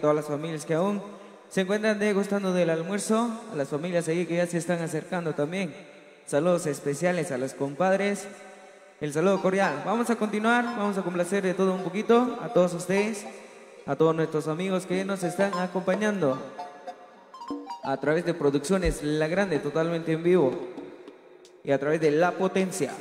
todas las familias que aún se encuentran degustando del almuerzo, a las familias ahí que ya se están acercando también. Saludos especiales a los compadres. El saludo cordial. Vamos a continuar, vamos a complacer de todo un poquito a todos ustedes, a todos nuestros amigos que nos están acompañando a través de producciones La Grande totalmente en vivo y a través de La Potencia.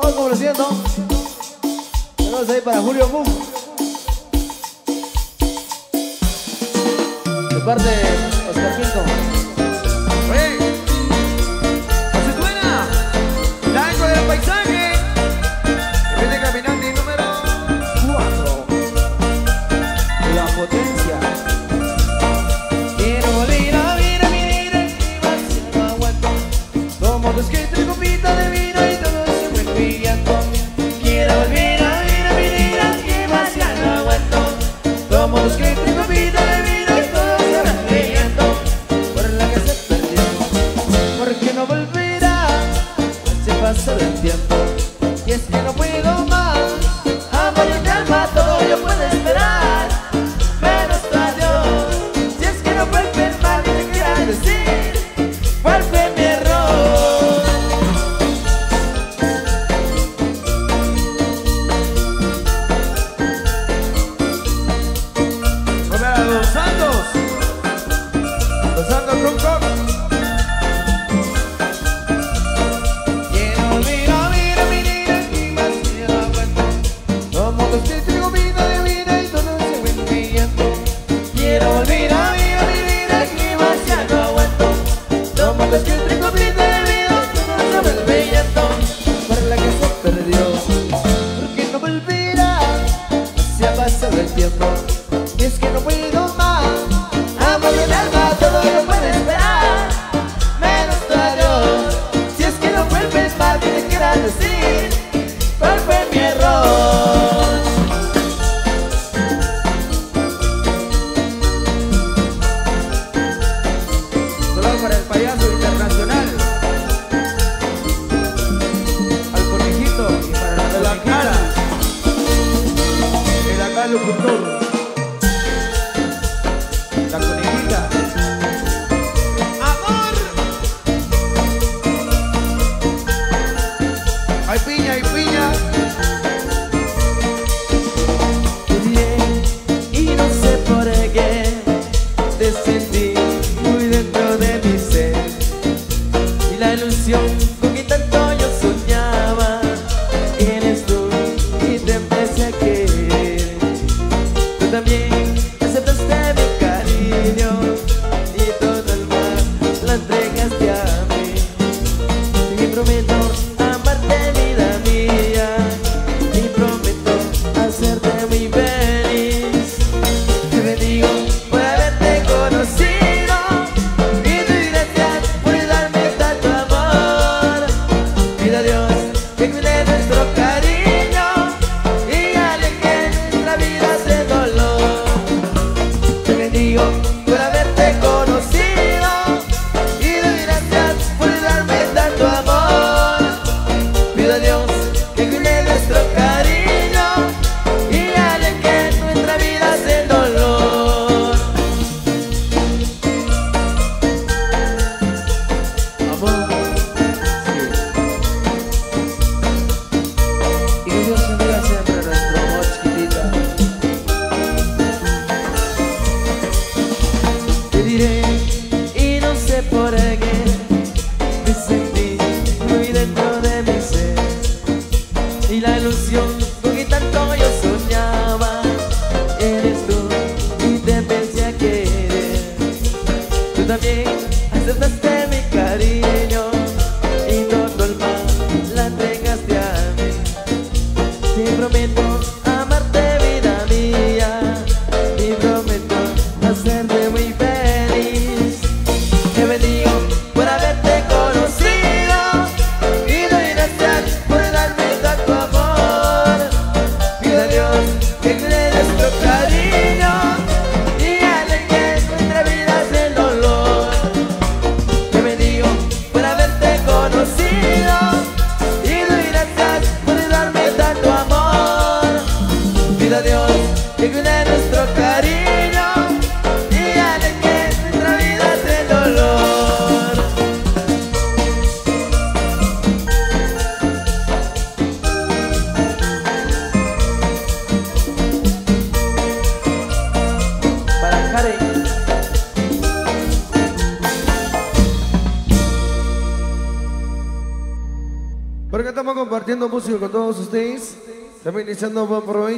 Vamos complaciendo. Saludos ahí para Julio Mu. De parte de Oscar Pinto.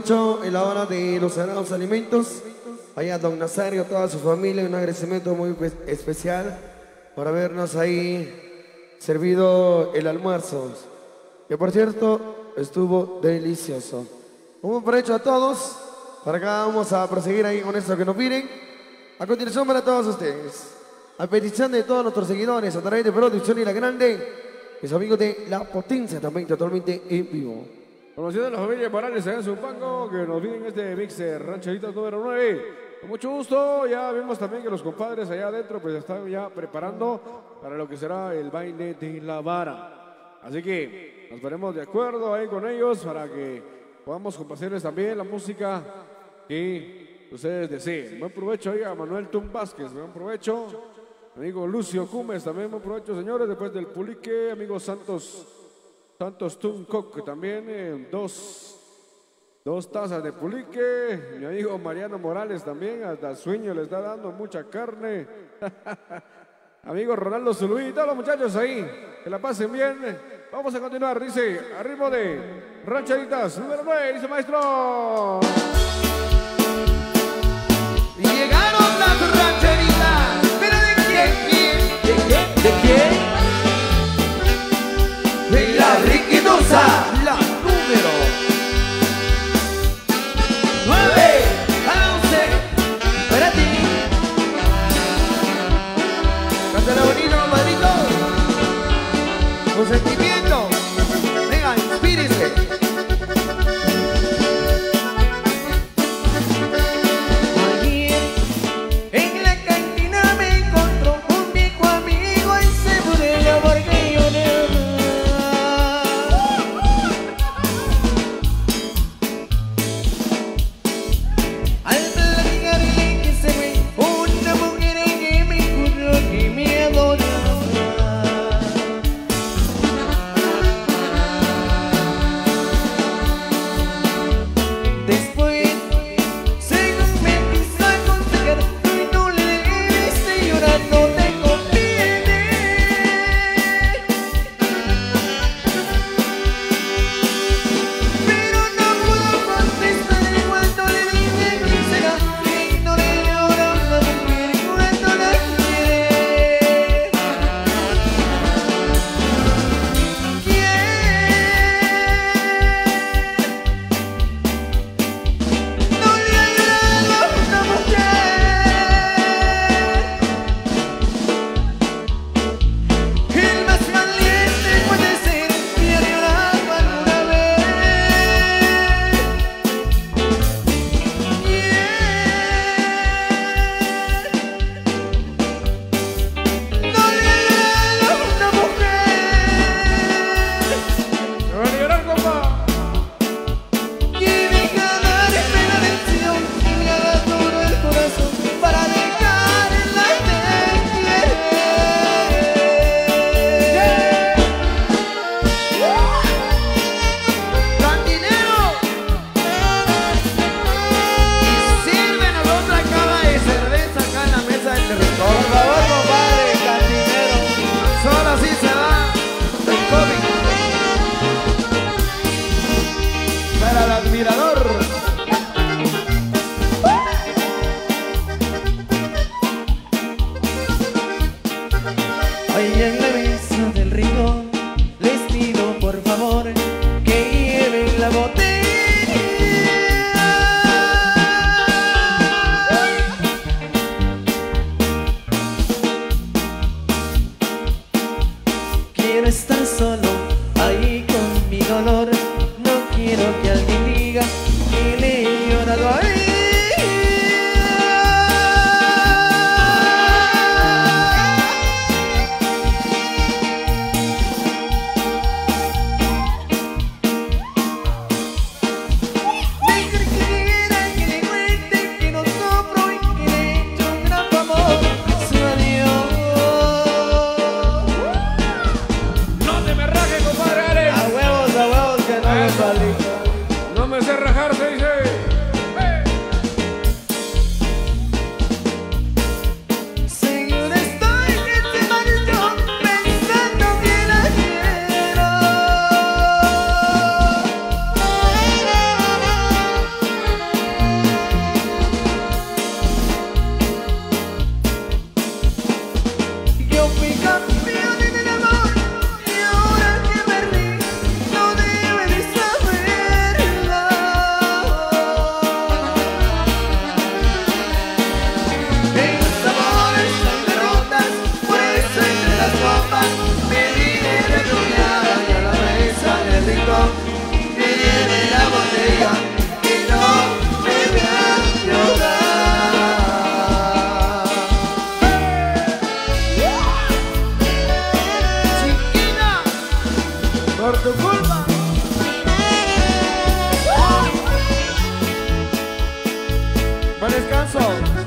Provecho en la hora de los sagrados alimentos. Allá don Nazario, toda su familia, un agradecimiento muy especial por habernos ahí servido el almuerzo. Que por cierto, estuvo delicioso. Un provecho a todos. Para acá vamos a proseguir ahí con esto que nos piden. A continuación para todos ustedes. A petición de todos nuestros seguidores a través de Producción y La Grande. Mis amigos de La Potencia también totalmente en vivo. Conocido de la familia Morales en su pango que nos vienen este mixer rancheritas número 9. Con mucho gusto, ya vemos también que los compadres allá adentro pues están ya preparando para lo que será el baile de la vara. Así que nos ponemos de acuerdo ahí con ellos para que podamos compartirles también la música que ustedes deseen. Buen provecho ahí a Manuel Tum Vázquez, buen provecho. Amigo Lucio Cumes, también buen provecho, señores. Después del Pulique, amigo Santos, Santos Tuncoc, también eh, dos, dos tazas de Pulique. Mi amigo Mariano Morales también, hasta sueño le está dando mucha carne. amigo Ronaldo Zuluí, todos los muchachos ahí, que la pasen bien. Vamos a continuar, dice, a ritmo de rancheritas, número 9, dice maestro. Descanso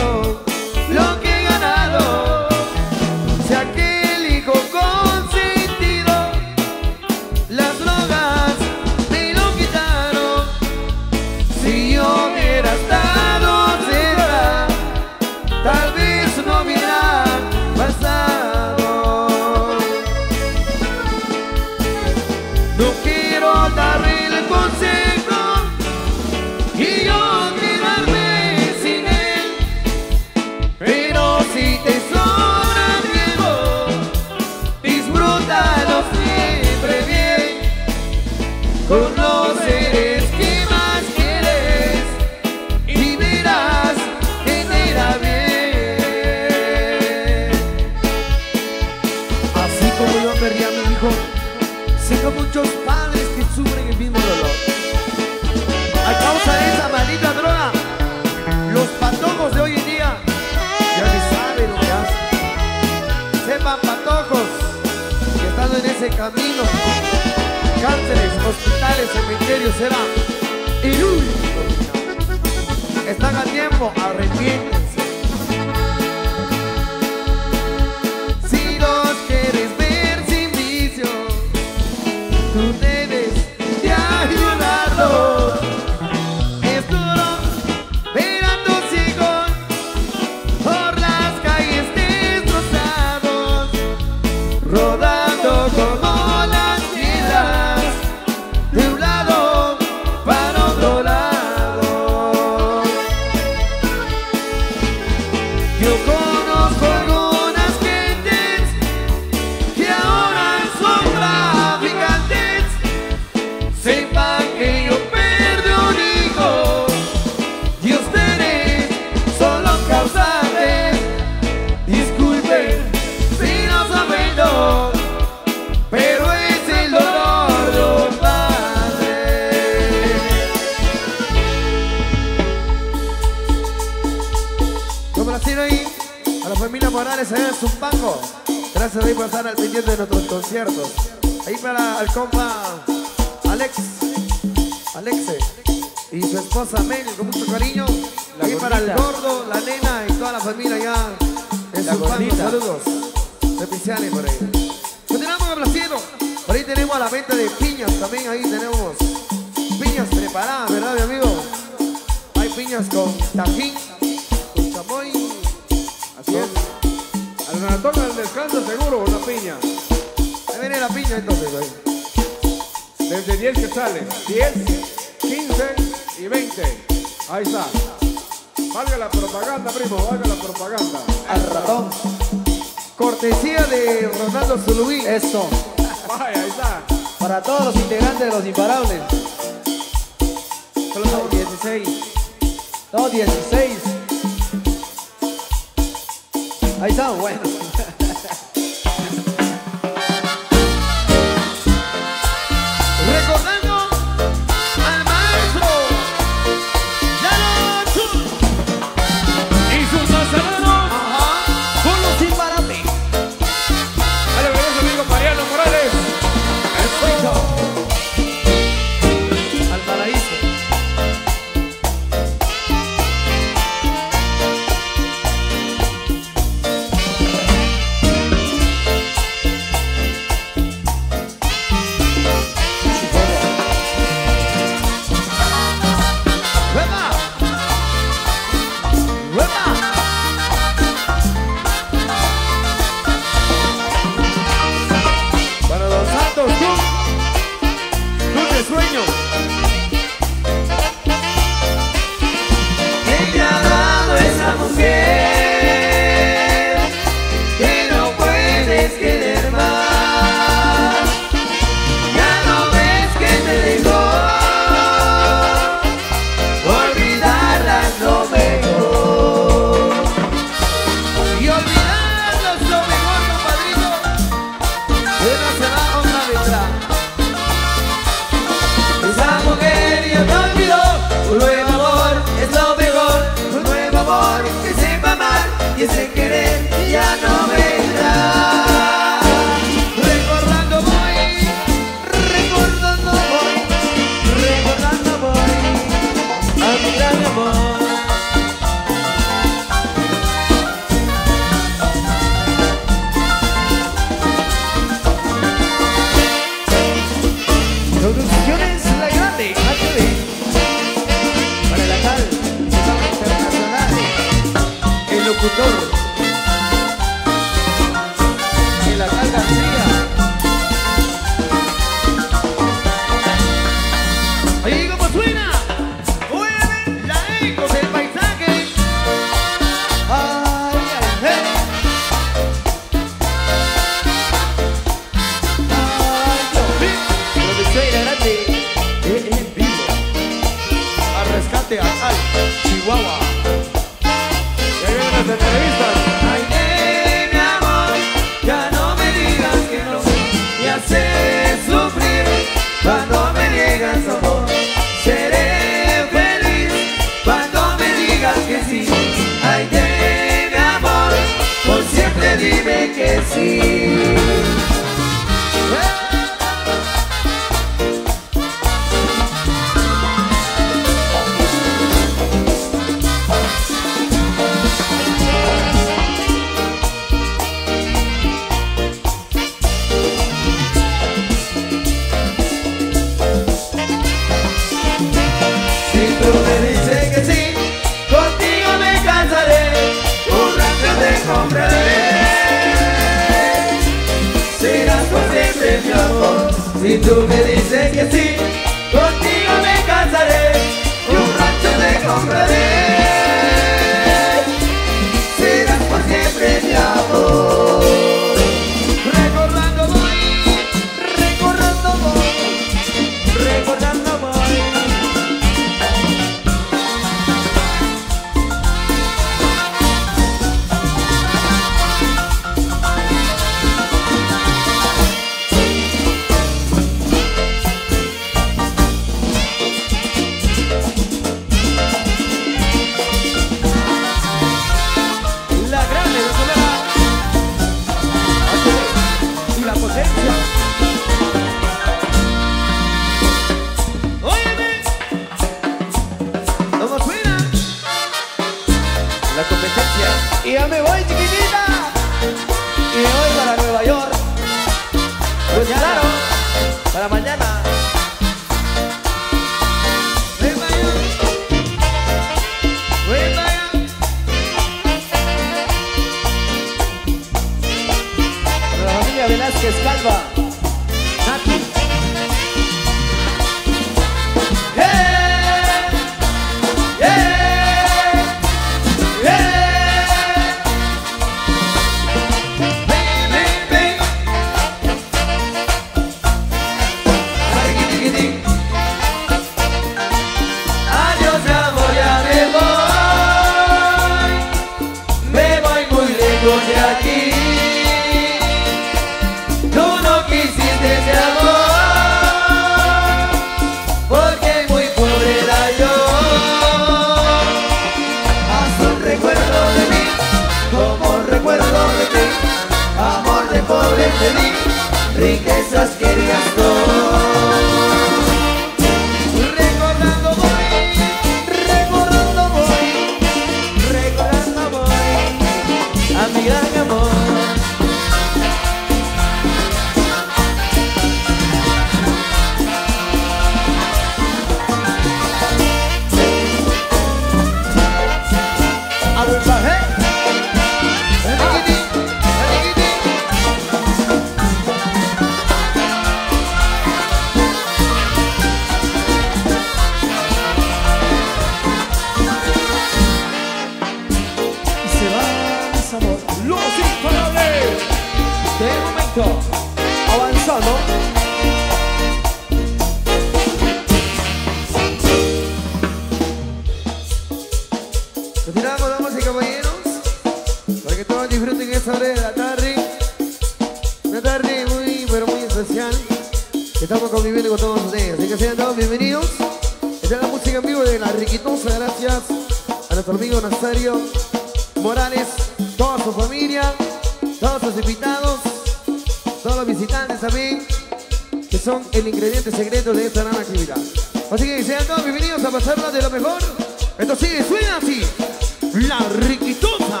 riquitosa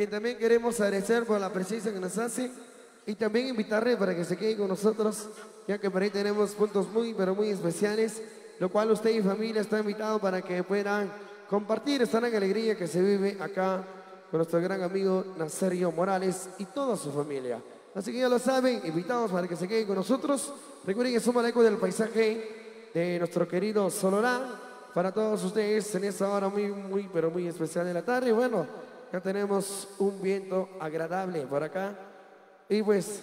quien también queremos agradecer por la presencia que nos hace y también invitarle para que se quede con nosotros, ya que por ahí tenemos puntos muy, pero muy especiales, lo cual usted y familia está invitado para que puedan compartir esta gran alegría que se vive acá con nuestro gran amigo Nazario Morales y toda su familia. Así que ya lo saben, invitados para que se queden con nosotros. Recuerden que somos el eco del paisaje de nuestro querido Solorán para todos ustedes en esta hora muy, muy, pero muy especial de la tarde. Bueno, ya tenemos un viento agradable por acá. Y pues,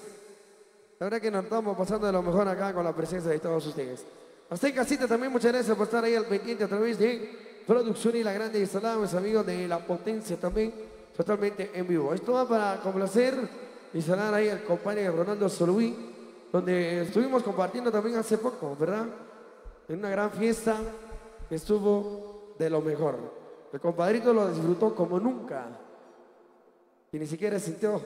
la verdad que nos estamos pasando de lo mejor acá con la presencia de todos ustedes. A usted, casita, también muchas gracias por estar ahí al pendiente a través de Producción y la Grande instalada, mis amigos de La Potencia también, totalmente en vivo. Esto va para complacer y salar ahí al compañero Ronaldo Solui, donde estuvimos compartiendo también hace poco, ¿verdad? En una gran fiesta estuvo de lo mejor. El compadrito lo disfrutó como nunca. Ni siquiera sintió.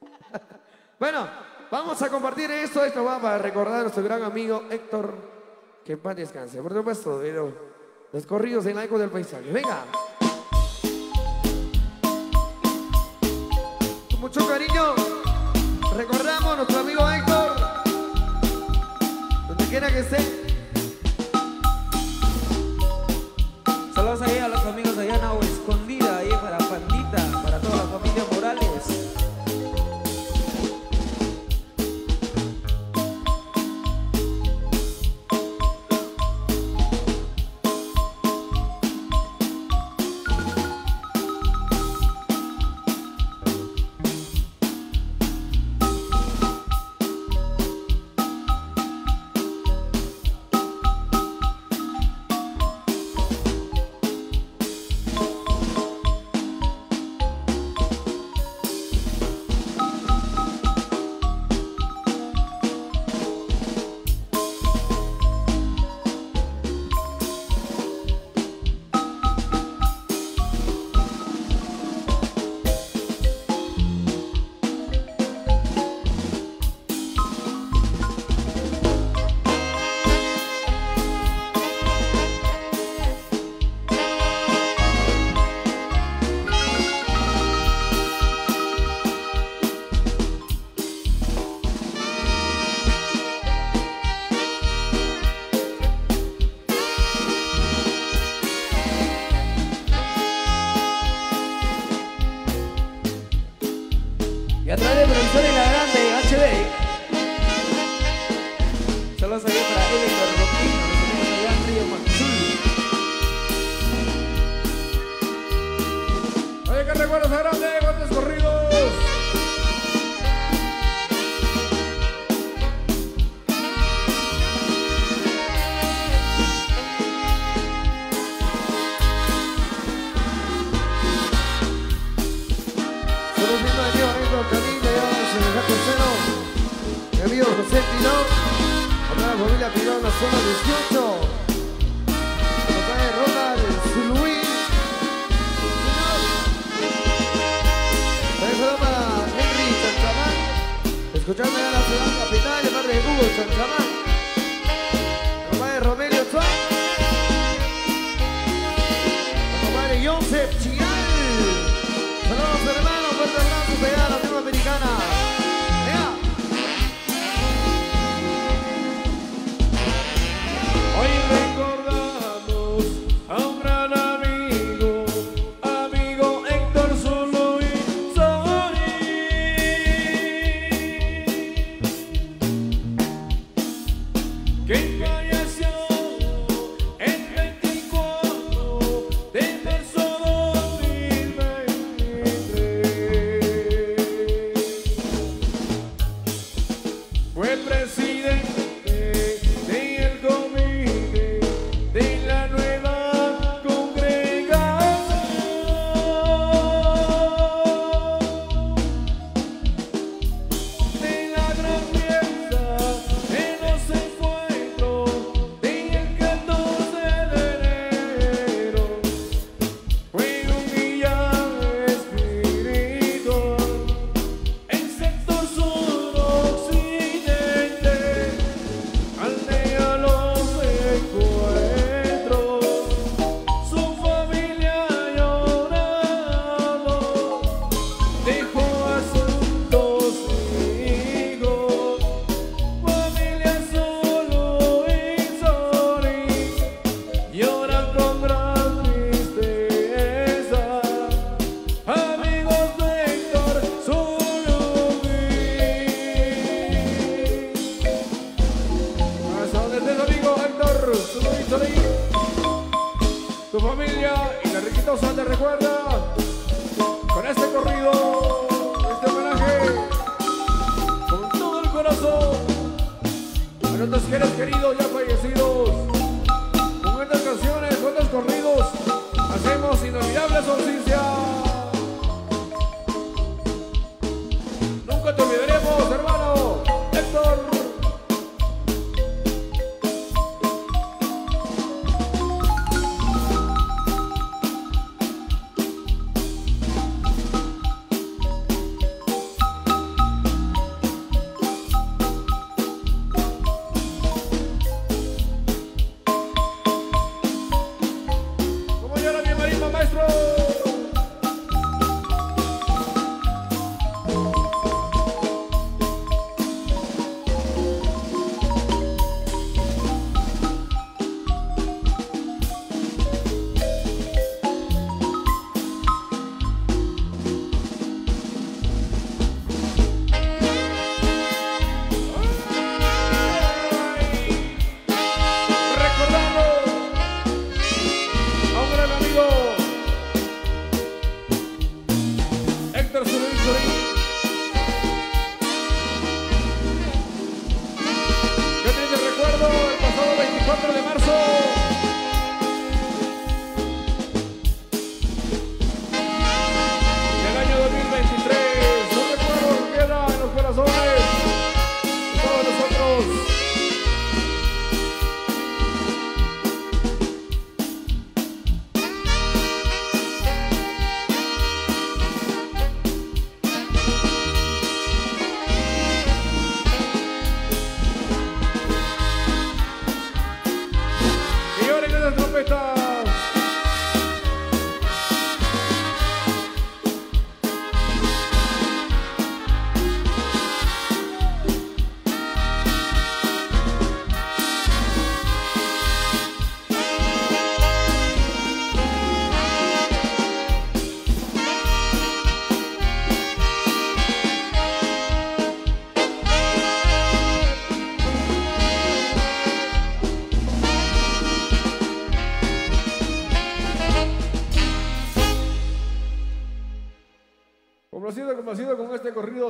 bueno, vamos a compartir esto. Esto va para recordar a nuestro gran amigo Héctor. Que en paz descanse. Por supuesto, de los, corridos en eco del paisaje. Venga. Con mucho cariño. Recordamos a nuestro amigo Héctor. Donde quiera que esté. Saludos ahí a los amigos de allá en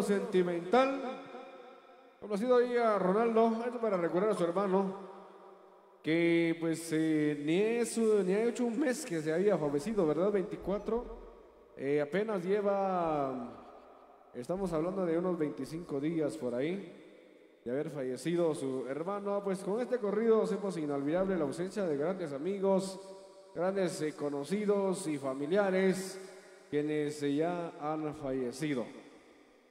sentimental. Complacido ahí a Ronaldo, esto para recordar a su hermano, que pues eh, ni, es, ni ha hecho un mes que se había fallecido, ¿verdad? 24. Eh, apenas lleva, estamos hablando de unos 25 días por ahí de haber fallecido su hermano. Pues con este corrido hacemos inolvidable la ausencia de grandes amigos, grandes eh, conocidos y familiares quienes ya han fallecido.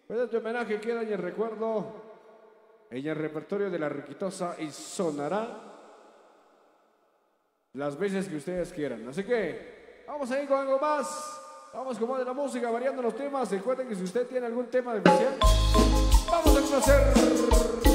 Pues este homenaje queda en el recuerdo, en el repertorio de la riquitosa y sonará las veces que ustedes quieran. Así que vamos a ir con algo más. Vamos con más de la música, variando los temas. Recuerden que si usted tiene algún tema especial, vamos a conocer.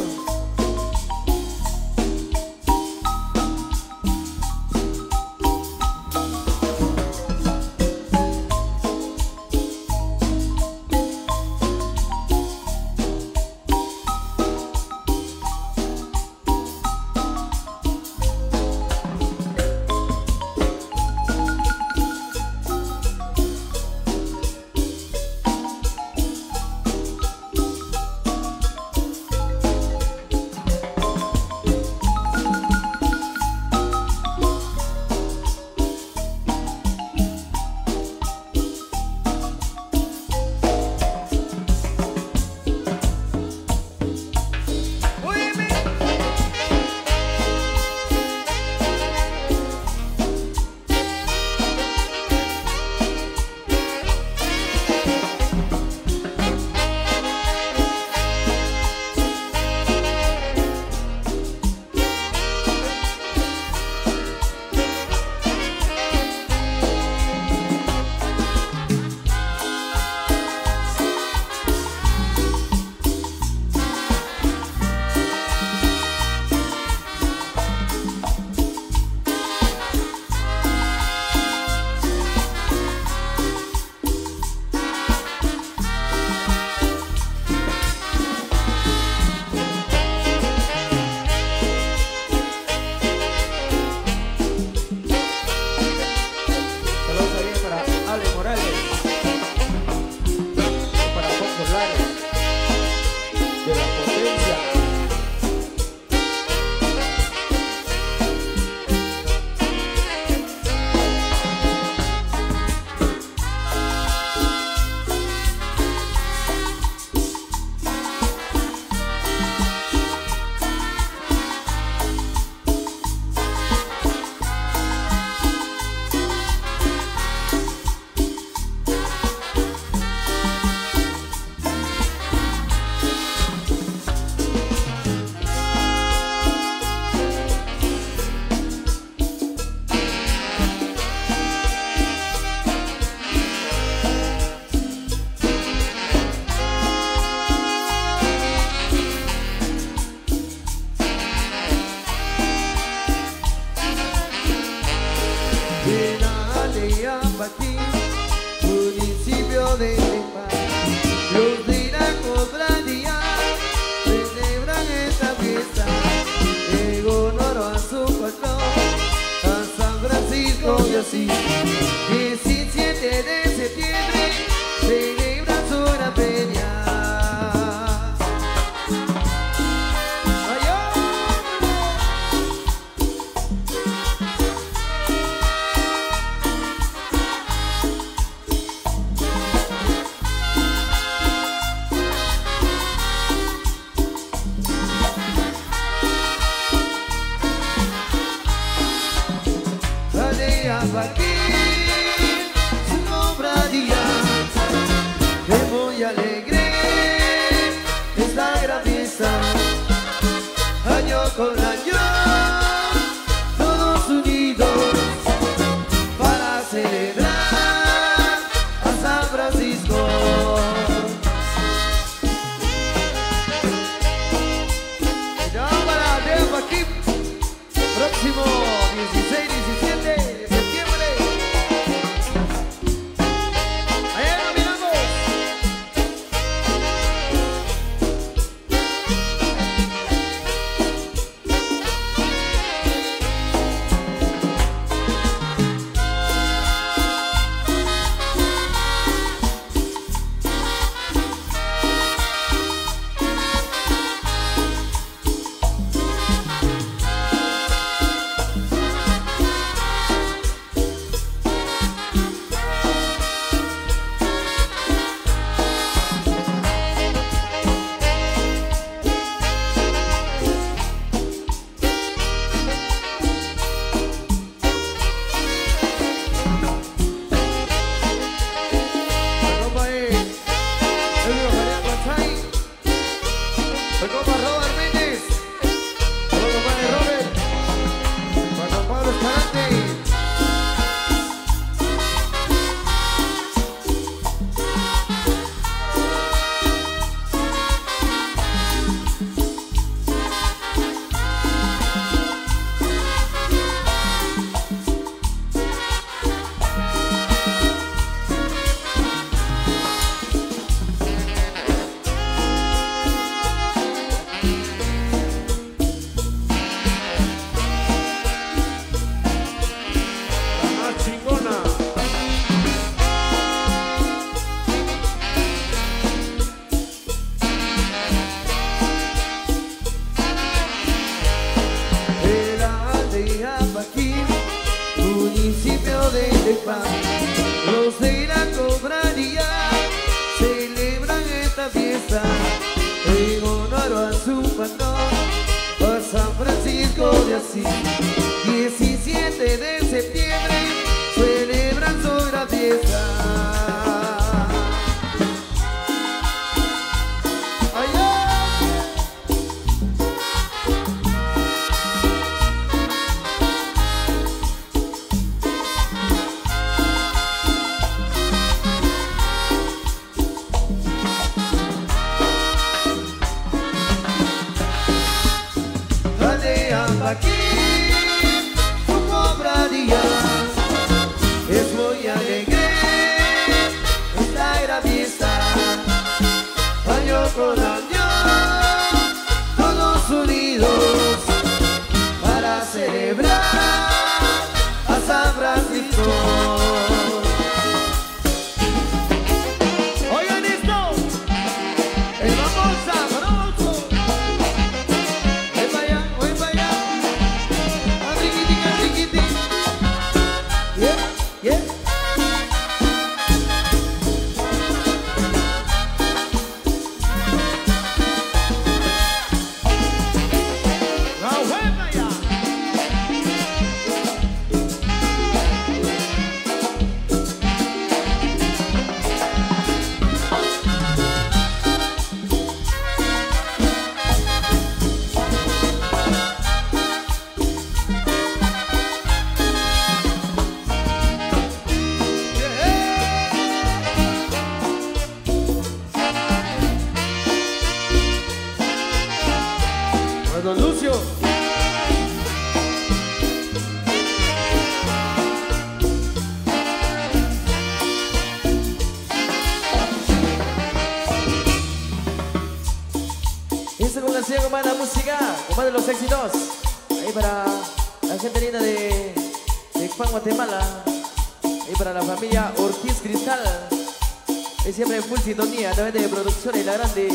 La grande,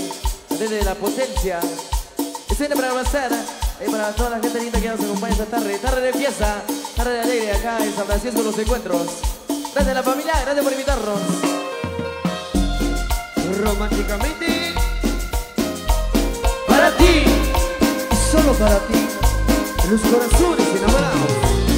desde la potencia. Es Escena para avanzar, y para toda la gente linda que nos acompaña esta tarde. Tarde de fiesta, tarde de alegre acá en San Francisco los encuentros. Gracias a la familia, gracias por invitarnos. Románticamente. Para ti, y solo para ti, los corazones enamorados.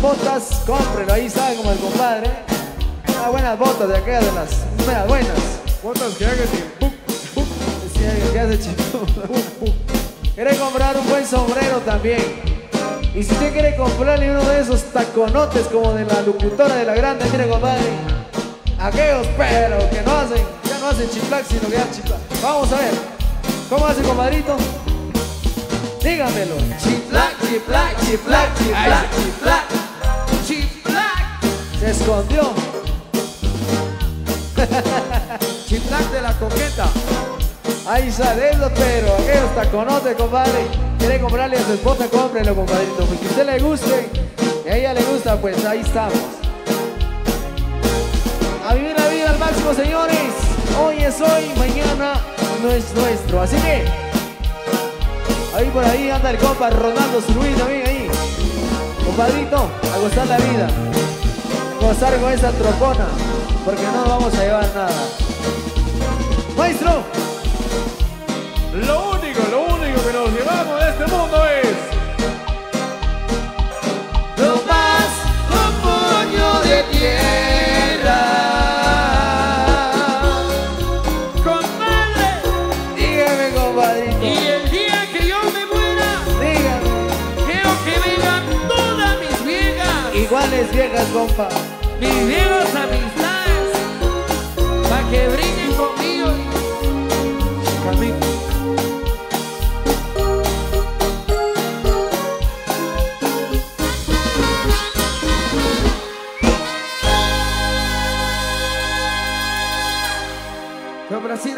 botas, cómprenlo, ahí saben como el compadre. Unas buenas botas de aquellas de las buenas, buenas. Botas que hagan chimpú, que hace. Quiere comprar un buen sombrero también. Y si usted quiere comprarle uno de esos taconotes como de la locutora de la grande, mire compadre, aquellos pero que no hacen, ya no hacen chiflac, sino que hacen chiflac. Vamos a ver, ¿cómo hace compadrito? Dígamelo. Chiflac, chiflac, chiflac, chiflac, chiflac con Dios. De la coqueta. Ahí sale el pero aquellos taconotes, compadre. Quiere comprarle a su esposa, cómprelo, compadrito. Pues si usted le guste, y a ella le gusta, pues ahí estamos. A vivir la vida al máximo, señores. Hoy es hoy, mañana no es nuestro. Así que, ahí por ahí anda el compa Ronaldo Luis también ahí. Compadrito, a gozar la vida gozar con esa trocona, porque no vamos a llevar nada. Maestro, lo único, lo único que nos llevamos de este mundo es. Lo más con puño de tierra. Compadre, dígame, compadrito. Y el día que yo me muera, dígame, quiero que vengan todas mis viejas. Iguales viejas, compadre mis viejos amistades, para que brillen conmigo. Camino.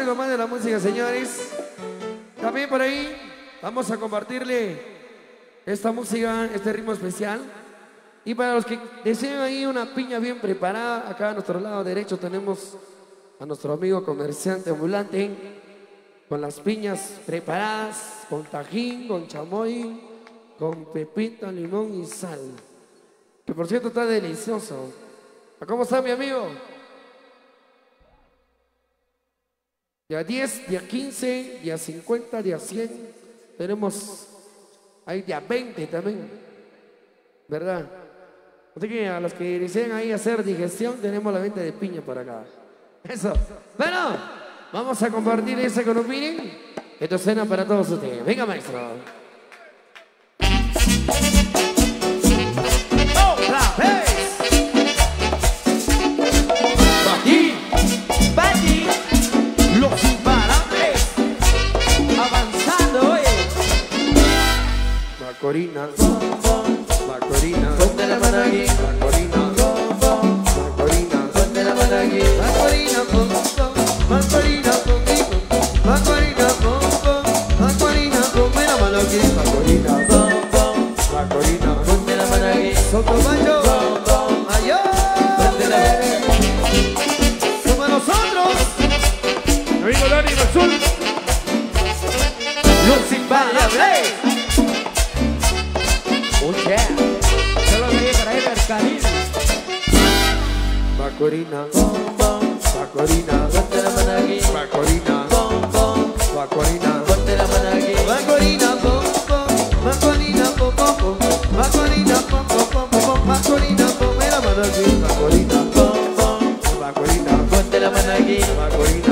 Con más de la música, señores. También por ahí vamos a compartirle esta música, este ritmo especial. Y para los que deseen ahí una piña bien preparada, acá a nuestro lado derecho tenemos a nuestro amigo comerciante ambulante con las piñas preparadas, con tajín, con chamoy, con pepita, limón y sal. Que por cierto está delicioso. ¿Cómo está mi amigo? Día 10, día 15, día 50, día 100. Tenemos ahí día 20 también. ¿Verdad? Así que a los que deseen ahí hacer digestión, tenemos la venta de piña por acá. Eso. Bueno, vamos a compartir ese con miren. Esto es cena para todos ustedes. Venga, maestro. Otra vez. Bati, Bati, los imparables. Avanzando, oye. Macorina, Macorina, Ponte la mano aquí. Macorina, Macorina, Ponte la mano aquí. Macorina, pom, pom, Macorina, pom, pom, Macorina, pom, pom, Macorina, ponme la mano aquí. Macorina, Bom, bom. Macorina, Ponte la mano aquí. Sotomayo, Mayo, Ponte la mano aquí. somos nosotros, Azul. los imparables. Oh yeah, pom, Macorina, pom, pom, pom, Macorina, pom, pom, pom, pom, Macorina, ponme la mano aquí. Macorina. Macorina, Ponte la mano aquí. Macorina.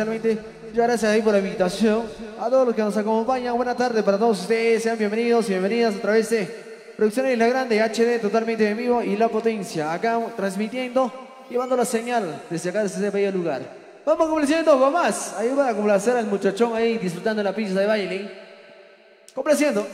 especialmente gracias ahí por la invitación. A todos los que nos acompañan, buena tarde para todos ustedes. Sean bienvenidos y bienvenidas a través de Producciones La Grande, HD, totalmente en vivo y La Potencia. Acá transmitiendo, llevando la señal desde acá, desde ese bello lugar. Vamos complaciendo con más. Ayuda a complacer al muchachón ahí disfrutando la pizza de baile. Complaciendo.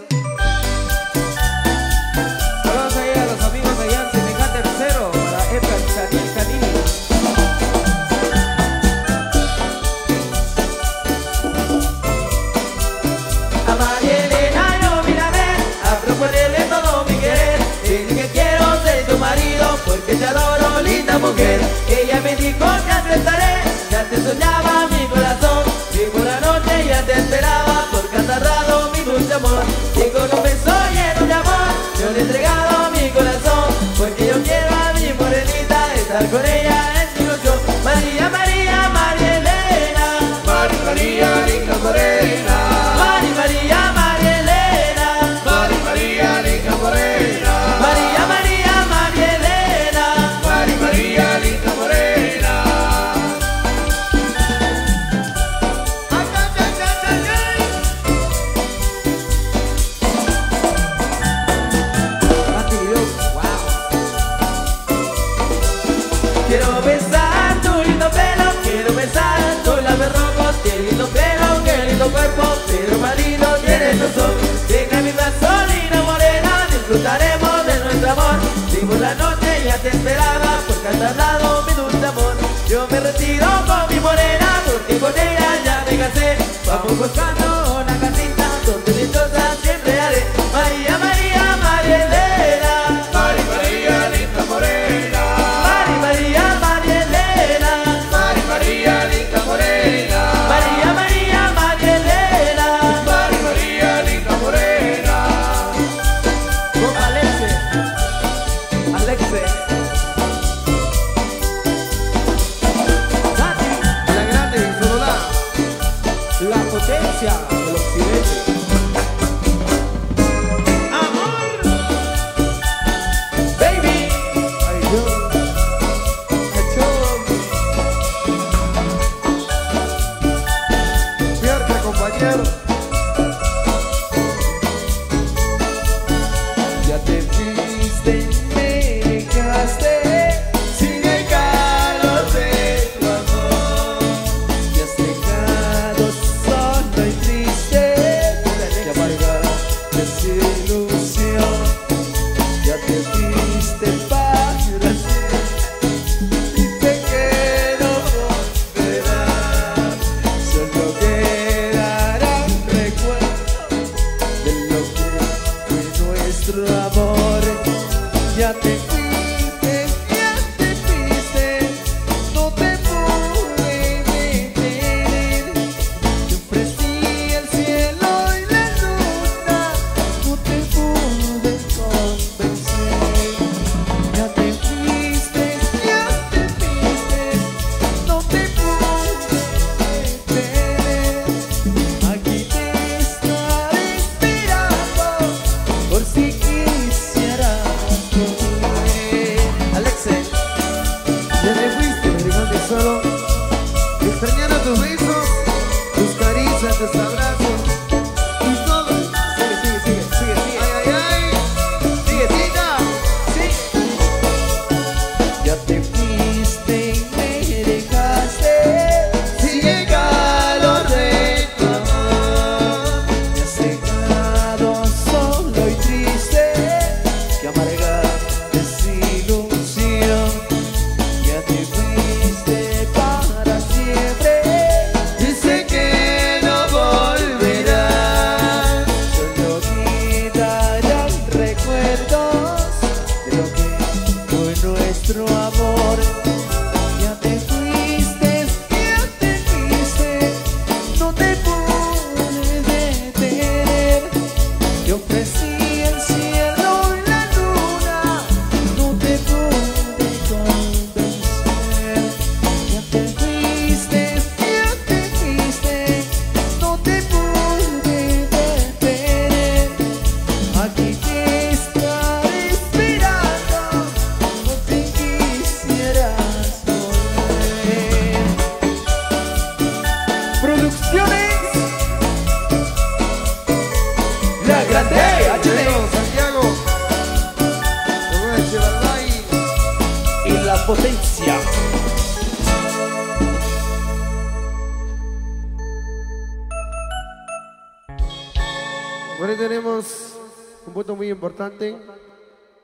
Importante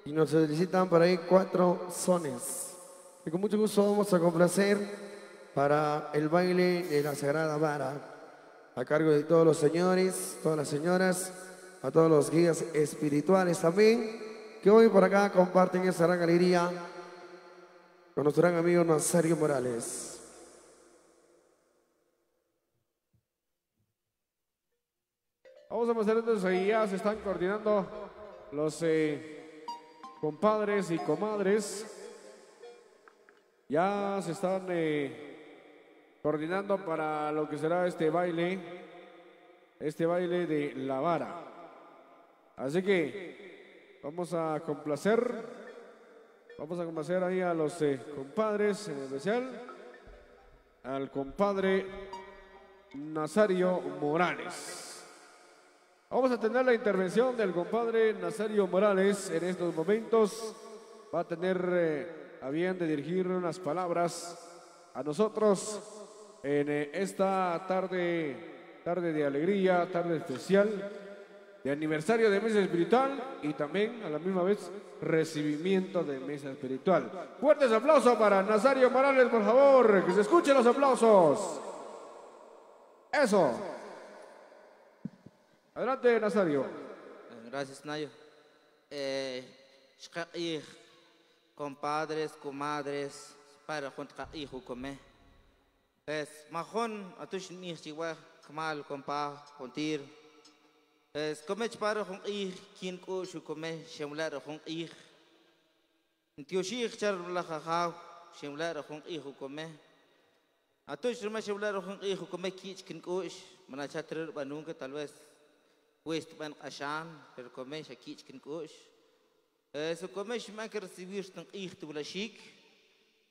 y nos solicitan por ahí cuatro sones. Y con mucho gusto vamos a complacer para el baile de la Sagrada Vara, a cargo de todos los señores, todas las señoras, a todos los guías espirituales también, que hoy por acá comparten esa gran alegría con nuestro gran amigo Nazario Morales. Vamos a pasar entonces ya se están coordinando los compadres y comadres. Ya se están eh, coordinando para lo que será este baile, este baile de la vara. Así que vamos a complacer, vamos a complacer ahí a los eh, compadres en especial, al compadre Nazario Morales. Vamos a tener la intervención del compadre Nazario Morales en estos momentos. Va a tener eh, bien de dirigir unas palabras a nosotros en eh, esta tarde, tarde de alegría, tarde especial, de aniversario de Mesa Espiritual y también a la misma vez recibimiento de Mesa Espiritual. Fuertes aplausos para Nazario Morales, por favor, que se escuchen los aplausos. Eso. Adelante, Nazario. Gracias, Nayo. Eh, compadres, comadres, para juntar hijo come. Es majón, atush ni chiwa, kamal, compa, juntir. Es come para jun ij, quien shu come, shemlar jun ij. Ntio shich char la jajaw, shemlar jun hijo come. Atush rima shemlar jun hijo come, kin kosh, manachatrer banunca tal vez. Pues ban ashan per komen shakich kin kush. So komen shmaker sivir tun ich tu lashik.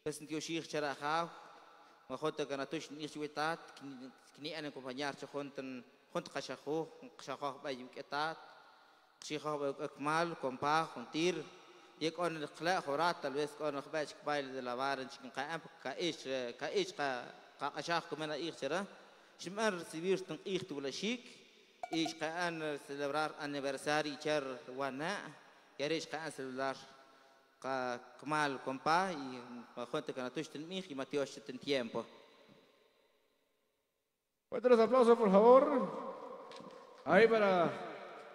Pes ntio shikh chara khaw. Ma khota kana tush ni shwetat kini ana kompanyar chonten khont qashakhu qashakhu bay yuketat. Qashakhu akmal kompa khontir. يكون القلاء خرات تلبس كون خباش قبايل دلابارن شكن قائم كايش كايش قا قاشاخ كمان ايخ شرا شمار سيبير تن ايخ ولا شيك ishqaan celebrar aniversari char wana yare ishqaan celebrar qa kmal compa y junta kana tushtin mij y matioshtin tiempo Fuerte los aplausos, por favor. Ahí para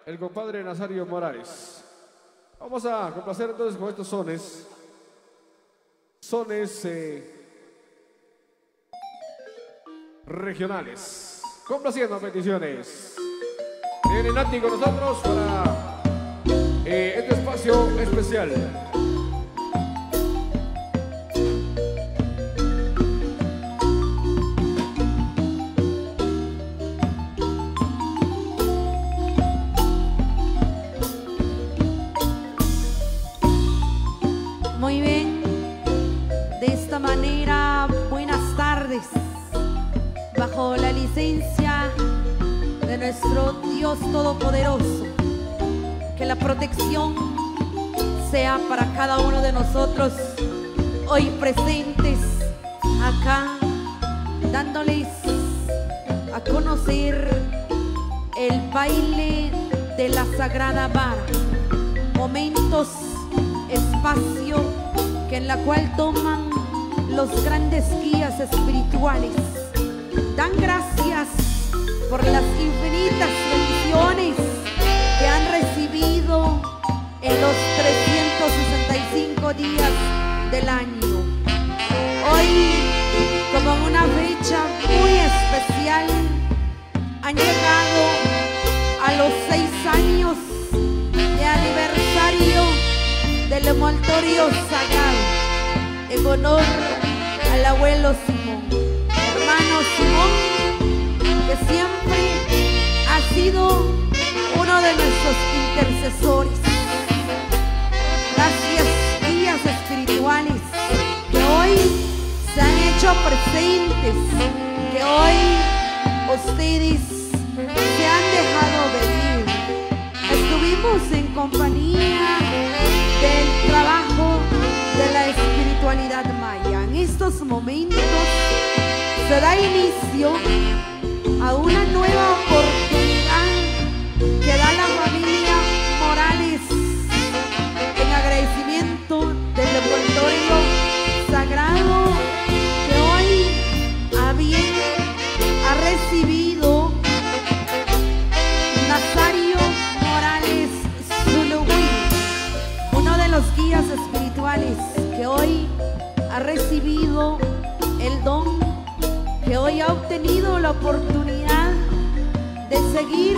el compadre Nazario Morales. Vamos a complacer entonces con estos sones. Sones eh, regionales. Complaciendo peticiones. Viene Nati con nosotros para eh, este espacio especial. Muy bien, de esta manera, buena tardes. Bajo la licencia nuestro Dios Todopoderoso, que la protección sea para cada uno de nosotros hoy presentes acá, dándoles a conocer el baile de la Sagrada Vara. Momentos, espacio que en la cual toman los grandes guías espirituales. Dan gracias por las infinitas bendiciones que han recibido en los 365 días del año. Hoy, como una fecha muy especial, han llegado a los seis años de aniversario del envoltorio sagrado en honor al abuelo Simón, hermano Simón, que siempre ha sido uno de nuestros intercesores. Gracias, guías espirituales, que hoy se han hecho presentes, que hoy ustedes se han dejado venir. Estuvimos en compañía del trabajo de la espiritualidad maya. En estos momentos se da inicio a una nueva oportunidad que da la ha obtenido la oportunidad de seguir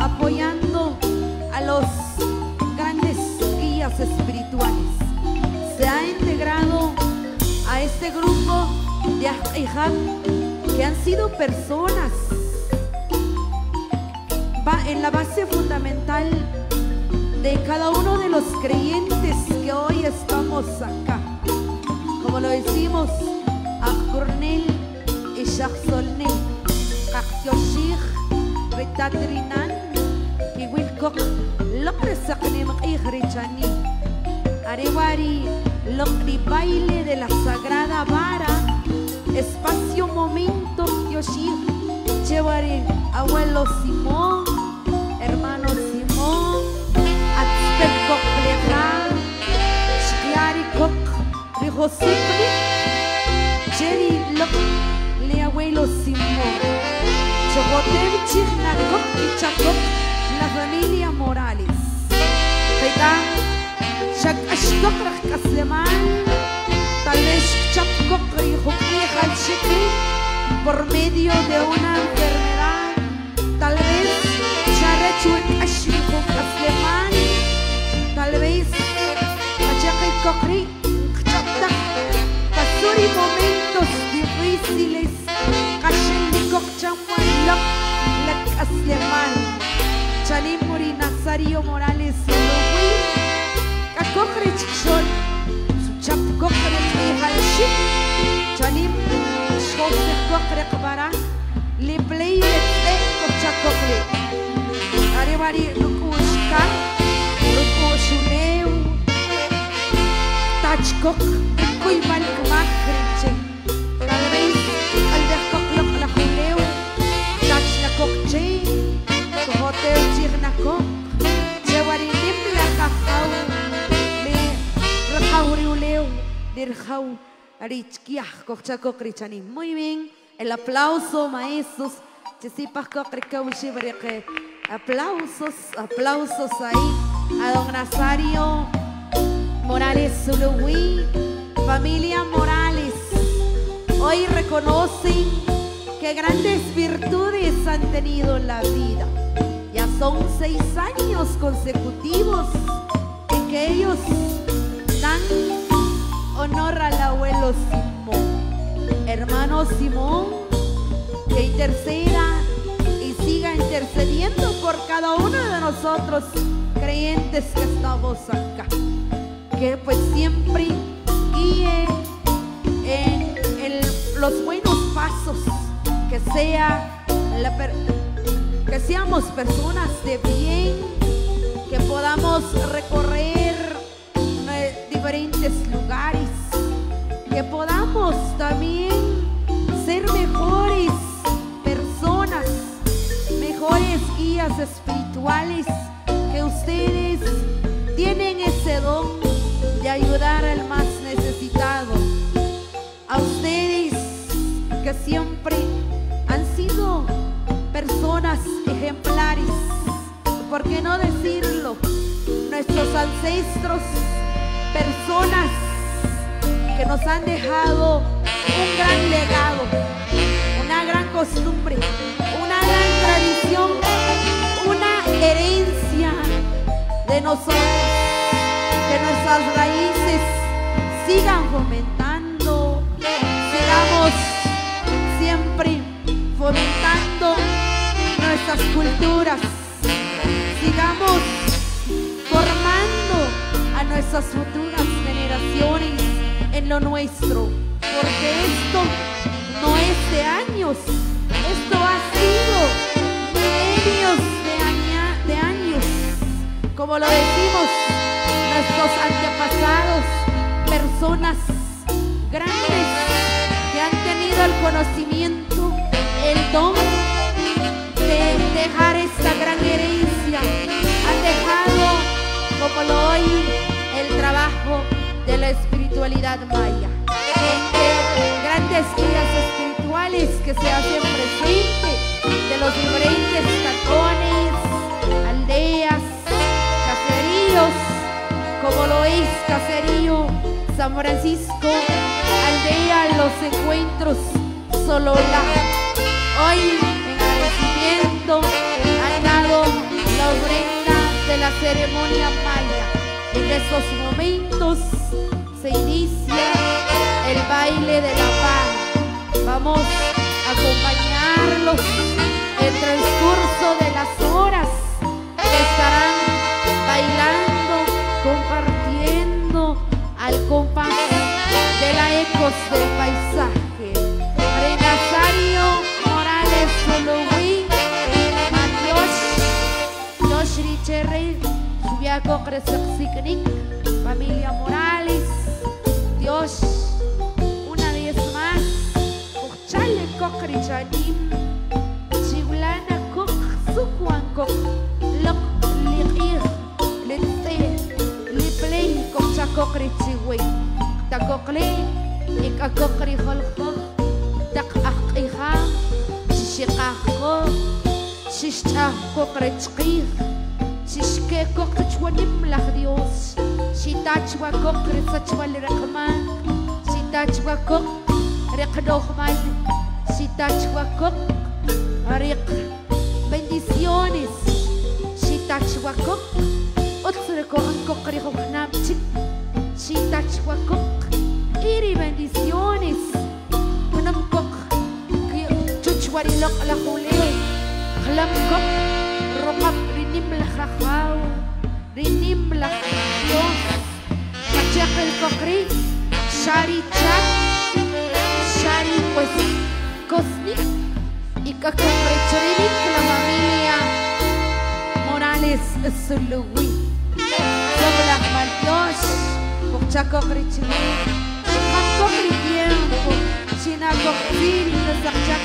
apoyando a los grandes guías espirituales. Se ha integrado a este grupo de Ahijab que han sido personas en la base fundamental de cada uno de los creyentes que hoy estamos acá. Como lo decimos, a Cornel y Shachsolnel, Kachyoshich, Retatrinan, y Wilcock, Locre Saknim Richani, Arewari, Locri Baile de la Sagrada Vara, Espacio Momento Yoshich, Chévere, abuelo Simón, hermano Simón, Atzpel Kok Leja, Shkliari Kok, Rijo Sipri, Jerry Lok, le abuelo Simón, Chocotev Chigna Kok y Chakok, la familia Morales. Kaita, Shak Ashkok Rak Kasleman, tal vez Chap Kok Rijo Krijal Shikri, por medio de una enfermedad, tal vez Sharechuk Ashriku Kasleman, tal vez Machaki Kokri, Kchapta, Pasuri momentos Lok Lak Asleman, Chalim Muri Nazario Morales, Kakokre Chikshol, Suchap Kokre Halshik, Chalim Shkokre Kokre Kbara, Le Play Le Tek Kokchak Kokre, Arevari Lukushka, Lukushuneu, Tachkok, Kuiman Kmakre, Dirjau. Muy bien, el aplauso, maestros. Chisipas Kokrikaushibreque. Aplausos, aplausos ahí a don Nazario Morales Zuluwi, familia Morales. Hoy reconocen que grandes virtudes han tenido en la vida. Ya son seis años consecutivos en que ellos dan honor al abuelo Simón. Hermano Simón, que interceda y siga intercediendo por cada uno de nosotros creyentes que estamos acá. Que pues siempre guíe en los buenos pasos, que sea la que seamos personas de bien, que podamos recorrer diferentes lugares, que podamos también ser mejores personas, mejores guías espirituales, que ustedes tienen ese don de ayudar al más necesitado. A ustedes que siempre han sido personas ejemplares, ¿por qué no decirlo? Nuestros ancestros, personas que nos han dejado un gran legado, una gran costumbre, una gran tradición, una herencia de nosotros, que nuestras raíces sigan fomentando, sigamos siempre fomentando nuestras culturas, sigamos nuestras futuras generaciones en lo nuestro, porque esto no es de años, esto ha sido milenios de, de años, como lo decimos, nuestros antepasados, personas grandes que han tenido el conocimiento, el don de dejar esta gran herencia, han dejado como lo hoy de la espiritualidad maya, grandes guías espirituales que se hacen presente de los diferentes cantones, aldeas, caseríos, como lo es Caserío San Francisco, aldea Los Encuentros, Solola. Hoy en agradecimiento han dado la ofrenda de la ceremonia maya. En estos momentos se inicia el baile de la paz. Vamos a acompañarlos el transcurso de las horas que estarán bailando, compartiendo al compás de la ecos del paisaje. Cocres Oxicnic, familia Morales, Dios, una vez más, Cochale Cocrichanim, Chiglana kok Sucuan Coc, Loc, Lirir, Lente, Lipley, Cocha Cocrichigüey, Tacocle, Ica Cocrijolco, Tac Ajija, Shishikajco, Shishchajco Crechquij, Shishke kokrichwa nimlach Dios. Shitachwa kokrichwa lirakman. Shitachwa kok rekdohman. Shitachwa kok rek. Bendiciones. Shitachwa kok. Otsreko ankokrijo namchik. Shitachwa kok. Iri bendiciones. Unamkok. Chuchwarilok la jule. Glamkok. Chat, Shari pues Cosmic, y la familia Morales Zuluwi. Chinako Kriri, Nasakchak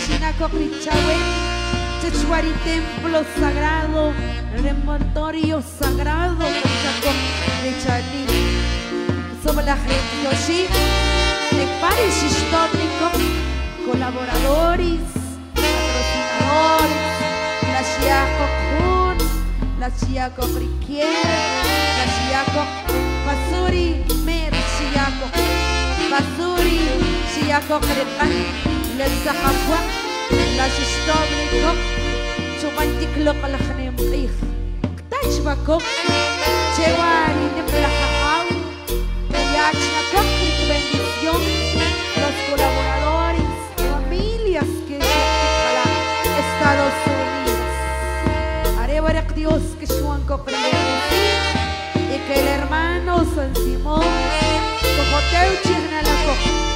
Chichuari Templo Sagrado, Remontorio Sagrado, Pukchako Krichali. Sobrang Yoshi, Nekpari Shishtornikov, colaboradores, patrocinadores, la Chiaco Kun, la Chiaco Friquier, la Chiaco Basuri, Mer Chiaco, Basuri, Chiaco Crepan, la Zahapua, la Shistobnikov, Chumantiklok la Hanemrich, Tachbakok, Chewari Nemlahahau, Yachnakok, bendición, los colaboradores, familias que Estados Unidos. Haré Dios que Juan y que el hermano San Simón, como teu chirna la co,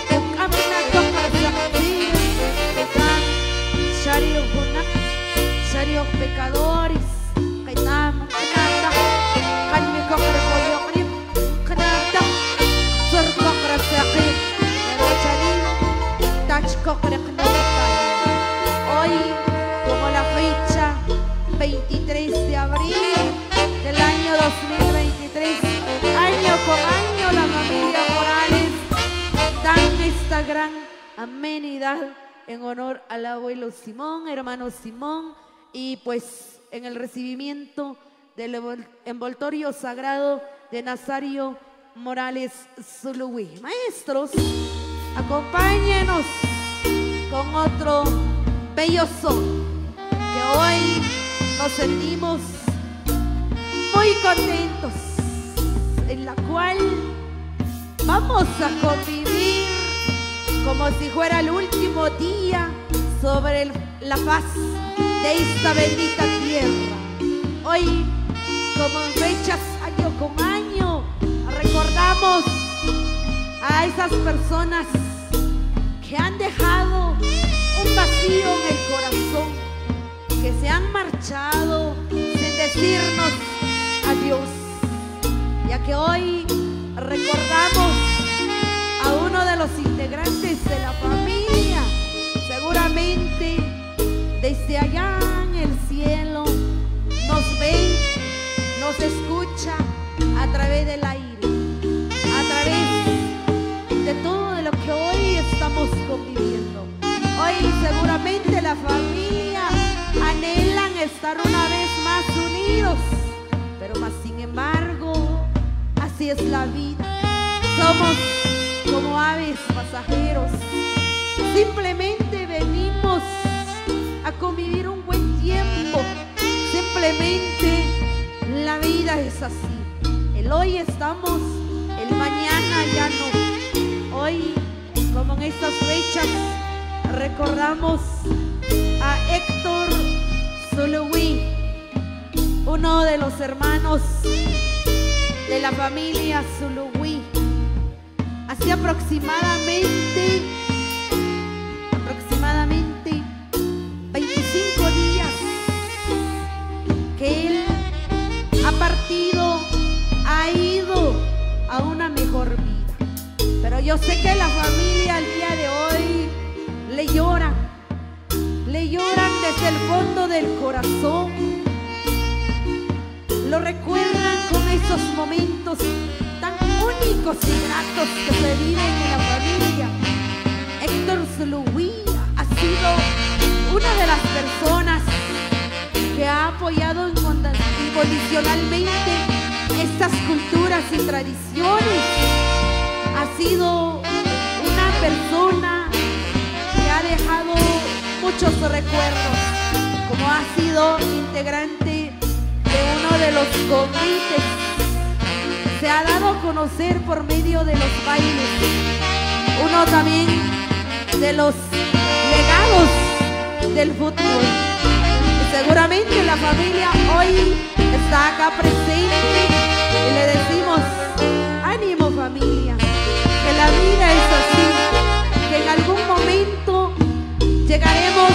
amenidad en honor al abuelo Simón, hermano Simón, y pues en el recibimiento del envol- envoltorio sagrado de Nazario Morales Zuluí. Maestros, acompáñenos con otro bello son que hoy nos sentimos muy contentos, en la cual vamos a convivir como si fuera el último día sobre la faz de esta bendita tierra. Hoy, como en fechas año con año, recordamos a esas personas que han dejado un vacío en el corazón, que se han marchado sin decirnos adiós, ya que hoy recordamos uno de los integrantes de la familia, seguramente desde allá en el cielo nos ve, nos escucha a través del aire, a través de todo lo que hoy estamos conviviendo. Hoy seguramente la familia anhelan estar una vez más unidos, pero más sin embargo, así es la vida. Somos como aves pasajeros. Simplemente venimos a convivir un buen tiempo. Simplemente la vida es así. El hoy estamos, el mañana ya no. Hoy, como en estas fechas, recordamos a Héctor Zuluí, uno de los hermanos de la familia Zuluí. Así aproximadamente, aproximadamente 25 días que él ha partido, ha ido a una mejor vida. Pero yo sé que la familia al día de hoy le lloran, le lloran desde el fondo del corazón. Lo recuerdan con esos momentos únicos y gratos que se viven en la familia. Héctor Zuluí ha sido una de las personas que ha apoyado incondicionalmente estas culturas y tradiciones. Ha sido una persona que ha dejado muchos recuerdos, como ha sido integrante de uno de los convites. Se ha dado a conocer por medio de los bailes. Uno también de los legados del fútbol. Seguramente la familia hoy está acá presente y le decimos, ánimo familia, que la vida es así, que en algún momento llegaremos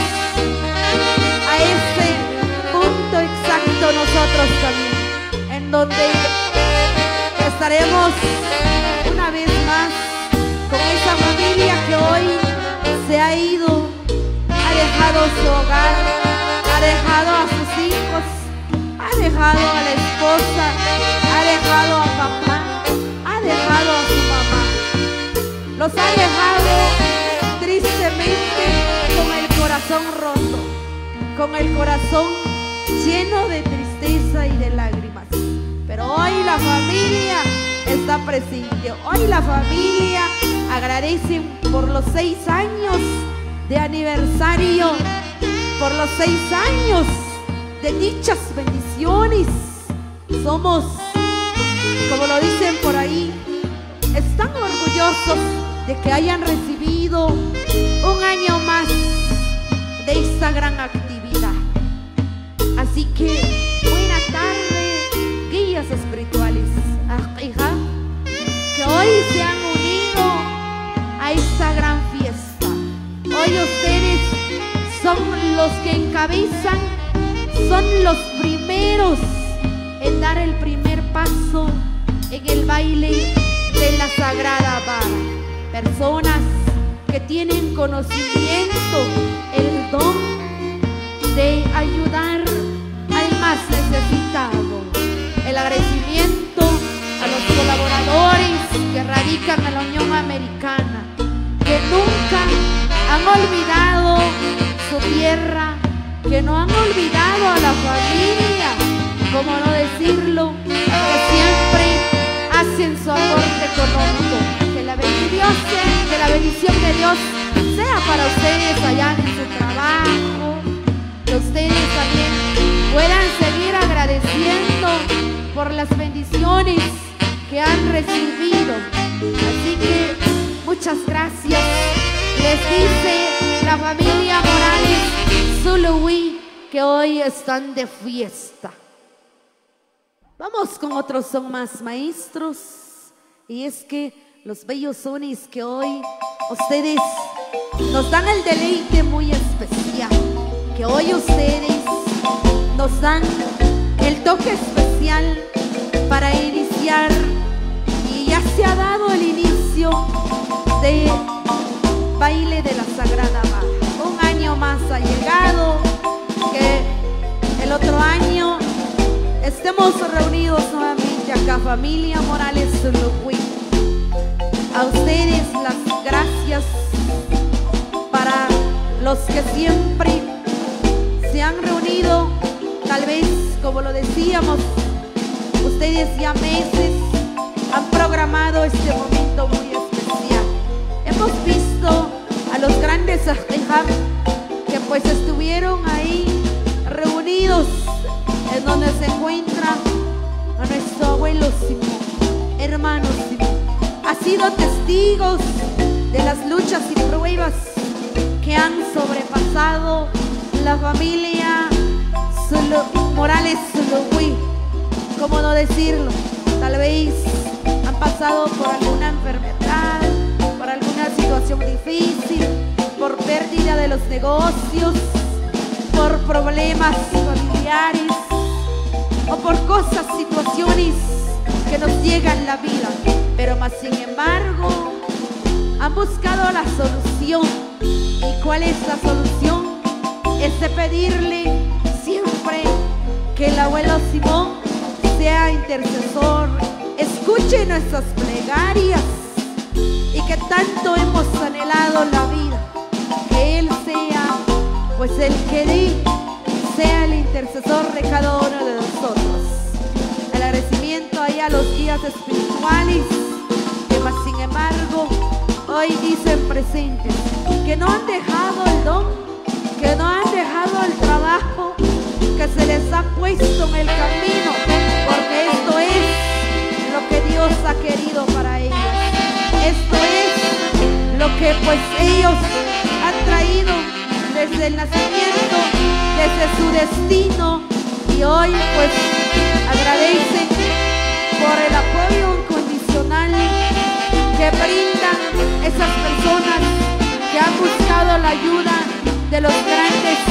a ese punto exacto nosotros también, en donde estaremos una vez más con esa familia que hoy se ha ido, ha dejado su hogar, ha dejado a sus hijos, ha dejado a la esposa, ha dejado a papá, ha dejado a su mamá. Los ha dejado tristemente con el corazón roto, con el corazón lleno de tristeza y de lágrimas. Pero hoy la familia está presente. Hoy la familia agradece por los seis años de aniversario, por los seis años de dichas bendiciones. Somos, como lo dicen por ahí, están orgullosos de que hayan recibido un año más de esta gran actividad. Así que, buena tarde, espirituales. Hija, que hoy se han unido a esta gran fiesta. Hoy ustedes son los que encabezan, son los primeros en dar el primer paso en el baile de la sagrada vara. Personas que tienen conocimiento, el don de ayudar al más necesitado. El agradecimiento a los colaboradores que radican en la Unión Americana, que nunca han olvidado su tierra, que no han olvidado a la familia, como no decirlo, que siempre hacen su aporte económico. Que la bendición, que la bendición de Dios sea para ustedes allá en su trabajo, que ustedes también puedan seguir agradeciendo por las bendiciones que han recibido. Así que muchas gracias. Les dice la familia Morales Zuluí que hoy están de fiesta. Vamos con otros son más maestros. Y es que los bellos sones que hoy ustedes nos dan el deleite muy especial. Que hoy ustedes nos dan el toque especial para iniciar. Y ya se ha dado el inicio de baile de la Sagrada Baja. Un año más ha llegado, que el otro año estemos reunidos nuevamente acá, familia Morales Zulucuí. A ustedes las gracias para los que siempre se han reunido, tal vez como lo decíamos, ustedes ya meses han programado este momento muy especial. Hemos visto a los grandes Ajijam que pues estuvieron ahí reunidos en donde se encuentra a nuestro abuelo Simón, hermano Simón. Ha sido testigos de las luchas y pruebas que han sobrepasado la familia Zulu- Morales Zuluí. ¿Cómo no decirlo? Tal vez han pasado por alguna enfermedad, por alguna situación difícil, por pérdida de los negocios, por problemas familiares o por cosas, situaciones que nos llegan la vida. Pero más sin embargo, han buscado la solución. ¿Y cuál es la solución? Es de pedirle que el abuelo Simón sea intercesor, escuche nuestras plegarias y que tanto hemos anhelado la vida, que Él sea, pues el que dé, sea el intercesor de cada uno de nosotros. El agradecimiento ahí a los guías espirituales, que más sin embargo hoy dicen presentes, que no han dejado el don, que no han dejado el trabajo que se les ha puesto en el camino, porque esto es lo que Dios ha querido para ellos. Esto es lo que pues ellos han traído desde el nacimiento, desde su destino y hoy pues agradecen por el apoyo incondicional que brindan esas personas que han buscado la ayuda de los grandes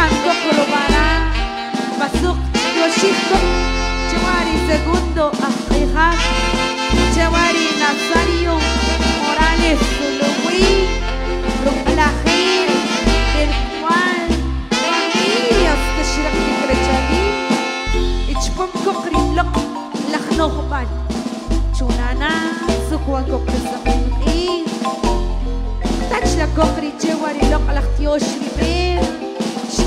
Kan Kokrobara, Pasuk Yoshiko, Chewari segundo, Ajija, Chewari Nazario, Morales Zuluí, Ruplajir, del cual familias que Shirak Tikrechani, Ichpom Kokri Lok, Lachnochban, Chunana, Sukwan Kokri Sakin, Tach la Kokri Chewari Lok Lachtiosh Riber,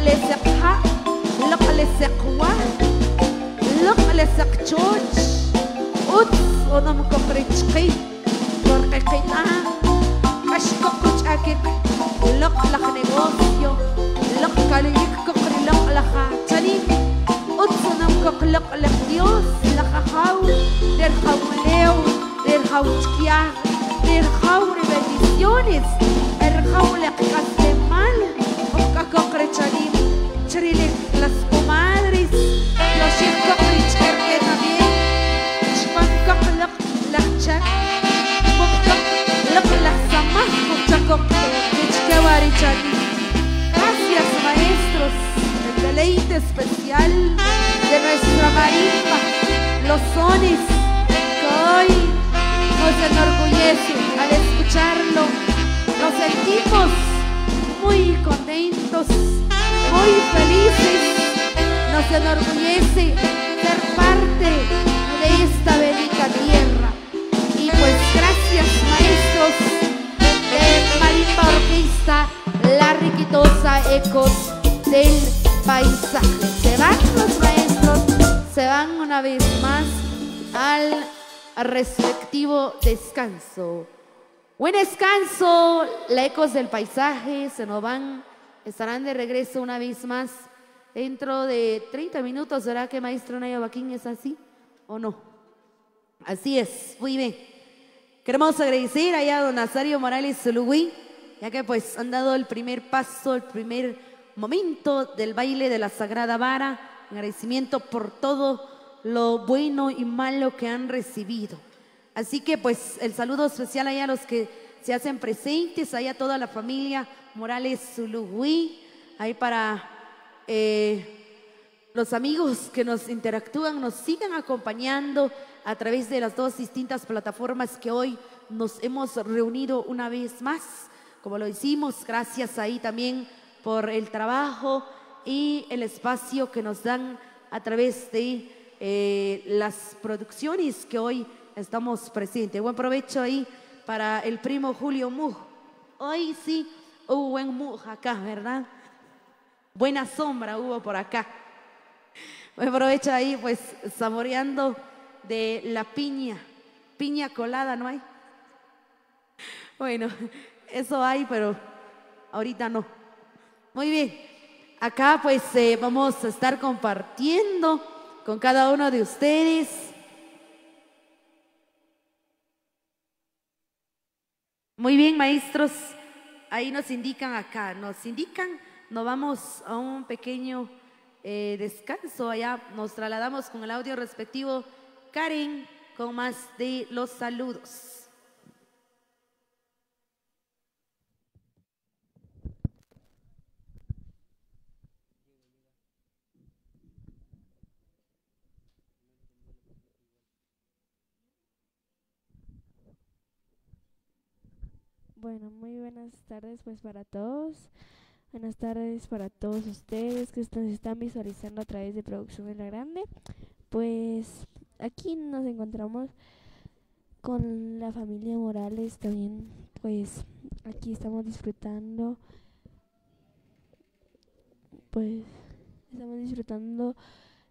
لقلي سقحة لقلي سقوة لقلي سقتوج أوت ونم كفري تشقي ورقي قيطة آه. أشكوكوش أكيك لقلق نيغوسيو لقلي يككفري لقلقة تاني. أوت ونم كقلق لقديوس لقخاو دير خاوليو دير خاوتكيا دير خاو bendiciones. El jaule que hace mal, o que Chrile las comadres Los chicos que también. Chpankak lak lakchak Bukak lak laksamas Bukchakok Kichkewarichani Gracias maestros El deleite especial de nuestra marimba Los sones que hoy nos enorgullece al escucharlo. Nos sentimos muy contentos, muy felices. Nos enorgullece ser parte de esta bendita tierra. Y pues gracias maestros de Marimba Orquesta, la riquitosa ecos del paisaje. Se van los maestros, se van una vez más al respectivo descanso. Buen descanso, la ecos del paisaje se nos van, estarán de regreso una vez más dentro de 30 minutos. ¿Será que maestro Naya Baquín es así o no? Así es, muy bien. Queremos agradecer allá a don Nazario Morales Zulugui, ya que pues han dado el primer paso, el primer momento del baile de la Sagrada Vara. Agradecimiento por todo lo bueno y malo que han recibido. Así que pues el saludo especial allá a los que se hacen presentes, allá a toda la familia Morales Zulugui, ahí para eh, los amigos que nos interactúan, nos sigan acompañando a través de las dos distintas plataformas que hoy nos hemos reunido una vez más, como lo hicimos, gracias ahí también por el trabajo y el espacio que nos dan a través de eh, las producciones que hoy estamos presentes. Buen provecho ahí para el primo Julio Muj. Hoy sí hubo buen Muj acá, ¿verdad? Buena sombra hubo por acá. Buen provecho ahí, pues, saboreando de la piña. Piña colada, ¿no hay? Bueno, eso hay, pero ahorita no. Muy bien. Acá pues eh, vamos a estar compartiendo con cada uno de ustedes Muy bien, maestros. Ahí nos indican acá, nos indican, nos vamos a un pequeño eh, descanso. Allá nos trasladamos con el audio respectivo. Karen, con más de los saludos. Bueno, muy buenas tardes pues para todos. Buenas tardes para todos ustedes que nos están visualizando a través de Producción de la Grande. Pues aquí nos encontramos con la familia Morales también. Pues aquí estamos disfrutando. Pues estamos disfrutando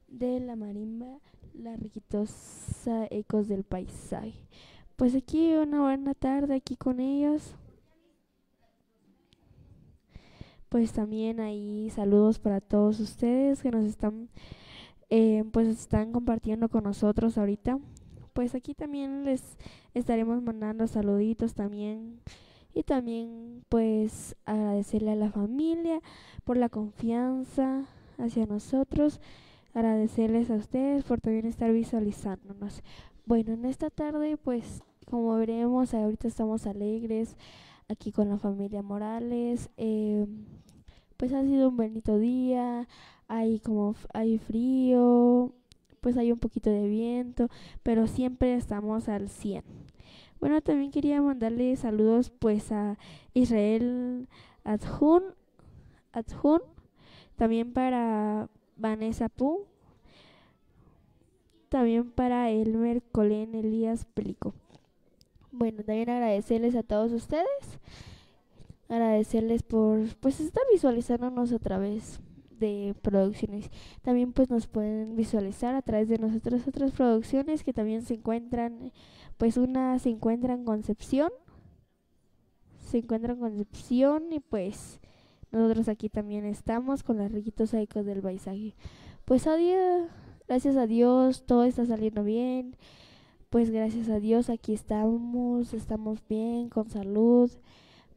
de la marimba, la riquitosa ecos del paisaje. Pues aquí una buena tarde aquí con ellos. Pues también ahí saludos para todos ustedes que nos están eh, pues están compartiendo con nosotros ahorita. Pues aquí también les estaremos mandando saluditos también y también pues agradecerle a la familia por la confianza hacia nosotros, agradecerles a ustedes por también estar visualizándonos. Bueno, en esta tarde pues como veremos, ahorita estamos alegres aquí con la familia Morales. Eh, pues ha sido un bonito día, hay como hay frío, pues hay un poquito de viento, pero siempre estamos al 100. Bueno, también quería mandarle saludos pues a Israel Adjun, Adjun también para Vanessa Pu, también para Elmer Colén Elías Pelico. Bueno, también agradecerles a todos ustedes, agradecerles por pues estar visualizándonos a través de producciones. También pues nos pueden visualizar a través de nuestras otras producciones que también se encuentran, pues una se encuentra en Concepción, se encuentra en Concepción y pues nosotros aquí también estamos con los riquitos ecos del paisaje. Pues adiós, gracias a Dios todo está saliendo bien. Pues gracias a Dios aquí estamos, estamos bien, con salud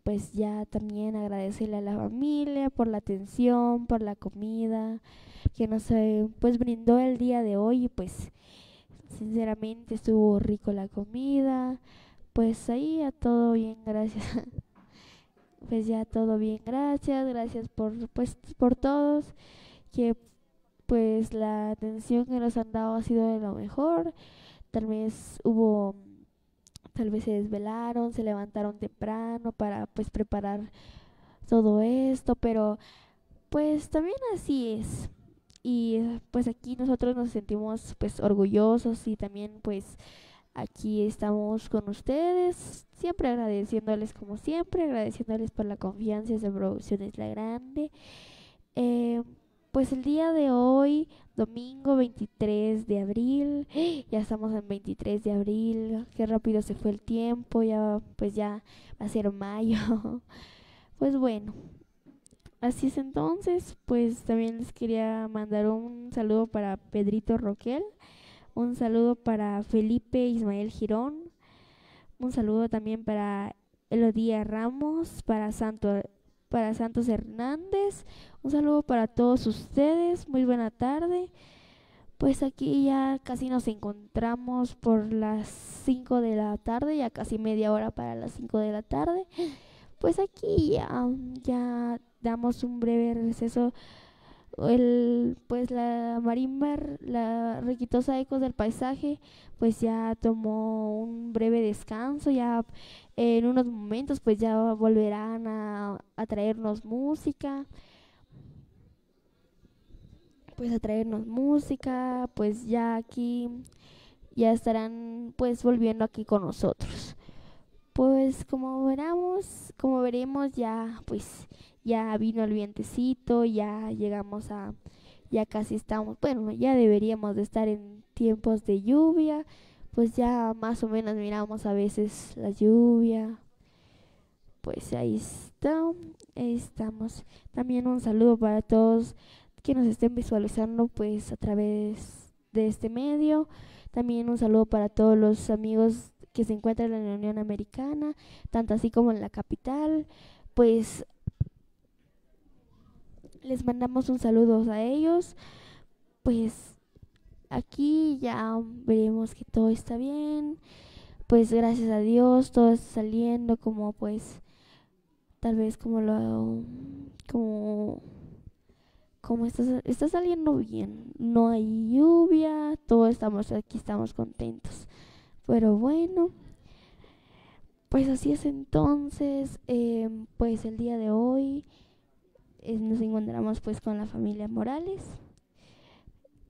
pues ya también agradecerle a la familia por la atención, por la comida que nos eh, pues brindó el día de hoy y pues sinceramente estuvo rico la comida, pues ahí a todo bien, gracias. pues ya todo bien, gracias, gracias por pues por todos que pues la atención que nos han dado ha sido de lo mejor. Tal vez hubo tal vez se desvelaron, se levantaron temprano para pues preparar todo esto, pero pues también así es. Y pues aquí nosotros nos sentimos pues orgullosos y también pues aquí estamos con ustedes, siempre agradeciéndoles como siempre, agradeciéndoles por la confianza de Producciones La Grande. Eh, pues el día de hoy, domingo 23 de abril, ya estamos en 23 de abril, qué rápido se fue el tiempo, ya pues ya va a ser mayo. Pues bueno, así es entonces, pues también les quería mandar un saludo para Pedrito Roquel, un saludo para Felipe Ismael Girón, un saludo también para Elodía Ramos, para Santo para Santos Hernández. Un saludo para todos ustedes. Muy buena tarde. Pues aquí ya casi nos encontramos por las 5 de la tarde, ya casi media hora para las 5 de la tarde. Pues aquí ya, damos un breve receso el pues la marimba la riquitosa ecos del paisaje pues ya tomó un breve descanso ya en unos momentos pues ya volverán a, traernos música. Pues a traernos música pues ya aquí ya estarán pues volviendo aquí con nosotros. Pues como veremos como veremos ya pues ya vino el vientecito, ya llegamos a, ya casi estamos, bueno, ya deberíamos de estar en tiempos de lluvia, pues ya más o menos miramos a veces la lluvia, pues ahí está, ahí estamos. También un saludo para todos que nos estén visualizando pues a través de este medio. También un saludo para todos los amigos que se encuentran en la Unión Americana, tanto así como en la capital. Pues les mandamos un saludo a ellos. Pues aquí ya veremos que todo está bien. Pues gracias a Dios todo está saliendo como pues tal vez como lo como como está, está saliendo bien. No hay lluvia, todos estamos aquí, estamos contentos. Pero bueno, pues así es entonces, eh, pues el día de hoy nos encontramos pues con la familia Morales.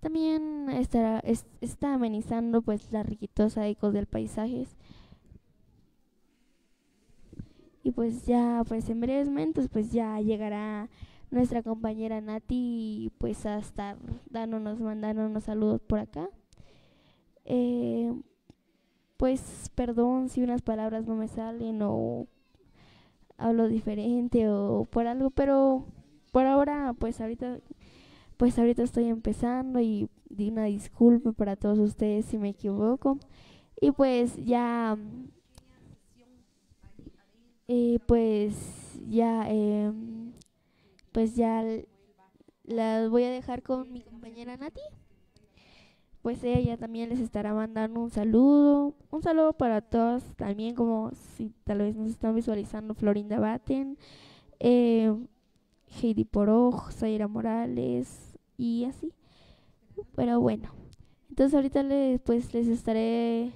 También estará, está amenizando pues la riquitosa ecos del paisaje. Y pues ya, pues en breves momentos, pues ya llegará nuestra compañera Nati pues a estar dándonos, mandándonos saludos por acá. Eh, pues perdón si unas palabras no me salen o hablo diferente o por algo, pero por ahora, pues ahorita, pues ahorita estoy empezando y di una disculpa para todos ustedes si me equivoco. Y pues ya, eh, pues ya, eh, pues ya las voy a dejar con mi compañera Nati. Pues ella también les estará mandando un saludo, un saludo para todos, también como si tal vez nos están visualizando Florinda Baten, eh, Heidi Poroj, Zaira Morales y así. Pero bueno, entonces ahorita les, pues les estaré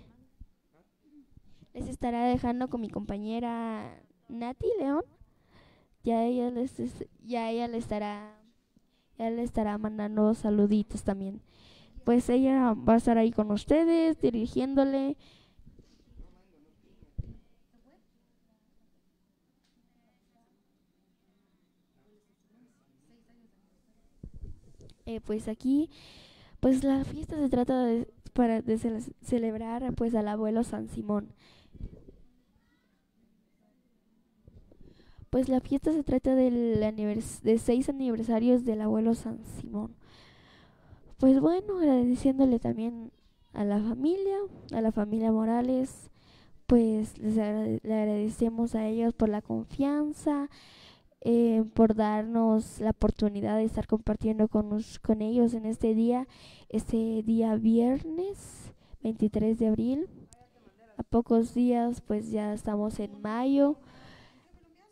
les estará dejando con mi compañera Nati León. Ya ella les ya ella le estará ya le estará mandando saluditos también. Pues ella va a estar ahí con ustedes dirigiéndole Eh, pues aquí, pues la fiesta se trata de, para, de cele- celebrar pues al abuelo San Simón. Pues la fiesta se trata del de seis aniversarios del abuelo San Simón. Pues bueno, agradeciéndole también a la familia, a la familia Morales, pues les le agradecemos a ellos por la confianza, eh, por darnos la oportunidad de estar compartiendo con, con ellos en este día, este día viernes 23 de abril. A pocos días pues ya estamos en mayo.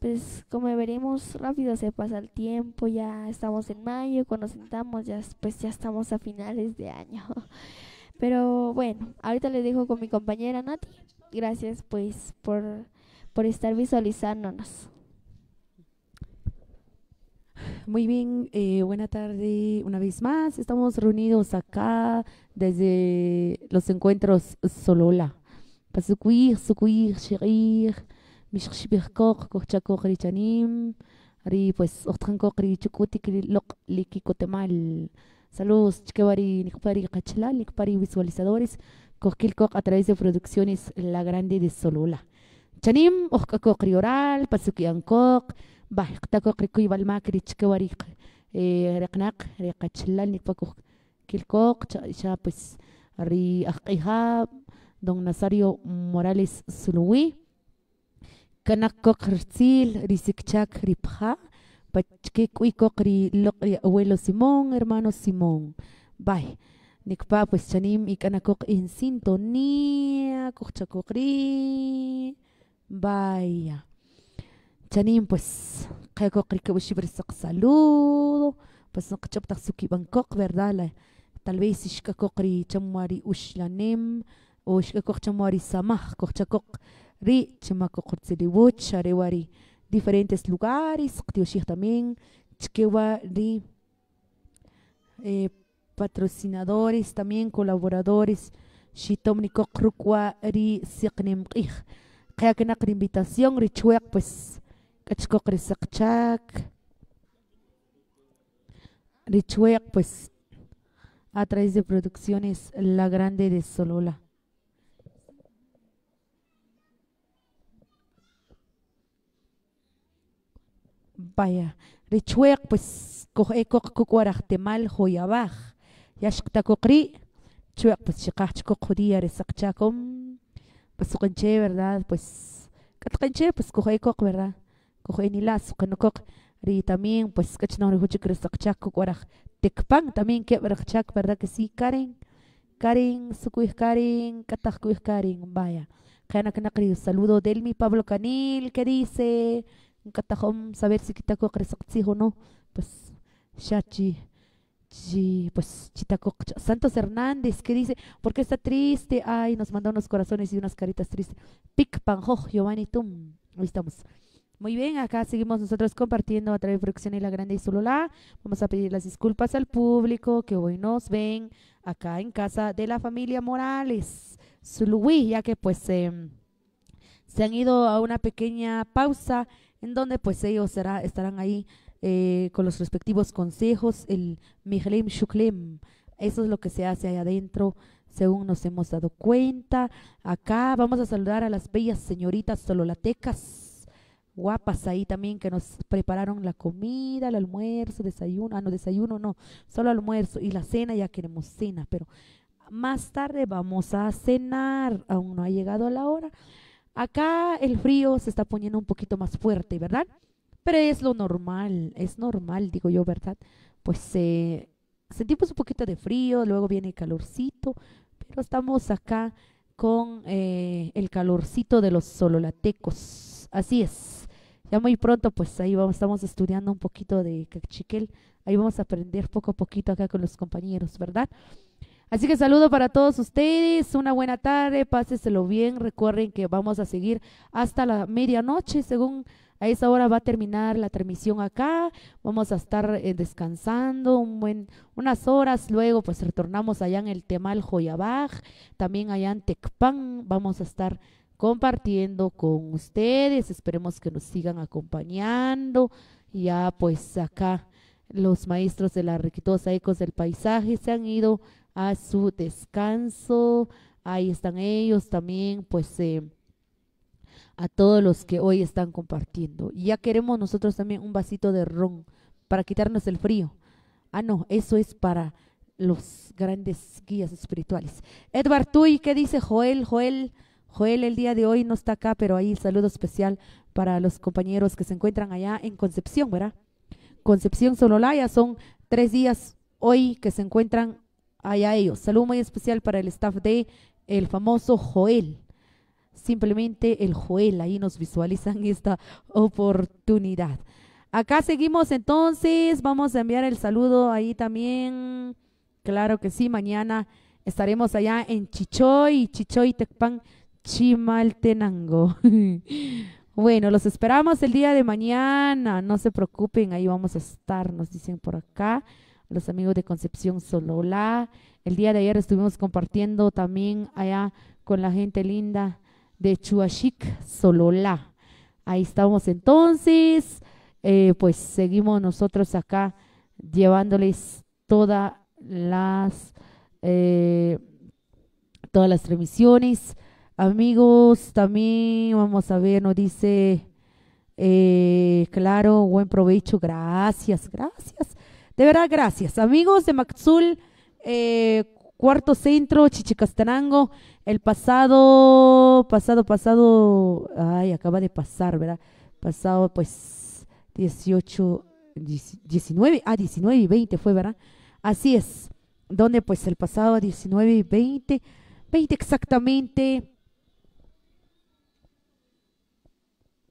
Pues como veremos rápido se pasa el tiempo, ya estamos en mayo, cuando sentamos ya pues ya estamos a finales de año. Pero bueno, ahorita les dejo con mi compañera Nati. Gracias pues por, por estar visualizándonos. Muy bien, eh, buena tarde una vez más. Estamos reunidos acá desde los encuentros Solola. Pasukuir, sukuir, shirir, mishkshibirkok, kochakok richanim, pues ri chukutik lok likikotemal. Saludos, chiquewari, nikpari kachlal, nikpari visualizadores, kokilkok a través de producciones La Grande de Solola. Chanim, ojkakok ri oral, pasukiankok, bah takok rikuy balmak ri chiquewari eh, reqnaq ri kachlal nikpakok kilkok, cha, cha pues ri ajqija, don Nazario Morales Suluwi, kanak kok rtzil, risikchak ripja, pachke kuy kok ri lok ri abuelo Simón, hermano Simón. Bye. Nikpa pues chanim y kanakok en sintonía, kok chakok ri. Vaya. Chanim pues kayakok ri kabushibri saludo, pues no kachaptak suki Bangkok, ¿verdad? La, tal vez ishkakok ri chamwari ushlanem, o ishkakok chamwari samaj, kok chakok ri chimakok tzilibuch, arewari diferentes lugares, ktiushik también, chkewa ri eh, patrocinadores, también colaboradores, shitomnikok rukwa ri siqnim qij, kaya kenak ri invitación, ri chuek, pues, ri ri chuek, pues, a través de producciones La Grande de Solola. Vaya, richuek pues coge cocuaraj temal joyabaj. Yashkta kokri, chuek pues chikach kokudía resakchakom. Pues ¿verdad? Pues katqenche pues coge coc, ¿verdad? Coge ni las suqenokok. Ri también pues kachna ri huchik resakchak cocuaraj. Tekpan también que verachak, ¿verdad? Que sí, Karen. Karen, sukuih Karen, katajkuih Karen, vaya. Kana kanakri, saludo del mi Pablo Canil, que dice, katajom saber si kitako kresaktsijo o no, pues shachi, chi, pues chitako Santos Hernández, que dice, ¿por qué está triste? Ay, nos mandó unos corazones y unas caritas tristes. Pic Panjoj, Giovanni Tum, ahí estamos. Muy bien, acá seguimos nosotros compartiendo a través de Producción y la Grande y Solola. Vamos a pedir las disculpas al público que hoy nos ven acá en casa de la familia Morales, Zuluí, ya que pues em, se han ido a una pequeña pausa en donde pues ellos estarán ahí eh, con los respectivos consejos, el Mijelem Shuklem. Eso es lo que se hace ahí adentro, según nos hemos dado cuenta. Acá vamos a saludar a las bellas señoritas sololatecas guapas ahí también que nos prepararon la comida, el almuerzo, desayuno, ah no, desayuno no, solo almuerzo y la cena, ya queremos cena, pero más tarde vamos a cenar, aún no ha llegado la hora. Acá el frío se está poniendo un poquito más fuerte, ¿verdad? Pero es lo normal, es normal, digo yo, ¿verdad? Pues eh, sentimos un poquito de frío, luego viene el calorcito, pero estamos acá con eh, el calorcito de los sololatecos. Así es. Ya muy pronto, pues ahí vamos, estamos estudiando un poquito de cachiquel. Ahí vamos a aprender poco a poquito acá con los compañeros, ¿verdad? Así que saludo para todos ustedes, una buena tarde, páseselo bien, recuerden que vamos a seguir hasta la medianoche, según a esa hora va a terminar la transmisión acá, vamos a estar eh, descansando un buen, unas horas, luego pues retornamos allá en el Temal Joyabaj, también allá en Tecpan, vamos a estar compartiendo con ustedes, esperemos que nos sigan acompañando, ya pues acá los maestros de la Riquitosa Ecos del Paisaje se han ido a su descanso. Ahí están ellos también, pues eh, a todos los que hoy están compartiendo. Y ya queremos nosotros también un vasito de ron para quitarnos el frío. Ah, no, eso es para los grandes guías espirituales. Edward Tuy, ¿qué dice Joel? Joel, Joel el día de hoy no está acá, pero ahí saludo especial para los compañeros que se encuentran allá en Concepción, ¿verdad? Concepción Sololaya, son tres días hoy que se encuentran allá ellos. Saludo muy especial para el staff de el famoso Joel. Simplemente el Joel, ahí nos visualizan esta oportunidad. Acá seguimos entonces, vamos a enviar el saludo ahí también. Claro que sí, mañana estaremos allá en Chichoy, Chichoy, Tecpan, Chimaltenango. bueno, los esperamos el día de mañana, no se preocupen, ahí vamos a estar, nos dicen por acá los amigos de Concepción Solola. El día de ayer estuvimos compartiendo también allá con la gente linda de Chuachic Solola. Ahí estamos entonces, eh, pues seguimos nosotros acá llevándoles todas las eh, todas las transmisiones. Amigos, también vamos a ver, nos dice, eh, claro, buen provecho, gracias, gracias. De verdad, gracias. Amigos de Maxul, eh, Cuarto Centro, Chichicastenango, el pasado, pasado, pasado, ay, acaba de pasar, ¿verdad? Pasado, pues, 18, 19, ah, 19 y 20 fue, ¿verdad? Así es, donde pues el pasado 19 y 20, 20 exactamente,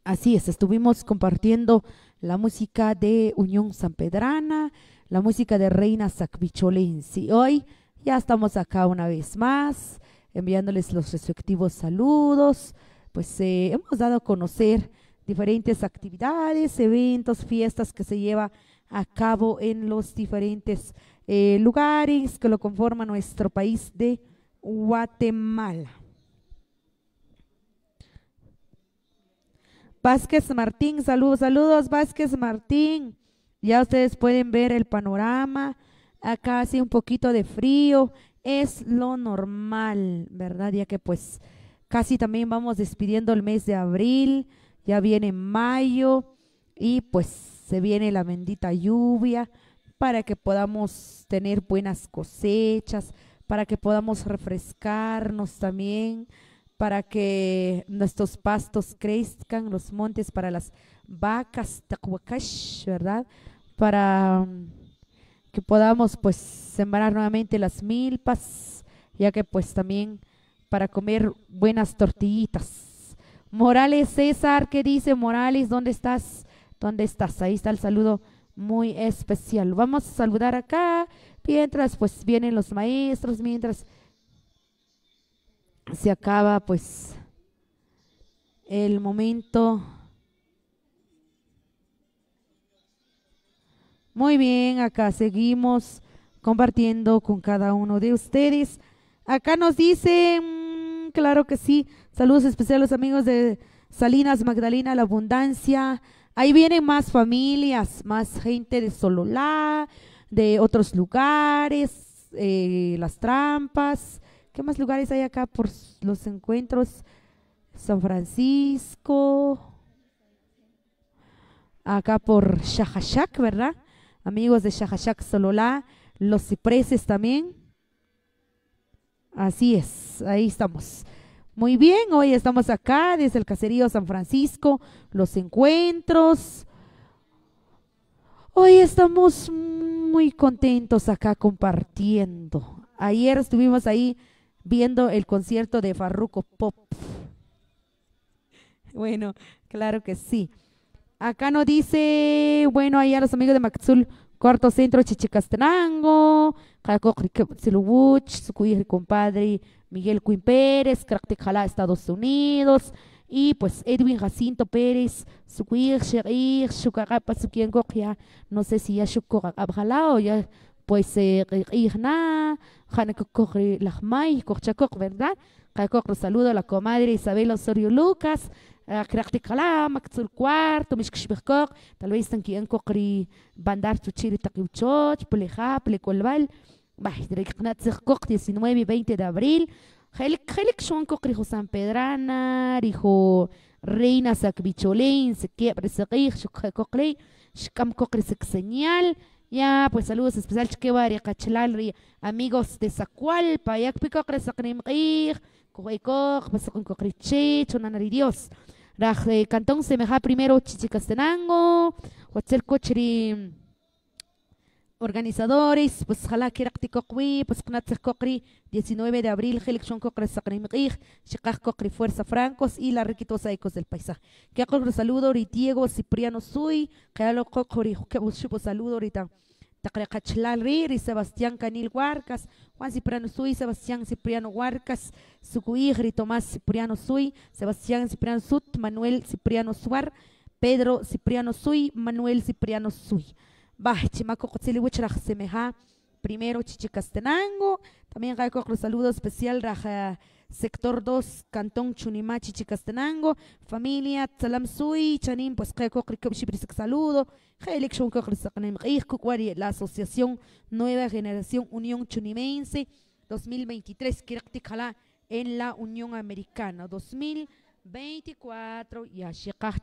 así es, estuvimos compartiendo la música de Unión San Pedrana, la música de Reina Sacbicholense. Hoy ya estamos acá una vez más, enviándoles los respectivos saludos. Pues eh, hemos dado a conocer diferentes actividades, eventos, fiestas que se lleva a cabo en los diferentes eh, lugares que lo conforman nuestro país de Guatemala. Vázquez Martín, saludos, saludos Vázquez Martín. Ya ustedes pueden ver el panorama. Acá hace un poquito de frío. Es lo normal, ¿verdad? Ya que pues casi también vamos despidiendo el mes de abril. Ya viene mayo y pues se viene la bendita lluvia para que podamos tener buenas cosechas, para que podamos refrescarnos también, para que nuestros pastos crezcan, los montes para las vacas, ¿verdad? para mm, que podamos pues sembrar nuevamente las milpas, ya que pues también para comer buenas tortillitas. Morales César, ¿qué dice Morales? ¿Dónde estás? ¿Dónde estás? Ahí está el saludo muy especial. Vamos a saludar acá, mientras pues vienen los maestros, mientras se acaba pues el momento Muy bien, acá seguimos compartiendo con cada uno de ustedes. Acá nos dicen, claro que sí, saludos especiales amigos de Salinas Magdalena, La Abundancia. Ahí vienen más familias, más gente de Sololá, de otros lugares, eh, Las Trampas. ¿Qué más lugares hay acá por los encuentros? San Francisco. Acá por Shahashak, ¿verdad? amigos de Shahashak Sololá, los cipreses también. Así es, ahí estamos. Muy bien, hoy estamos acá desde el caserío San Francisco, los encuentros. Hoy estamos muy contentos acá compartiendo. Ayer estuvimos ahí viendo el concierto de Farruko Pop. Bueno, claro que sí. Acá nos dice, bueno, ahí a los amigos de Maxul, cuarto centro Chichicastenango, Silubuch, su compadre Miguel Quinn Pérez, Cractecala, Estados Unidos, y pues Edwin Jacinto Pérez, su Sherir, Shukarapa, su quien ya, no sé si ya Shukara o ya, pues, Irna, Hanekokori Lachmay, Korchakok, ¿verdad? Kakok, saludo a la comadre Isabel Osorio Lucas, kraqtikala maktzul cuarto mixkixbihkok tal vez tankian kokri bandar chuchiri takiuchoch pleja plekolbal bah direknatzikok 19 y 20 de abril. Helik helik shon kokri jo San Pedrana rijo Reina Sakbicholén sequiebre sekij shukje kokri shkam kokri sek señal ya, pues saludos especial chiquevari, cachelal, amigos de Zacualpa, ya pico cresacrim ir, cojoicoc, pasacun cocriche, chonanari Dios. Raj eh, cantón semeja primero chichicastenango, hotel cochri organizadores, pues jala kiraktikokwi, pues knatzek kokri, 19 de abril, kokri sakrim ir, shikaj kokri Fuerza Francos y la riquitosa Ecos del Paisaje. Que kokri saludo, Diego Cipriano Sui, que lo kokri, que saludo ahorita. Tacrecachlal Riri, Sebastián Canil Huarcas, Juan Cipriano Sui, Sebastián Cipriano Huarcas, Sucuigri, Tomás Cipriano Sui, Sebastián Cipriano Sut, Manuel Cipriano Suar, Pedro Cipriano Sui, Manuel Cipriano Sui. Primero Chichicastenango, también un saludo especial Raja sector 2, Cantón Chichicastenango, familia Tzalam Sui, Chanim, pues saludo, la Asociación Nueva Generación Unión Chunimense 2023, en la Unión Americana. 2024, y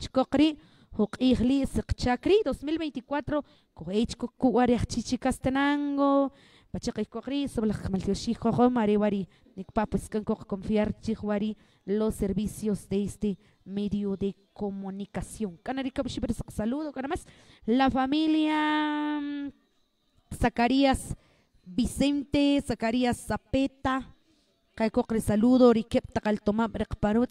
Kokri, Hukihli Sikchakri 2024, Kohechko Kuwariach Chichicastenango, Pachakay Kokri, sobre la Maltioshiko, Mariwari, Nikpa, pues confiar Chihuari los servicios de este medio de comunicación. Canarica saludo, más. La familia mm, Zacarías Vicente, Zacarías Zapeta, Caicocre saludo, Riquepta Caltomá Brekparut,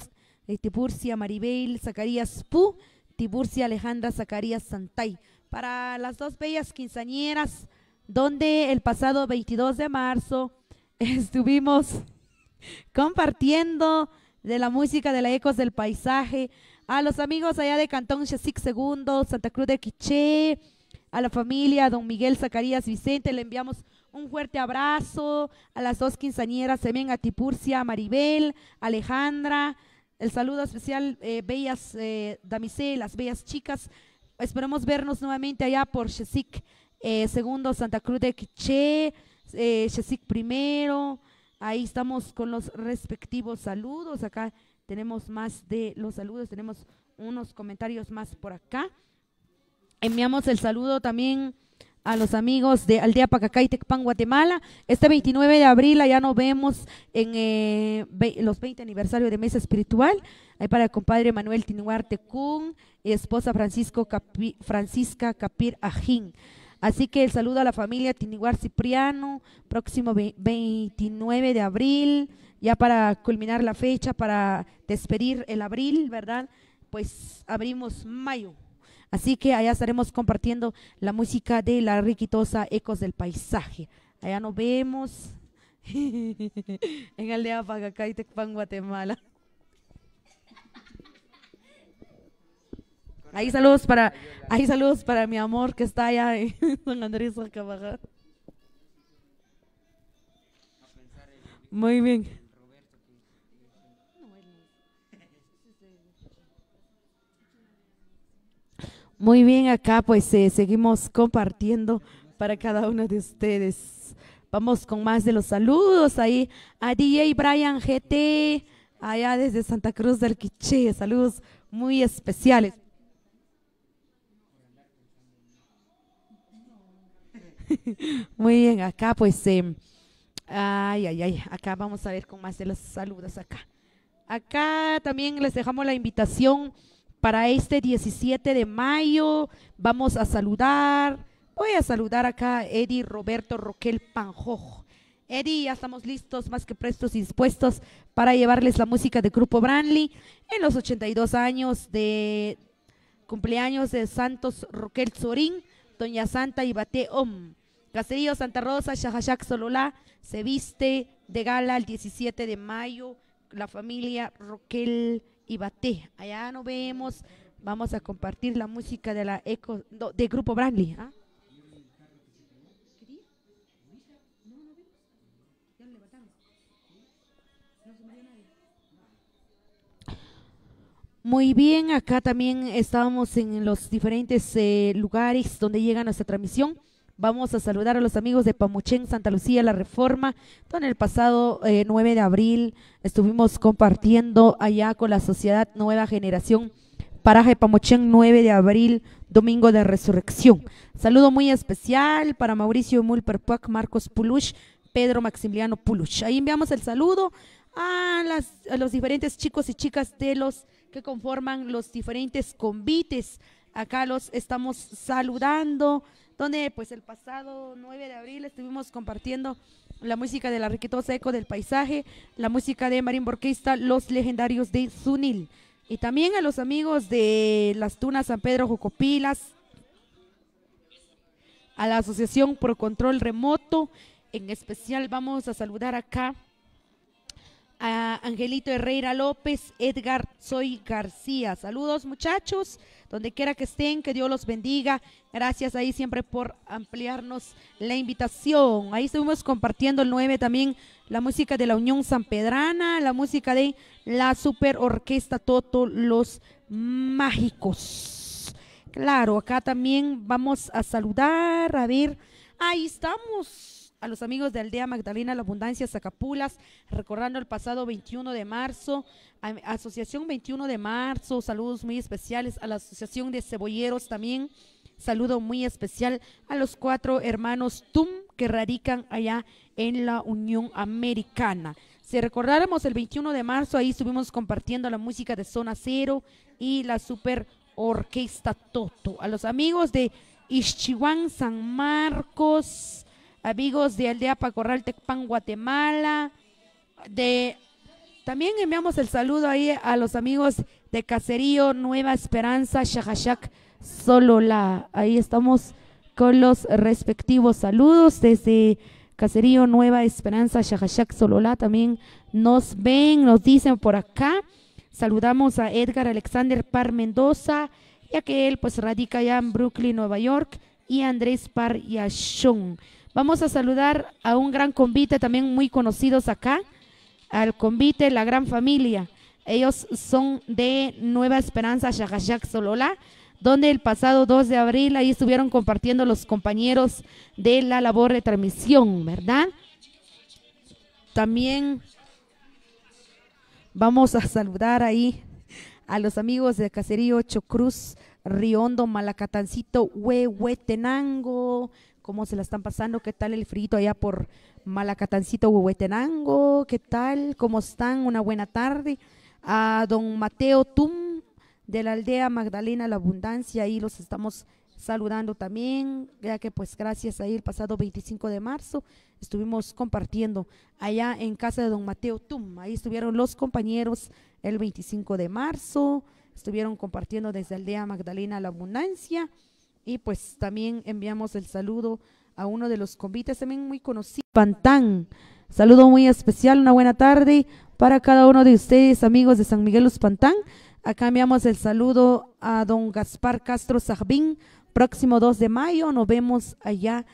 Tiburcia Maribel, Zacarías Pu, Tiburcia Alejandra Zacarías Santay. Para las dos bellas quinceañeras, donde el pasado 22 de marzo estuvimos compartiendo de la música de la Ecos del Paisaje, a los amigos allá de Cantón Chesic Segundo, Santa Cruz de Quiché, a la familia Don Miguel Zacarías Vicente, le enviamos un fuerte abrazo, a las dos quinceañeras también a Tipurcia, Maribel, Alejandra, el saludo especial, eh, bellas eh, damiselas, bellas chicas, esperemos vernos nuevamente allá por Chesic eh, Segundo, Santa Cruz de Quiché, eh, Chesic Primero, Ahí estamos con los respectivos saludos. Acá tenemos más de los saludos, tenemos unos comentarios más por acá. Enviamos el saludo también a los amigos de Aldea Pacacay, Tecpan, Guatemala. Este 29 de abril allá nos vemos en eh, los 20 aniversario de Mesa Espiritual. Ahí para el compadre Manuel Tinuarte Kun y esposa Francisco Francisca Capir Ajín. Así que el saludo a la familia Tiniguar Cipriano, próximo 29 de abril, ya para culminar la fecha, para despedir el abril, ¿verdad? Pues abrimos mayo. Así que allá estaremos compartiendo la música de la riquitosa Ecos del Paisaje. Allá nos vemos en Aldea Pagacay, Tecpan, Guatemala. Ahí saludos para, ahí saludos para mi amor que está allá en San Andrés Carvajal. Muy bien. Muy bien, acá pues eh, seguimos compartiendo para cada uno de ustedes. Vamos con más de los saludos ahí a DJ Brian GT, allá desde Santa Cruz del Quiché. Saludos muy especiales. Muy bien, acá pues, em, ay, ay, ay, acá vamos a ver con más de los saludos acá. Acá también les dejamos la invitación para este 17 de mayo. Vamos a saludar, voy a saludar acá a Eddie Roberto Roquel Panjojo. Eddie, ya estamos listos, más que prestos y dispuestos para llevarles la música de Grupo Branly en los 82 años de cumpleaños de Santos Roquel Zorín, Doña Santa Ibate Om. Caserío Santa Rosa, Shahayak Sololá, se viste de gala el 17 de mayo, la familia Roquel Ibate. Allá nos vemos, vamos a compartir la música de la eco, de Grupo Branly. ¿ah? Muy bien, acá también estábamos en los diferentes eh, lugares donde llega nuestra transmisión. Vamos a saludar a los amigos de Pamuchén, Santa Lucía, La Reforma. En el pasado eh, 9 de abril estuvimos compartiendo allá con la Sociedad Nueva Generación, Paraje Pamuchén, 9 de abril, Domingo de Resurrección. Saludo muy especial para Mauricio Mulperpuac, Marcos Pulush, Pedro Maximiliano Pulush. Ahí enviamos el saludo a, las, a los diferentes chicos y chicas de los que conforman los diferentes convites. Acá los estamos saludando, donde pues el pasado 9 de abril estuvimos compartiendo la música de la riquitosa eco del paisaje, la música de Marín Borquista, los legendarios de Sunil. Y también a los amigos de las Tunas San Pedro Jocopilas, a la Asociación Pro Control Remoto, en especial vamos a saludar acá a Angelito Herrera López, Edgar Soy García. Saludos muchachos, donde quiera que estén, que Dios los bendiga. Gracias ahí siempre por ampliarnos la invitación. Ahí estuvimos compartiendo el 9 también la música de la Unión San Pedrana, la música de la Super Orquesta Toto Los Mágicos. Claro, acá también vamos a saludar, a ver, ahí estamos a los amigos de Aldea Magdalena La Abundancia Zacapulas, recordando el pasado 21 de marzo, a- Asociación 21 de marzo, saludos muy especiales a la Asociación de Cebolleros también, saludo muy especial a los cuatro hermanos TUM que radican allá en la Unión Americana. Si recordáramos el 21 de marzo, ahí estuvimos compartiendo la música de Zona Cero y la Super Orquesta Toto. A los amigos de Ixchihuán, San Marcos, amigos de Aldea Pacorral, Tecpan, Guatemala, de también enviamos el saludo ahí a los amigos de Caserío Nueva Esperanza, Shahashak, Solola. Ahí estamos con los respectivos saludos desde Caserío Nueva Esperanza, Shahashak, Solola. También nos ven, nos dicen por acá. Saludamos a Edgar Alexander Par Mendoza, ya que él pues radica allá en Brooklyn, Nueva York, y Andrés Par Yashon. Vamos a saludar a un gran convite también muy conocidos acá, al convite La Gran Familia. Ellos son de Nueva Esperanza, Shahashak, Solola, donde el pasado 2 de abril ahí estuvieron compartiendo los compañeros de la labor de transmisión, ¿verdad? También vamos a saludar ahí a los amigos de Caserío Chocruz, Riondo, Malacatancito, Huehuetenango, cómo se la están pasando, qué tal el frito allá por Malacatancito, Huehuetenango, qué tal, cómo están, una buena tarde. A don Mateo Tum de la aldea Magdalena La Abundancia, ahí los estamos saludando también, ya que pues gracias a el pasado 25 de marzo estuvimos compartiendo allá en casa de don Mateo Tum, ahí estuvieron los compañeros el 25 de marzo, estuvieron compartiendo desde aldea Magdalena La Abundancia y pues también enviamos el saludo a uno de los convites también muy conocido, Pantán. Saludo muy especial, una buena tarde para cada uno de ustedes, amigos de San Miguel Los. Acá enviamos el saludo a don Gaspar Castro Sajbín. Próximo 2 de mayo nos vemos allá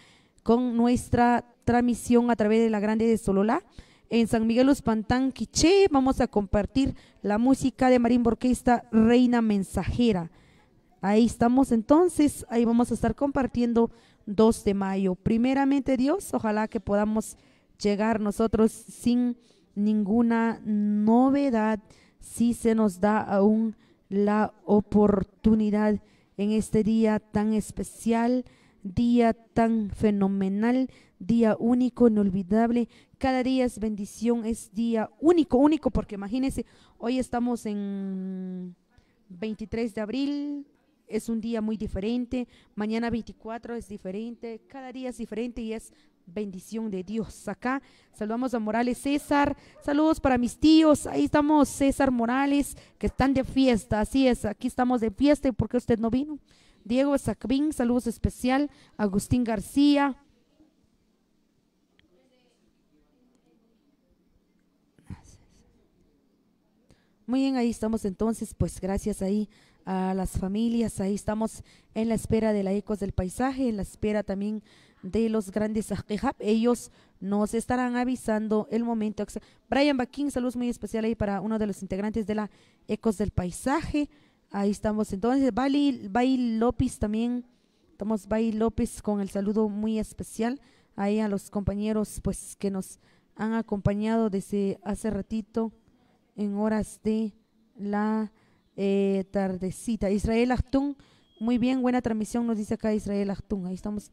con nuestra transmisión a través de la Grande de Sololá. En San Miguel Los Pantán, Quiché, vamos a compartir la música de Marín Borquesta Reina Mensajera. Ahí estamos entonces, ahí vamos a estar compartiendo 2 de mayo. Primeramente Dios, ojalá que podamos llegar nosotros sin ninguna novedad, si se nos da aún la oportunidad en este día tan especial, día tan fenomenal, día único, inolvidable. Cada día es bendición, es día único, único, porque imagínense, hoy estamos en 23 de abril, es un día muy diferente, mañana 24 es diferente, cada día es diferente y es bendición de Dios. Acá saludamos a Morales César, saludos para mis tíos, ahí estamos César Morales, que están de fiesta, así es, aquí estamos de fiesta y por qué usted no vino. Diego Sacbín, saludos especial, Agustín García. Muy bien, ahí estamos entonces, pues gracias ahí a las familias, ahí estamos en la espera de la Ecos del Paisaje, en la espera también de los grandes Ajejab. Ellos nos estarán avisando el momento. Brian Baquín, saludos muy especial ahí para uno de los integrantes de la Ecos del Paisaje. Ahí estamos entonces. Bali, Bay López también. Estamos Bay López con el saludo muy especial ahí a los compañeros pues que nos han acompañado desde hace ratito en horas de la eh, tardecita. Israel Achtun, muy bien, buena transmisión nos dice acá Israel Achtun. Ahí estamos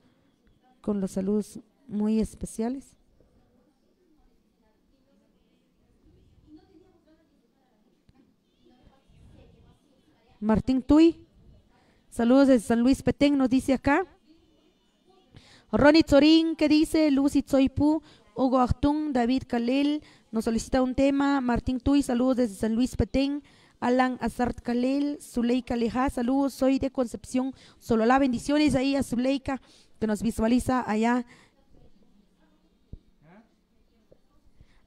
con los saludos muy especiales. Martín Tuy, saludos desde San Luis Petén, nos dice acá. Ronnie Zorín, que dice? Lucy Tsoipu, Hugo Achtun, David Kalel, nos solicita un tema. Martín Tuy, saludos desde San Luis Petén. Alan Azart Kalel, Zuleika Leja, saludos, soy de Concepción Sololá, bendiciones ahí a Zuleika que nos visualiza allá.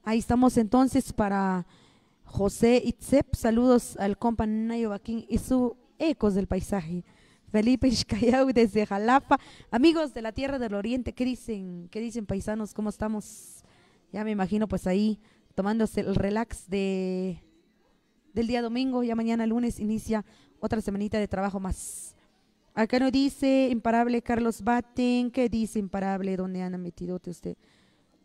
Ahí estamos entonces para José Itzep, saludos al compa Nayo Baquín y su Ecos del Paisaje. Felipe Xcayau desde Jalapa. Amigos de la Tierra del Oriente, ¿qué dicen? ¿Qué dicen paisanos? ¿Cómo estamos? Ya me imagino pues ahí tomándose el relax de del día domingo, ya mañana lunes inicia otra semanita de trabajo más. Acá nos dice imparable Carlos Baten, ¿qué dice imparable? ¿Dónde han metido usted?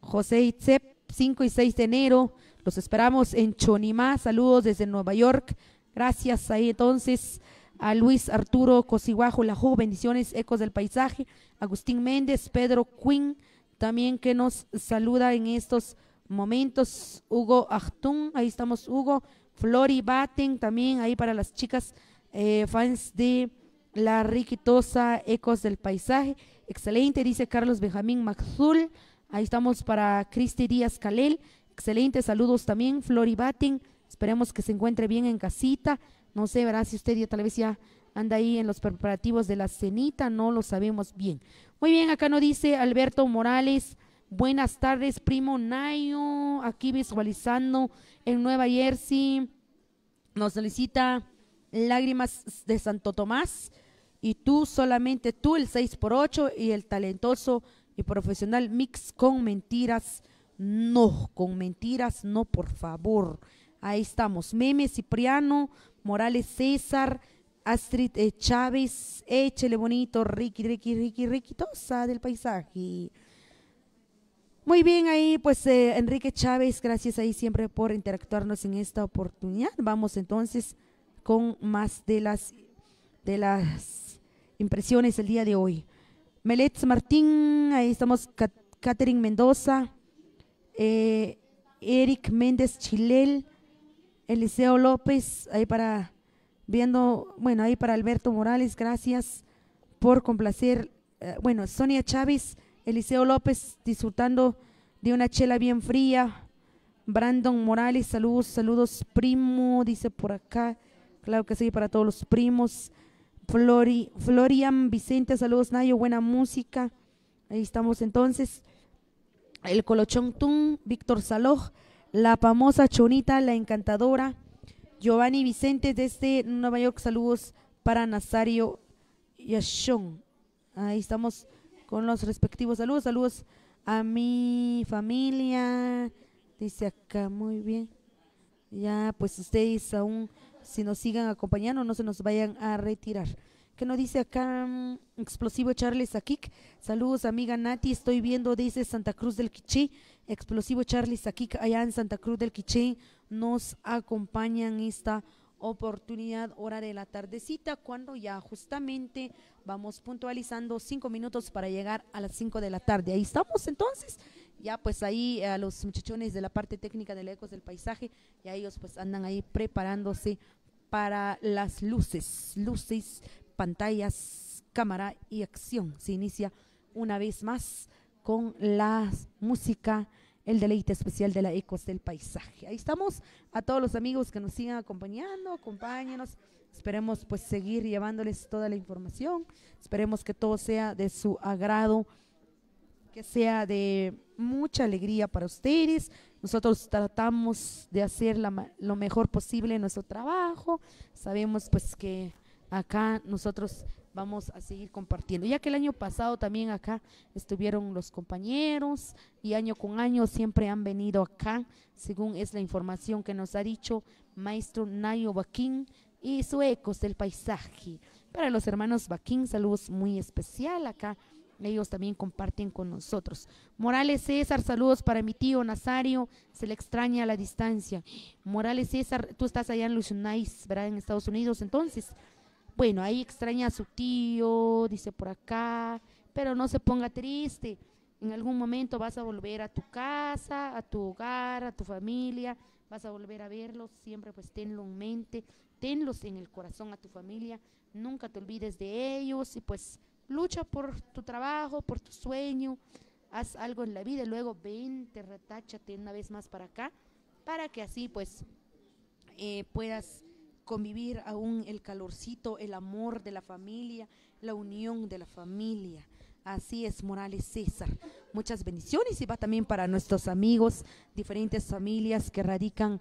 José Itzep, 5 y 6 de enero, los esperamos en Chonimá, saludos desde Nueva York, gracias ahí entonces a Luis Arturo Cosiguajo Lajo, bendiciones, ecos del paisaje, Agustín Méndez, Pedro Quinn, también que nos saluda en estos momentos, Hugo Achtun, ahí estamos Hugo, Flori Baten, también ahí para las chicas eh, fans de la riquitosa Ecos del Paisaje. Excelente, dice Carlos Benjamín Maxul. Ahí estamos para Cristi Díaz Calel. Excelente, saludos también, Flori Baten. Esperemos que se encuentre bien en casita. No sé, verá si usted ya tal vez ya anda ahí en los preparativos de la cenita, no lo sabemos bien. Muy bien, acá nos dice Alberto Morales. Buenas tardes, primo Nayo. Aquí visualizando en Nueva Jersey. Nos solicita Lágrimas de Santo Tomás. Y tú, solamente tú, el 6 por 8 y el talentoso y profesional mix con mentiras. No, con mentiras, no, por favor. Ahí estamos. Meme Cipriano, Morales César, Astrid eh, Chávez, échele bonito, Ricky, Ricky, Ricky, Ricky, tosa del paisaje. Muy bien, ahí pues eh, Enrique Chávez, gracias ahí siempre por interactuarnos en esta oportunidad. Vamos entonces con más de las de las impresiones el día de hoy. Meletz Martín, ahí estamos Cat- Catherine Mendoza, eh, Eric Méndez Chilel, Eliseo López, ahí para viendo, bueno, ahí para Alberto Morales, gracias por complacer. eh, bueno, Sonia Chávez, Eliseo López, disfrutando de una chela bien fría. Brandon Morales, saludos, saludos, primo, dice por acá. Claro que sí, para todos los primos. Flori, Florian Vicente, saludos, Nayo, buena música. Ahí estamos entonces. El Colochón Tun, Víctor Saloj, la famosa Chonita, la encantadora. Giovanni Vicente desde Nueva York, saludos para Nazario Yashon. Ahí estamos con los respectivos saludos. Saludos a mi familia. Dice acá, muy bien. Ya, pues ustedes aún, si nos sigan acompañando, no se nos vayan a retirar. ¿Qué nos dice acá? mm, Explosivo Charles Akik. Saludos, amiga Nati. Estoy viendo desde Santa Cruz del Quiché. Explosivo Charles Akik, allá en Santa Cruz del Quiché. Nos acompañan esta oportunidad, hora de la tardecita, cuando ya justamente vamos puntualizando cinco minutos para llegar a las cinco de la tarde. Ahí estamos entonces. Ya pues ahí a los muchachones de la parte técnica de Ecos del Paisaje, ya ellos pues andan ahí preparándose para las luces, luces, pantallas, cámara y acción. Se inicia una vez más con la música, el deleite especial de la Ecos del Paisaje. Ahí estamos a todos los amigos que nos sigan acompañando, acompáñenos. Esperemos pues seguir llevándoles toda la información. Esperemos que todo sea de su agrado que sea de mucha alegría para ustedes. Nosotros tratamos de hacer la lo mejor posible en nuestro trabajo. Sabemos pues que acá nosotros vamos a seguir compartiendo. Ya que el año pasado también acá estuvieron los compañeros y año con año siempre han venido acá, según es la información que nos ha dicho maestro Nayo Baquín y su Ecos del Paisaje. Para los hermanos Baquín, saludos muy especial acá. Ellos también comparten con nosotros. Morales César, saludos para mi tío Nazario, se le extraña a la distancia. Morales César, tú estás allá en Lusionais, ¿verdad? En Estados Unidos, entonces. Bueno, ahí extraña a su tío, dice por acá, pero no se ponga triste. En algún momento vas a volver a tu casa, a tu hogar, a tu familia, vas a volver a verlos, siempre pues tenlo en mente, tenlos en el corazón a tu familia, nunca te olvides de ellos y pues lucha por tu trabajo, por tu sueño, haz algo en la vida y luego vente, retáchate una vez más para acá, para que así pues eh, puedas convivir aún el calorcito, el amor de la familia, la unión de la familia. Así es, Morales César. Muchas bendiciones y va también para nuestros amigos, diferentes familias que radican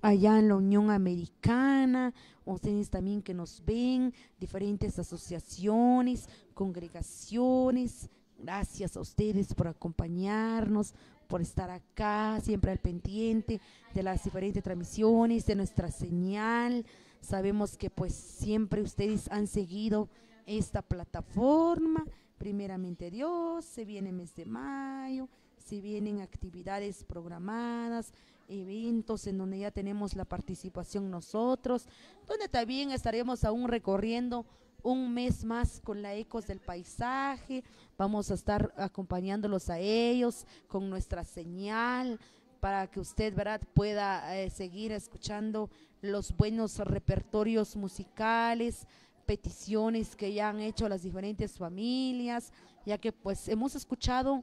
allá en la Unión Americana, ustedes también que nos ven, diferentes asociaciones, congregaciones. Gracias a ustedes por acompañarnos, por estar acá, siempre al pendiente de las diferentes transmisiones, de nuestra señal. Sabemos que pues siempre ustedes han seguido esta plataforma. Primeramente Dios, se viene mes de mayo, se vienen actividades programadas, eventos en donde ya tenemos la participación nosotros, donde también estaremos aún recorriendo un mes más con la Ecos del Paisaje. Vamos a estar acompañándolos a ellos con nuestra señal para que usted ¿verdad? pueda eh, seguir escuchando los buenos repertorios musicales, peticiones que ya han hecho las diferentes familias, ya que pues hemos escuchado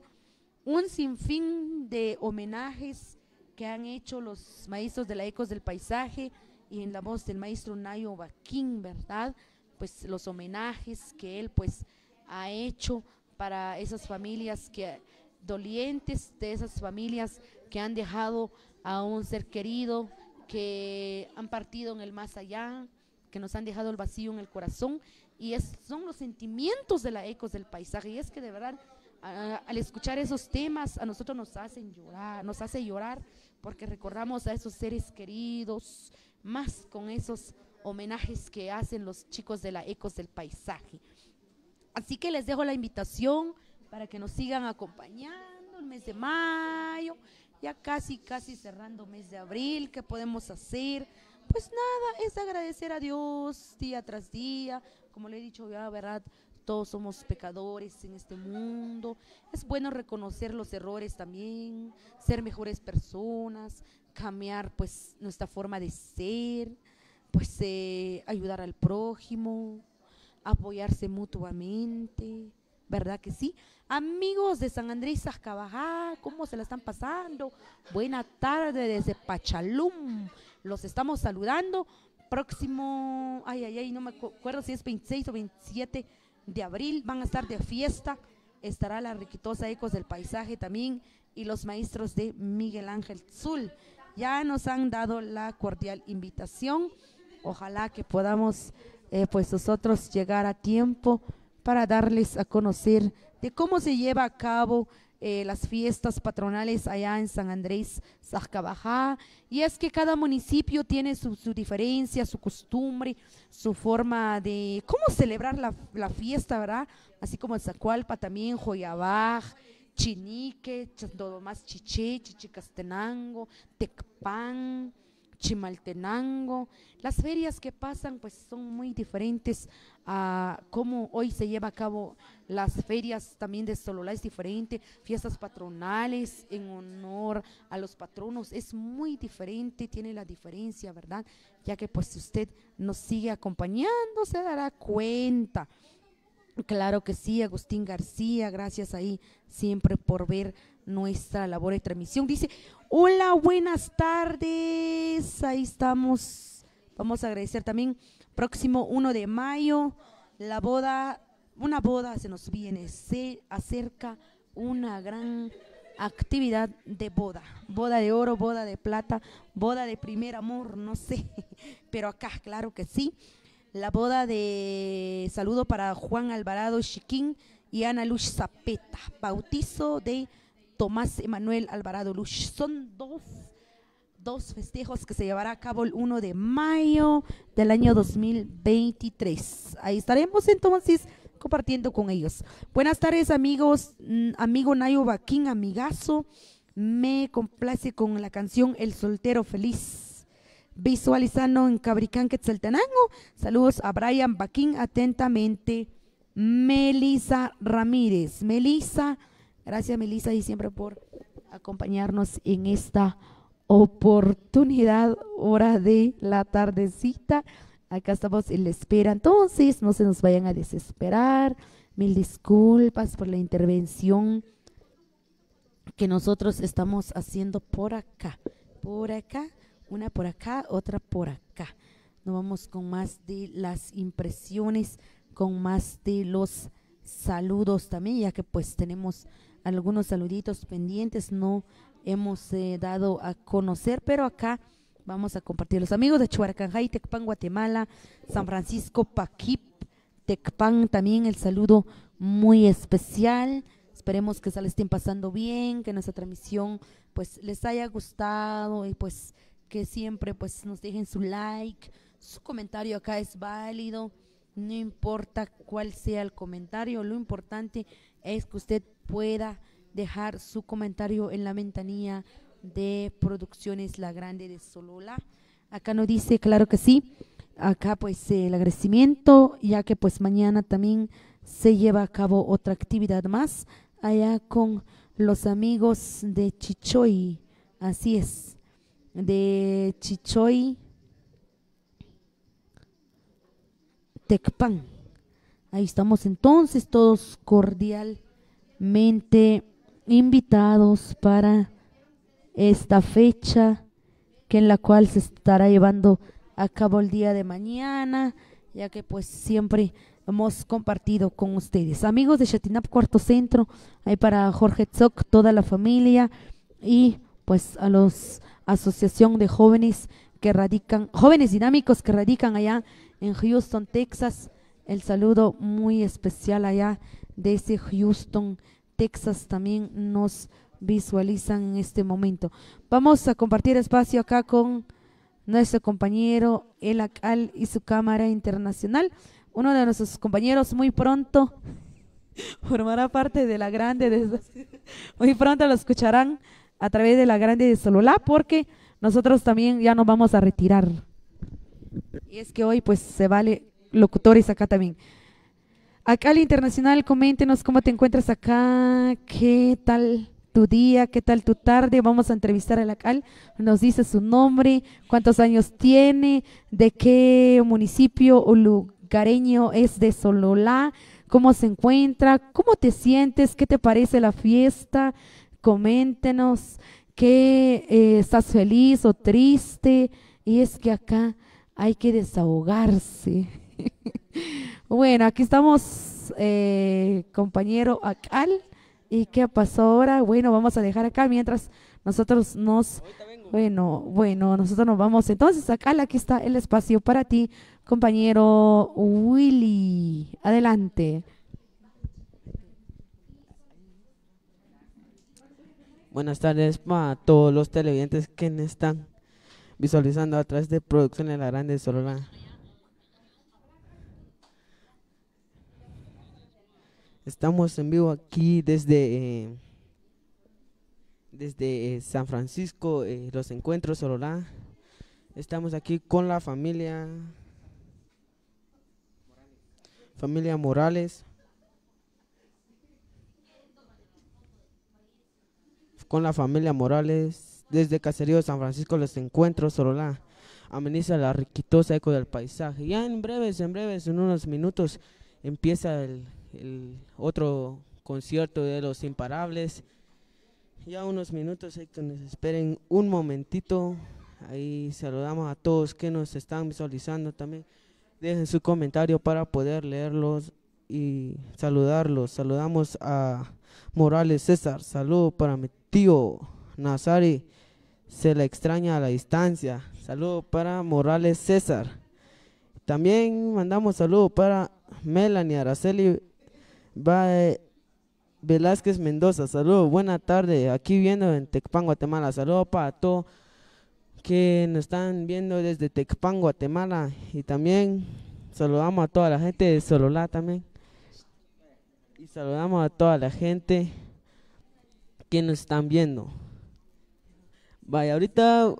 un sinfín de homenajes que han hecho los maestros de la Ecos del Paisaje y en la voz del maestro Nayo Baquín, ¿verdad? Pues los homenajes que él pues ha hecho para esas familias que dolientes, de esas familias que han dejado a un ser querido, que han partido en el más allá, nos han dejado el vacío en el corazón y es, son los sentimientos de la Ecos del Paisaje y es que de verdad al escuchar esos temas a nosotros nos hacen llorar, nos hace llorar porque recordamos a esos seres queridos, más con esos homenajes que hacen los chicos de la Ecos del Paisaje. Así que les dejo la invitación para que nos sigan acompañando el mes de mayo, ya casi, casi cerrando mes de abril, ¿qué podemos hacer? Pues nada, es agradecer a Dios día tras día, como le he dicho ya, ¿verdad? Todos somos pecadores en este mundo. Es bueno reconocer los errores también, ser mejores personas, cambiar pues nuestra forma de ser, pues eh, ayudar al prójimo, apoyarse mutuamente, ¿verdad que sí? Amigos de San Andrés Zascabajá, ¿cómo se la están pasando? Buena tarde desde Pachalum. Los estamos saludando. Próximo, ay, ay, ay, no me acu- acuerdo si es 26 o 27 de abril, van a estar de fiesta. Estará la riquitosa Ecos del Paisaje también y los maestros de Miguel Ángel Zul. Ya nos han dado la cordial invitación. Ojalá que podamos, eh, pues nosotros llegar a tiempo para darles a conocer de cómo se lleva a cabo eh, las fiestas patronales allá en San Andrés, Zascabajá. Y es que cada municipio tiene su, diferencia, su costumbre, su forma de cómo celebrar la, la fiesta, ¿verdad? Así como en Zacualpa también, Joyabaj, Chinique, Más Chiché, Chichicastenango, Tecpan, Chimaltenango. Las ferias que pasan pues son muy diferentes a cómo hoy se lleva a cabo las ferias también de Sololá es diferente, fiestas patronales en honor a los patronos es muy diferente, tiene la diferencia, ¿verdad? Ya que pues si usted nos sigue acompañando se dará cuenta. Claro que sí, Agustín García, gracias ahí siempre por ver nuestra labor de transmisión. Dice, hola, buenas tardes, ahí estamos. Vamos a agradecer también, próximo 1 de mayo, la boda, una boda se nos viene, se acerca una gran actividad de boda. Boda de oro, boda de plata, boda de primer amor, no sé. Pero acá, claro que sí. La boda de saludo para Juan Alvarado Chiquín y Ana Luz Zapeta. Bautizo de Tomás Emanuel Alvarado Luz. Son dos, dos festejos que se llevará a cabo el 1 de mayo del año 2023. Ahí estaremos entonces compartiendo con ellos. Buenas tardes amigos, mm, amigo Nayo Baquín, amigazo. Me complace con la canción El Soltero Feliz. Visualizando en Cabricán, Quetzaltenango. Saludos a Brian Baquín, atentamente. Melisa Ramírez. Melisa, gracias Melisa y siempre por acompañarnos en esta oportunidad, hora de la tardecita. Acá estamos en la espera. Entonces, no se nos vayan a desesperar. Mil disculpas por la intervención que nosotros estamos haciendo por acá. Por acá, una por acá, otra por acá. Nos vamos con más de las impresiones, con más de los saludos también, ya que pues tenemos algunos saluditos pendientes, no hemos eh, dado a conocer, pero acá vamos a compartir. Los amigos de Chuarcanjay, Tecpan, Guatemala, San Francisco, Paquip, Tecpan, también el saludo muy especial. Esperemos que se les estén pasando bien, que nuestra transmisión pues les haya gustado y pues que siempre pues nos dejen su like, su comentario acá es válido, no importa cuál sea el comentario, lo importante es que usted pueda dejar su comentario en la ventanilla de Producciones La Grande de Solola. Acá nos dice, claro que sí, acá pues el agradecimiento, ya que pues mañana también se lleva a cabo otra actividad más allá con los amigos de Chichoy, así es, de Chichoy Tecpan. Ahí estamos entonces todos cordialmente invitados para esta fecha que en la cual se estará llevando a cabo el día de mañana, ya que pues siempre hemos compartido con ustedes. Amigos de Chatinap Cuarto Centro, hay para Jorge Tzok, toda la familia y pues a los asociación de jóvenes que radican, jóvenes dinámicos que radican allá en Houston, Texas. El saludo muy especial allá desde Houston, Texas también nos visualizan en este momento. Vamos a compartir espacio acá con nuestro compañero El Acal y su cámara internacional. Uno de nuestros compañeros muy pronto formará parte de la grande, de, muy pronto lo escucharán a través de la grande de Sololá porque nosotros también ya nos vamos a retirar. Y es que hoy pues se vale locutores acá también. Acal Internacional, coméntenos cómo te encuentras acá, qué tal tu día, qué tal tu tarde. Vamos a entrevistar a la Cal. Nos dice su nombre, cuántos años tiene, de qué municipio o lugareño es de Sololá, cómo se encuentra, cómo te sientes, qué te parece la fiesta. Coméntenos que eh, estás feliz o triste. Y es que acá hay que desahogarse. bueno, aquí estamos, eh, compañero Acal. ¿Y qué pasó ahora? Bueno, vamos a dejar acá mientras nosotros nos... Bueno, bueno, nosotros nos vamos. Entonces, acá aquí está el espacio para ti, compañero Willy. Adelante. Buenas tardes para todos los televidentes que me están visualizando a través de Producciones La Grande de Sololá. Estamos en vivo aquí desde, eh, desde eh, San Francisco, eh, los encuentros Sololá. Estamos aquí con la familia, familia Morales. Con la familia Morales, desde Caserío San Francisco, los encuentros Sololá. Ameniza la riquitosa eco del paisaje. Ya en breves, en breves, en unos minutos, empieza el, el otro concierto de los imparables. Ya unos minutos, hay que nos esperen un momentito. Ahí saludamos a todos que nos están visualizando también. Dejen su comentario para poder leerlos y saludarlos. Saludamos a Morales César. Saludo para mi tío Nazari. Se le extraña a la distancia. Saludo para Morales César. También mandamos saludo para Melanie Araceli Bae- Velázquez Mendoza. Saludos, buena tarde. Aquí viendo en Tecpan, Guatemala. Saludos para todos que nos están viendo desde Tecpan, Guatemala. Y también saludamos a toda la gente de Sololá también. Y saludamos a toda la gente que nos están viendo. Vaya, ahorita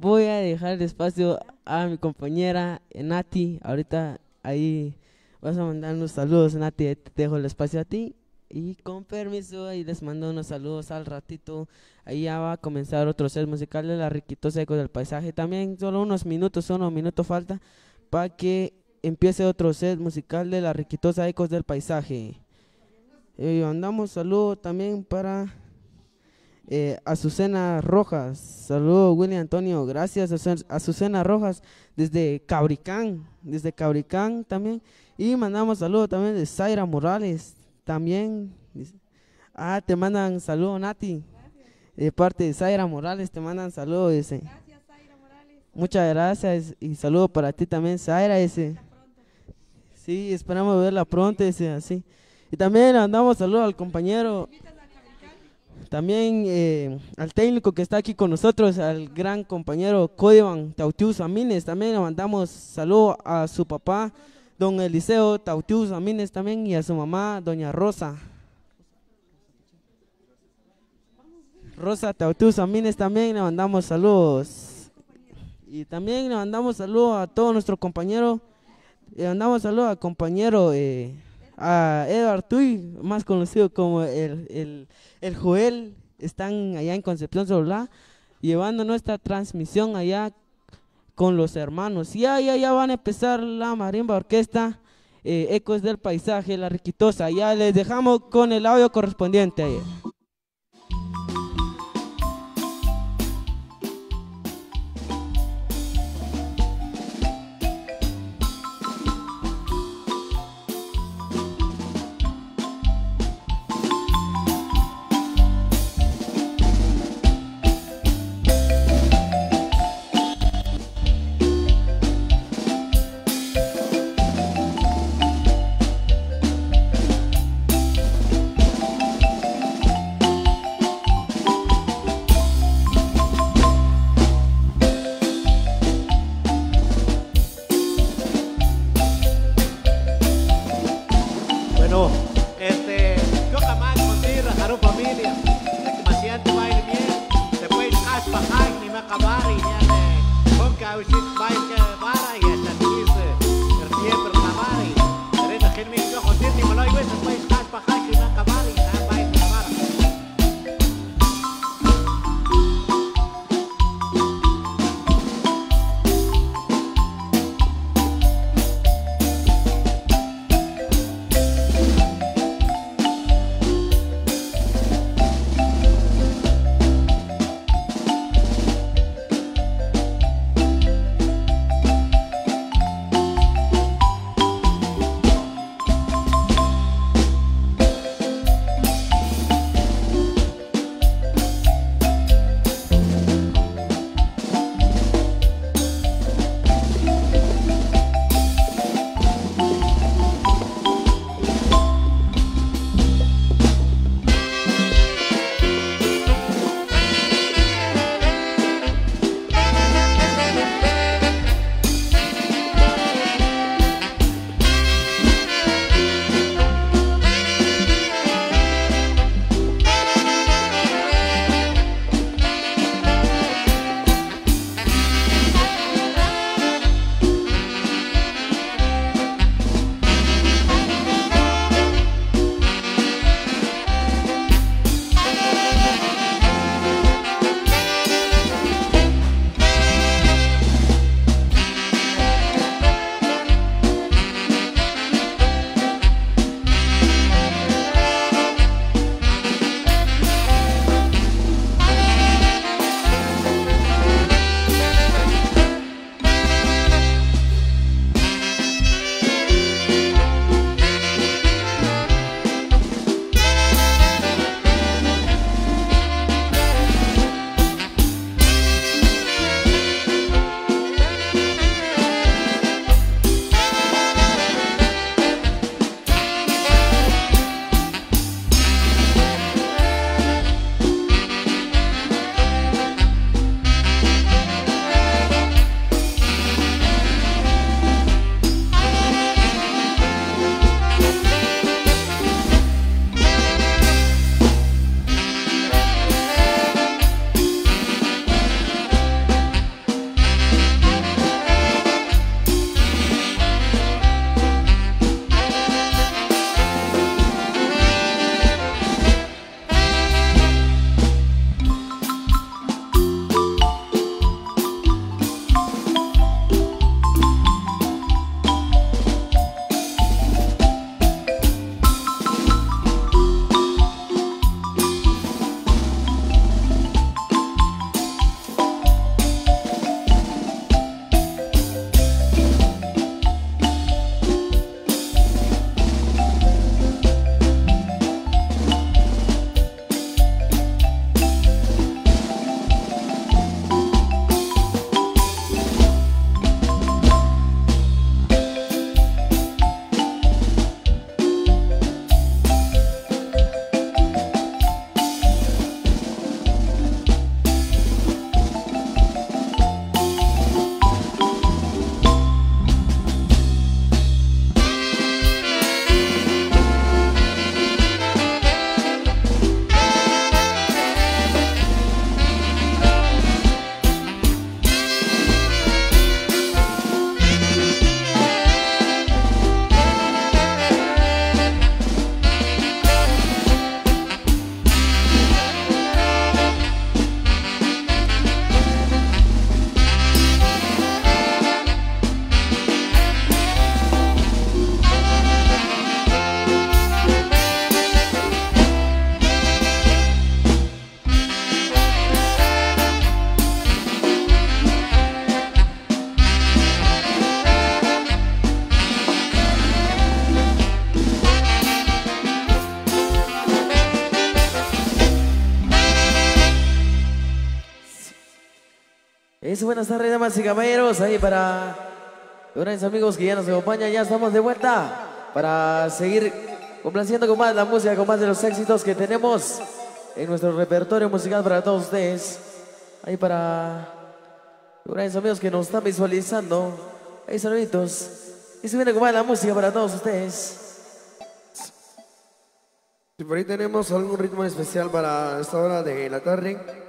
voy a dejar el espacio a mi compañera Nati. Ahorita ahí vas a mandar unos saludos, Nati. Te dejo el espacio a ti. Y con permiso, ahí les mando unos saludos al ratito. Ahí ya va a comenzar otro set musical de la Riquitosa Eco del Paisaje. También solo unos minutos, solo un minuto falta para que empiece otro set musical de la Riquitosa Ecos del Paisaje. Eh, mandamos saludos también para eh, Azucena Rojas. Saludos, William Antonio. Gracias, Azu- Azucena Rojas, desde Cabricán. Desde Cabricán también. Y mandamos saludos también de Zaira Morales. También. Ah, te mandan saludos, Nati. De parte de Zaira Morales, te mandan saludos. Dice. Muchas gracias y saludos para ti también, Zaira. Dice. Sí, esperamos verla pronto. Dice así. Y también le mandamos saludos al compañero. También eh, al técnico que está aquí con nosotros, al gran compañero Codivan Tautius Amines. También le mandamos saludos a su papá, don Eliseo Tautius Amines también, y a su mamá, doña Rosa. Rosa Tautius Amines también le mandamos saludos. Y también le mandamos saludos a todos nuestros compañeros. Le mandamos saludos al compañero eh, a Edward Tuy, más conocido como el, el, el Joel. Están allá en Concepción Solá, llevando nuestra transmisión allá con los hermanos. Ya, ya, ya van a empezar la marimba orquesta, eh, Ecos del Paisaje, la Riquitosa. Ya les dejamos con el audio correspondiente. ahí. Buenas tardes, damas y caballeros. Ahí para grandes amigos que ya nos acompañan. Ya estamos de vuelta para seguir complaciendo con más la música, con más de los éxitos que tenemos en nuestro repertorio musical para todos ustedes. Ahí para grandes amigos que nos están visualizando. Ahí saluditos. Y se viene con más la música para todos ustedes. Si por ahí tenemos algún ritmo especial para esta hora de la tarde.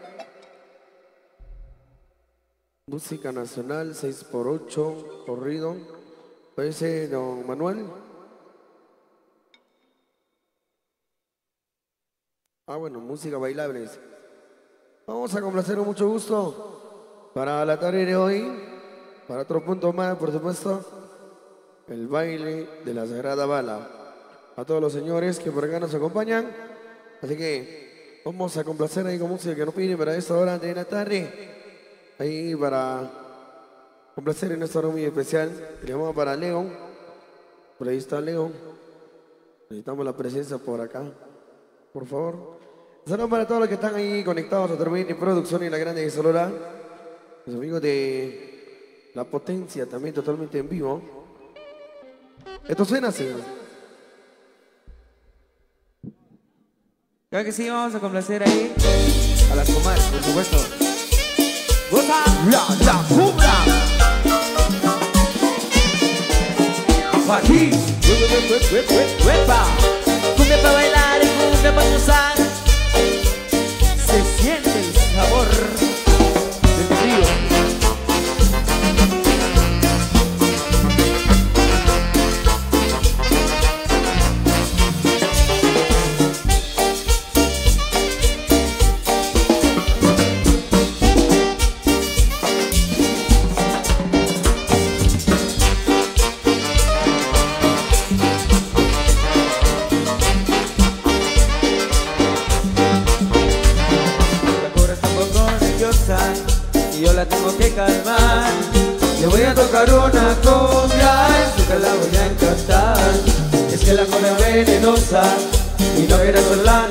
Música nacional, 6x8, corrido. Parece don Manuel. Ah, bueno, música bailable. Vamos a complacer con mucho gusto para la tarde de hoy. Para otro punto más, por supuesto, el baile de la Sagrada Bala. A todos los señores que por acá nos acompañan. Así que vamos a complacer ahí con música que nos piden para esta hora de la tarde. Ahí para complacer en esta hora muy especial. Le llamamos para León. Por ahí está León. Necesitamos la presencia por acá. Por favor. Saludos para todos los que están ahí conectados a través de producción y la grande de Sonora. Los amigos de La Potencia también totalmente en vivo. Esto suena así. Claro que sí, vamos a complacer ahí a las comadres, por supuesto. ¡La, la cumbia! Aquí. Cumbia para bailar y cumbia para gozar. Se siente el sabor y no era sola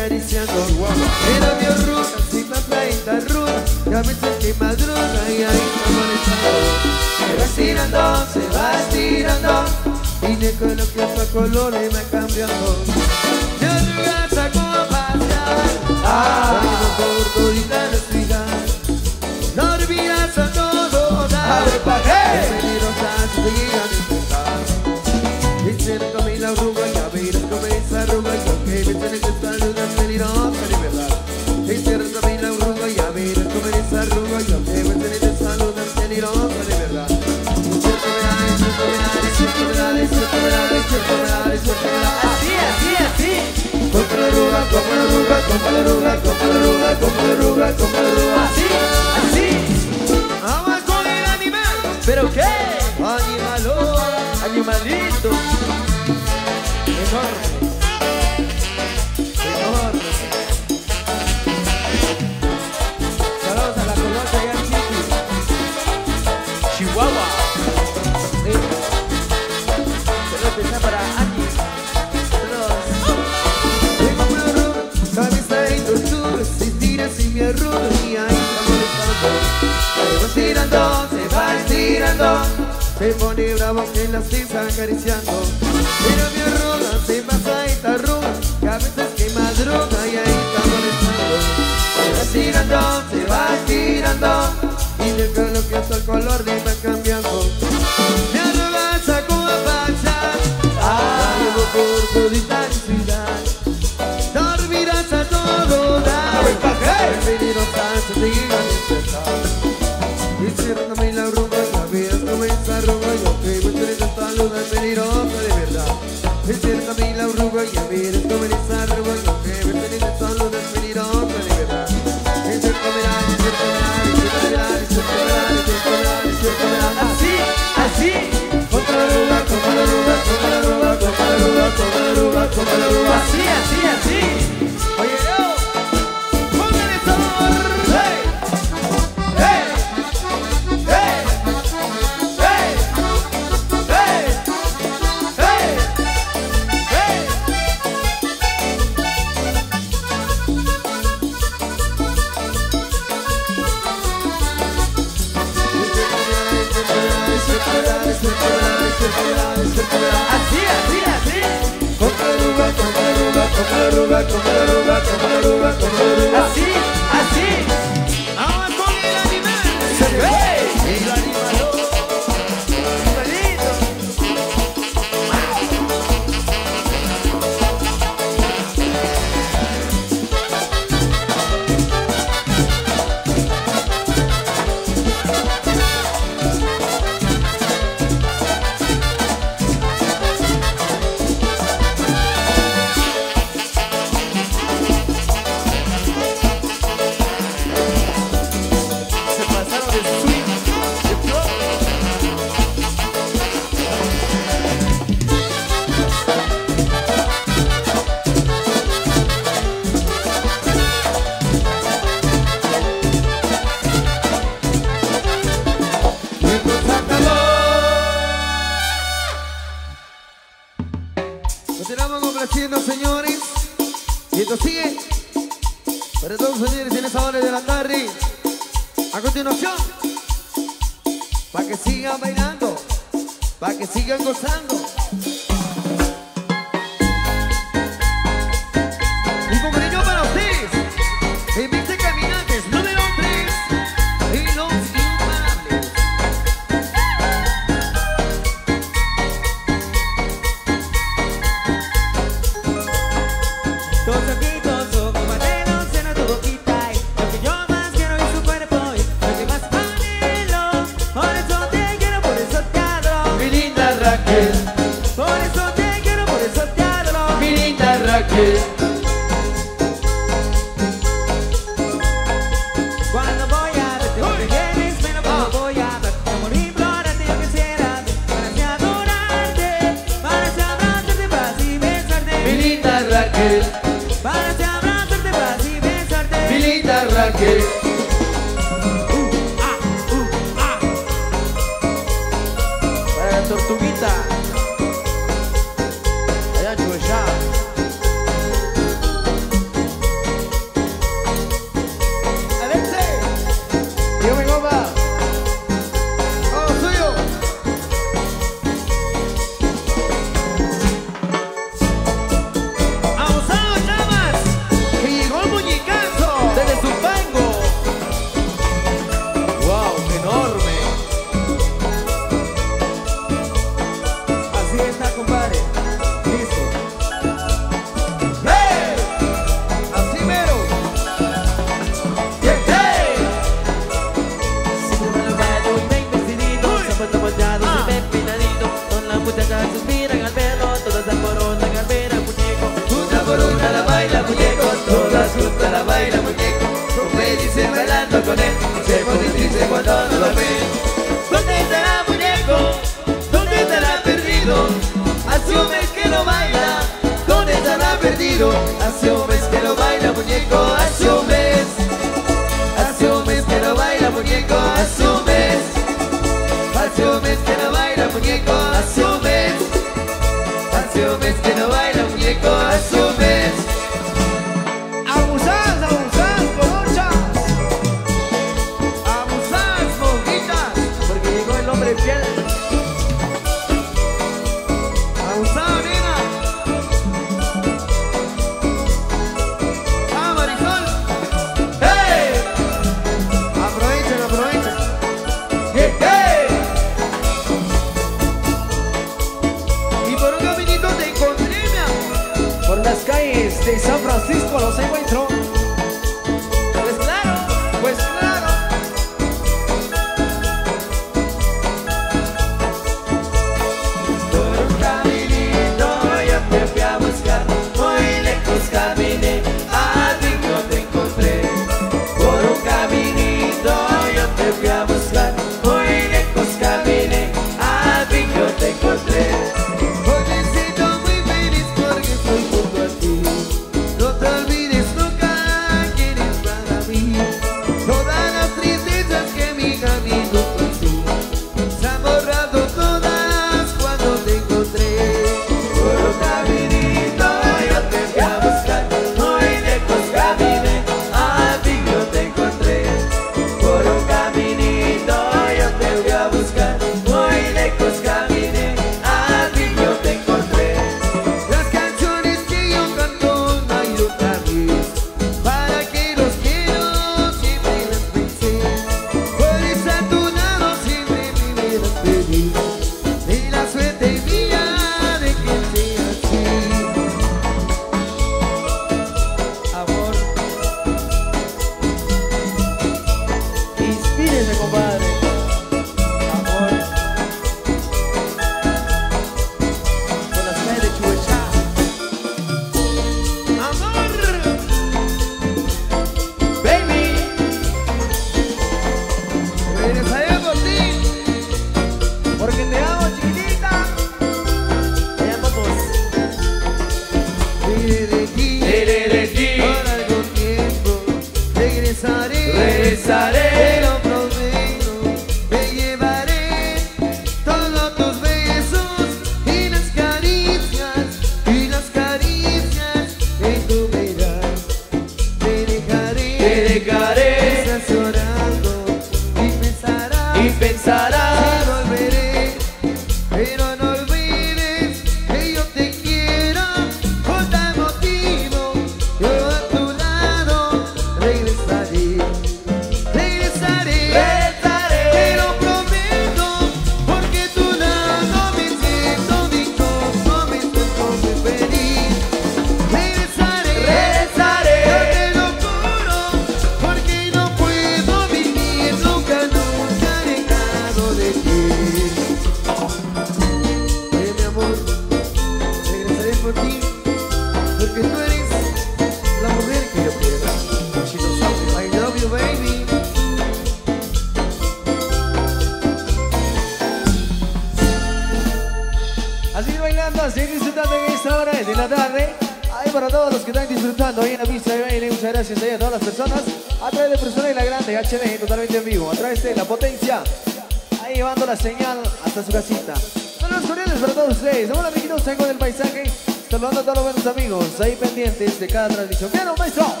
cada transmisión. ¡Quiero, maestro!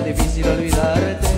Difícil olvidarte.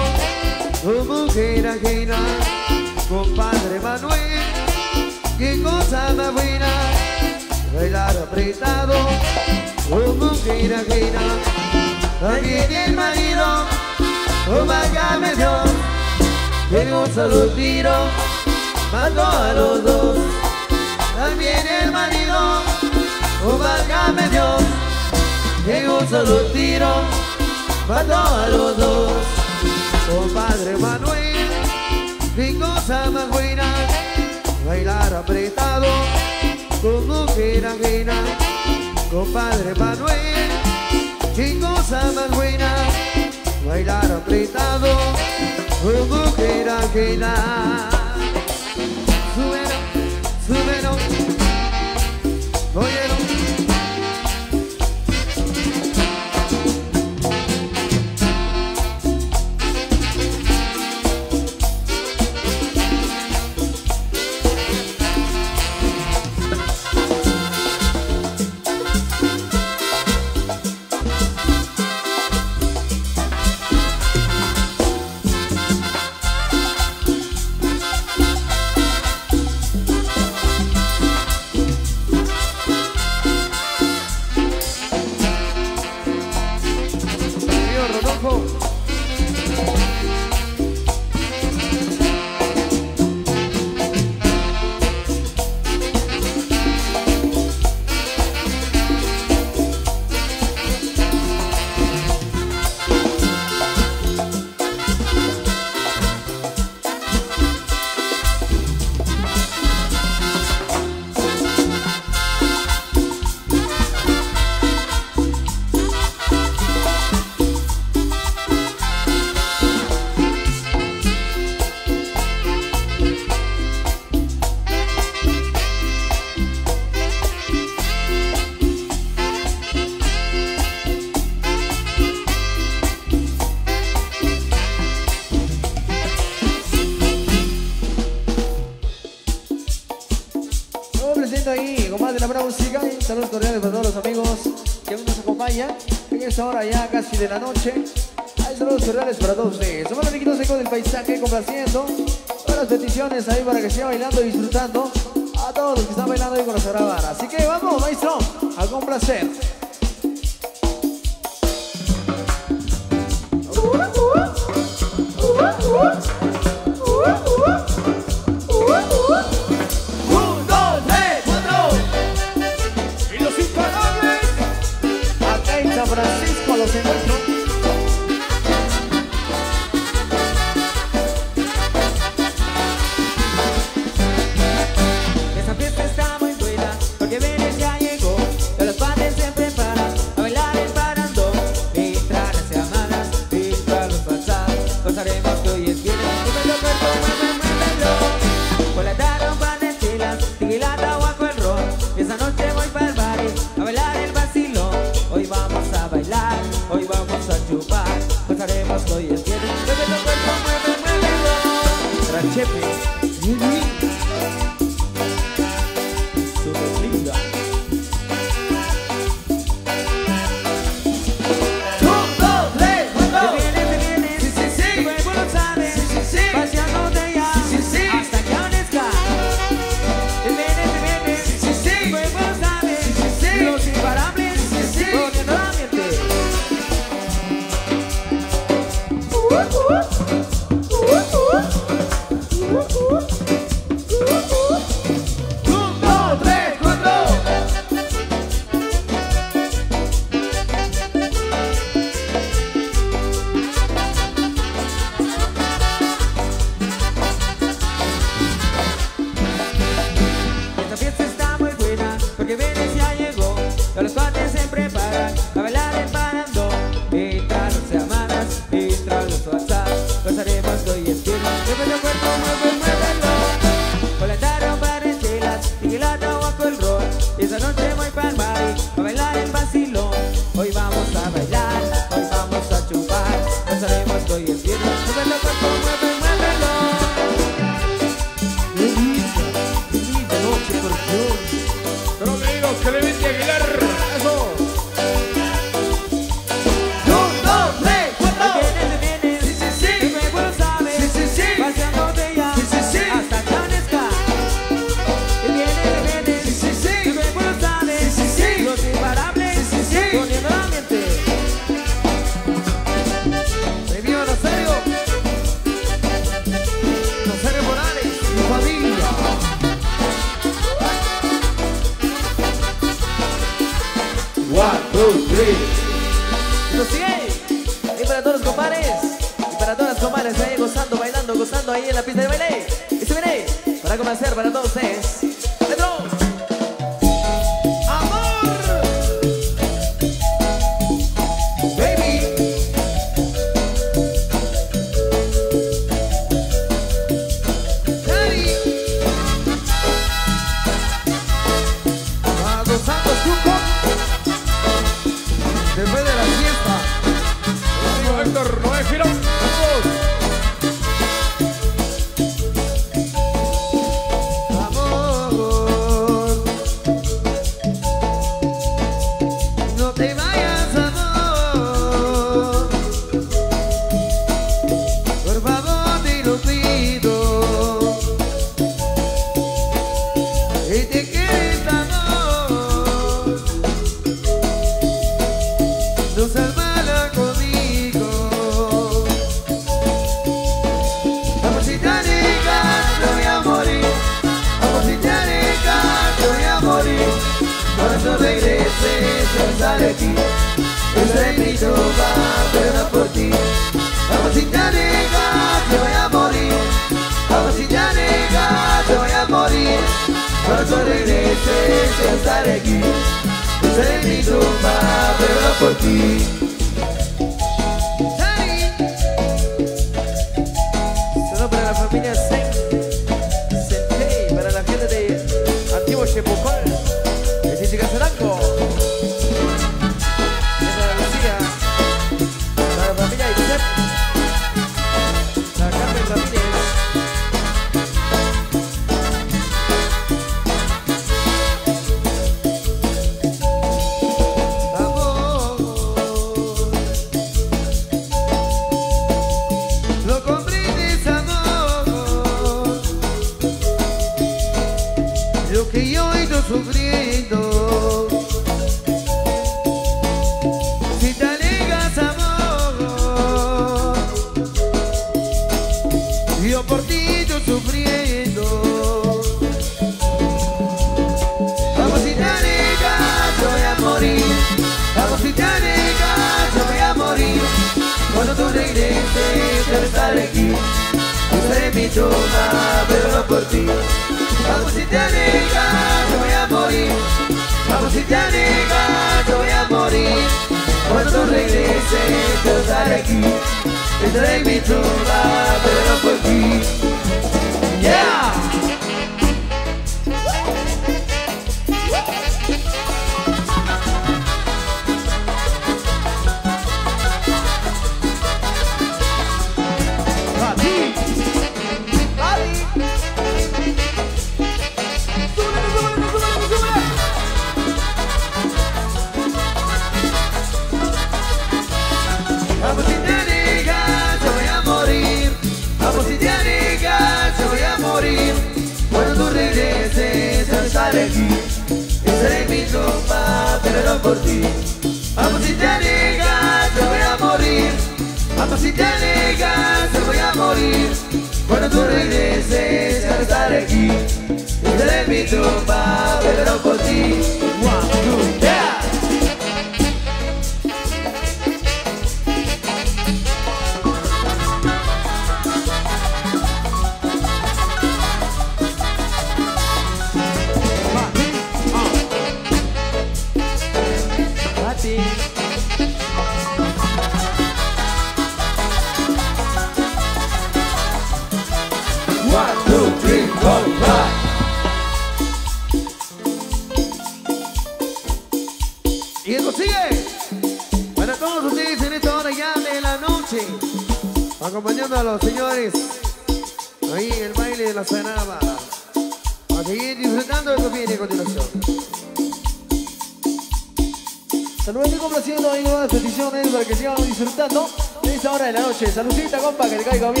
Noche. Saludcita, compa, que te caiga bien.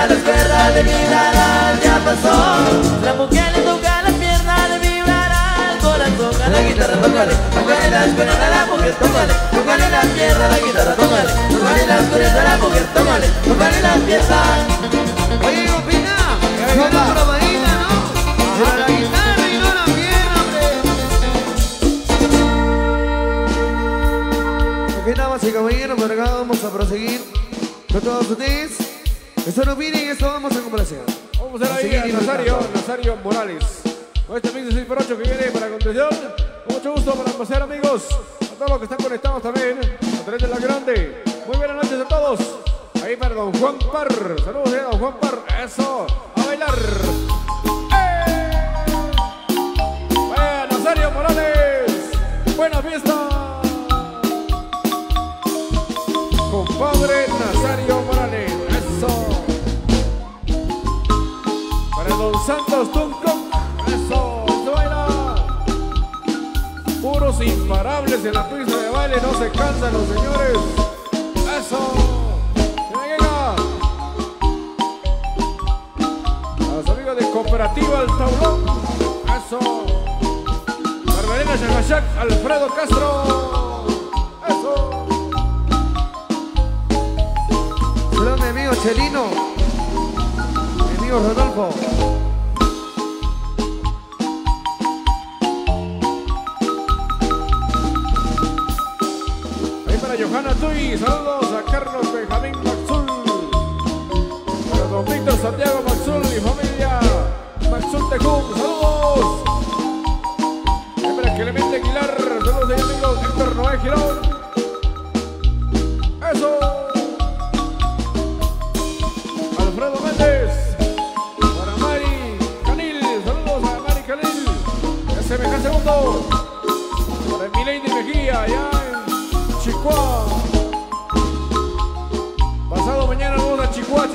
Toca las cuerdas, le vibrará, ya pasó. La mujer le toca la pierna, le vibrará el corazón. A la guitarra tócale, tócale las cuerdas a la mujer, tócale, tócale las piernas, la guitarra tócale, tócale las cuerdas a la mujer, tócale, tócale las piernas. Oye, ¿qué opina? Que haga una probadita, ¿no? Pero la guitarra y no la pierna, hombre. Ok, damas y caballeros, por acá vamos a proseguir con todos ustedes. Eso no opinen, esto vamos a complacer. Vamos a ver ahí a Nazario. Nazario Morales. Con este mix de 6x8 que viene para contención. Con mucho gusto para pasar amigos. A todos los que están conectados también. A través de la grande. Muy buenas noches a todos. Ahí para don Juan Par. Saludos a don Juan Par. Eso. A bailar. ¡Eh! Vaya, Nazario Morales. Buena fiesta. Compadre Santos Tuncon. Eso. Se baila. Puros imparables en la pista de baile. No se cansan los señores. Eso. A los amigos de Cooperativa El Tablón. Eso. Margarina Yagayac, Alfredo Castro. Eso. Saludos, mi amigo Chelino. Mi amigo Rodolfo. Johanna Tuy, saludos a Carlos Benjamín Maxul. Para Don Víctor Santiago Maxul y familia Maxul Tecum, saludos. Para Clemente Aguilar, saludos de amigos Héctor Noé Girón. Eso. Alfredo Méndez. Para Mari Canil, saludos a Mari Canil. SMG Segundo. Para Milady Mejía, allá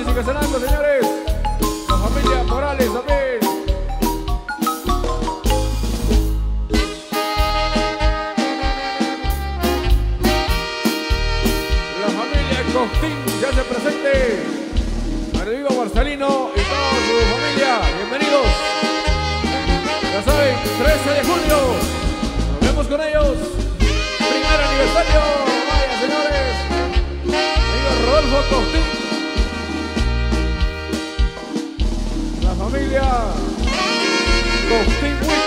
a Chihuahua, Chichicazalango, señores. Costín Witt.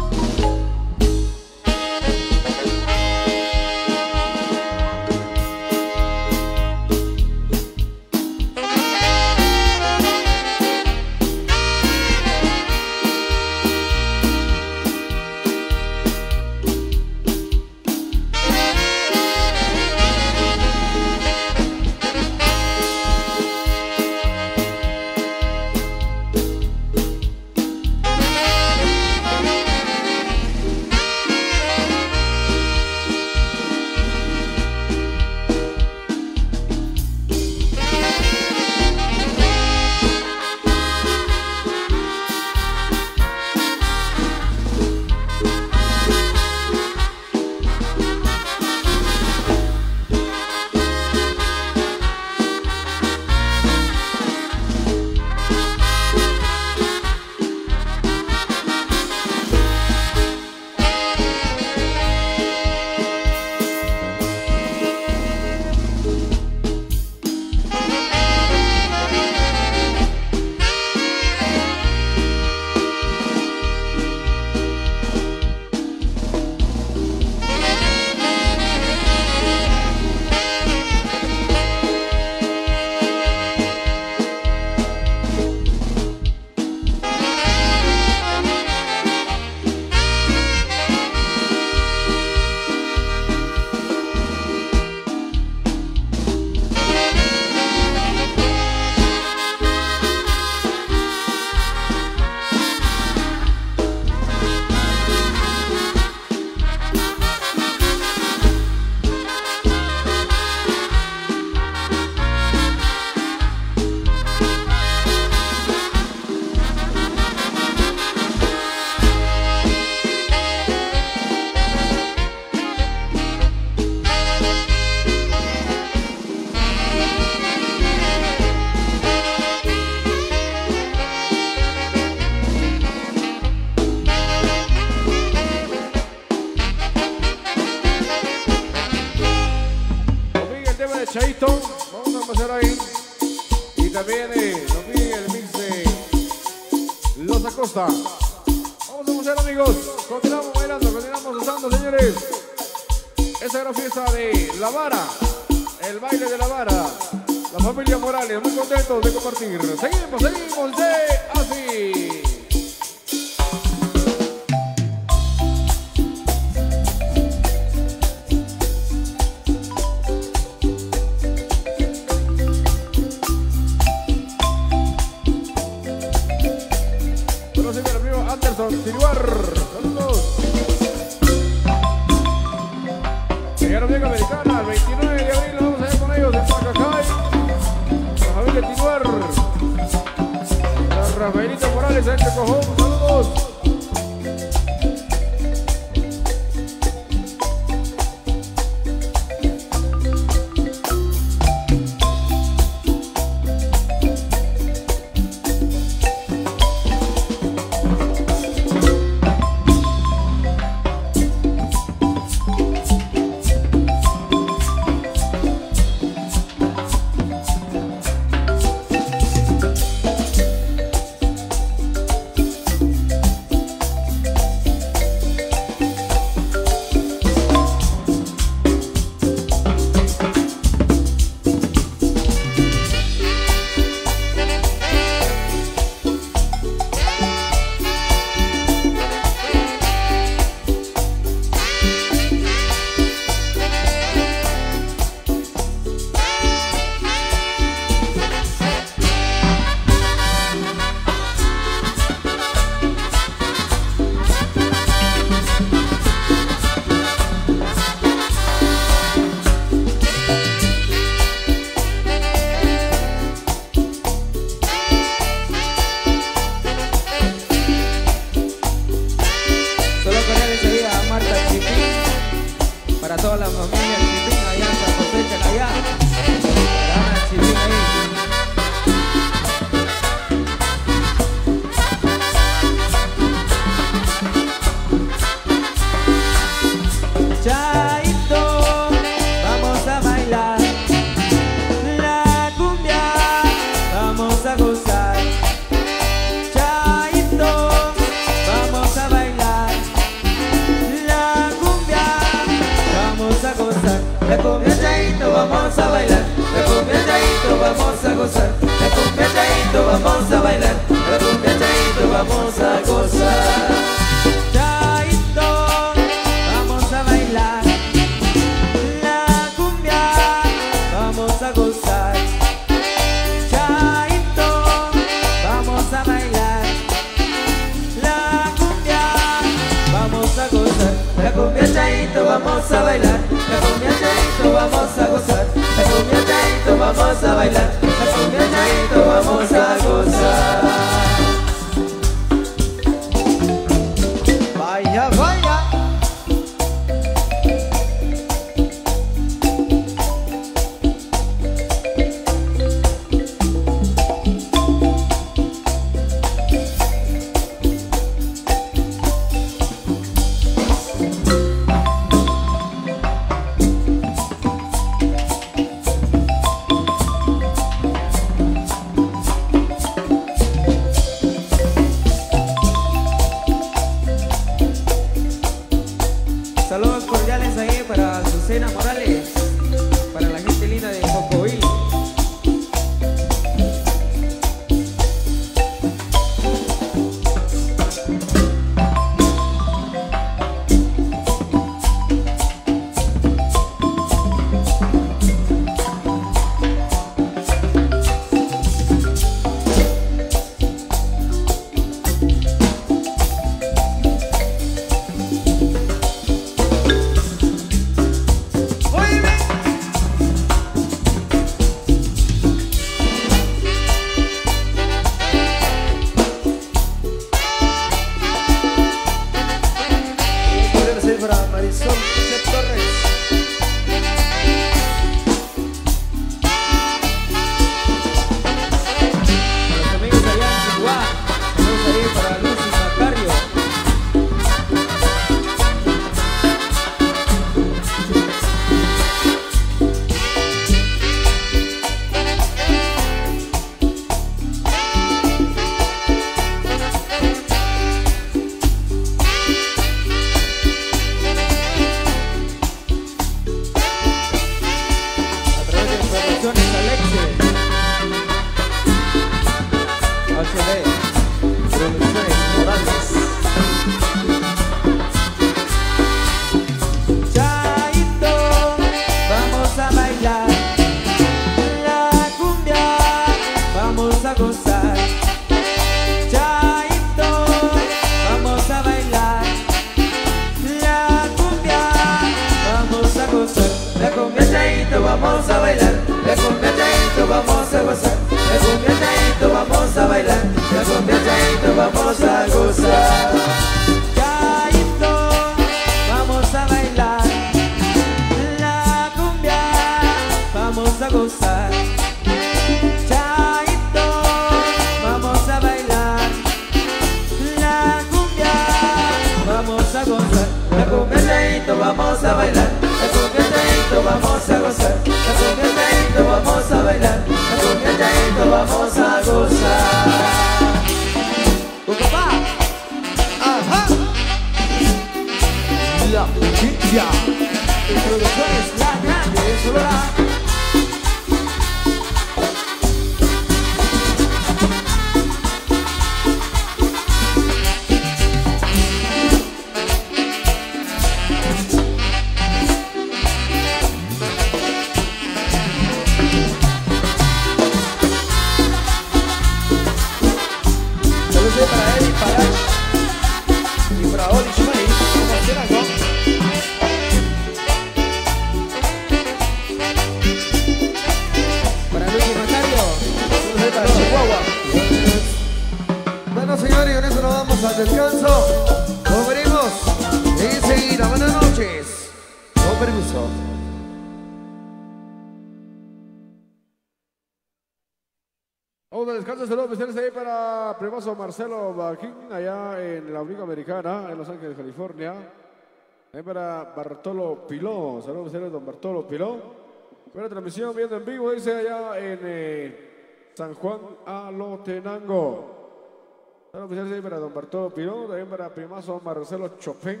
Transmisión, viendo en vivo, dice allá en eh, San Juan Alotenango. Saludos ahí para don Bartolo Piló, también para Primazo Marcelo Chopin.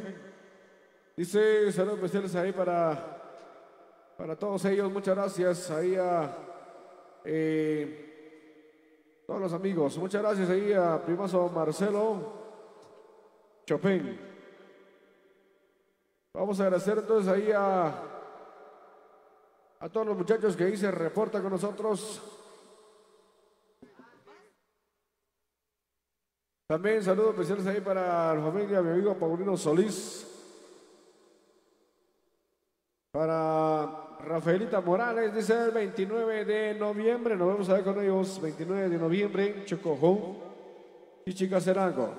Dice saludos especiales ahí para, para todos ellos, muchas gracias ahí a... eh, todos los amigos, muchas gracias ahí a Primazo Marcelo Chopin. Vamos a agradecer entonces ahí a, a todos los muchachos que ahí se reportan con nosotros. También saludos especiales ahí para la familia, mi amigo Paulino Solís. Para Rafaelita Morales, dice el 29 de noviembre. Nos vemos a ver con ellos, 29 de noviembre, Chocojón y Chicacerango.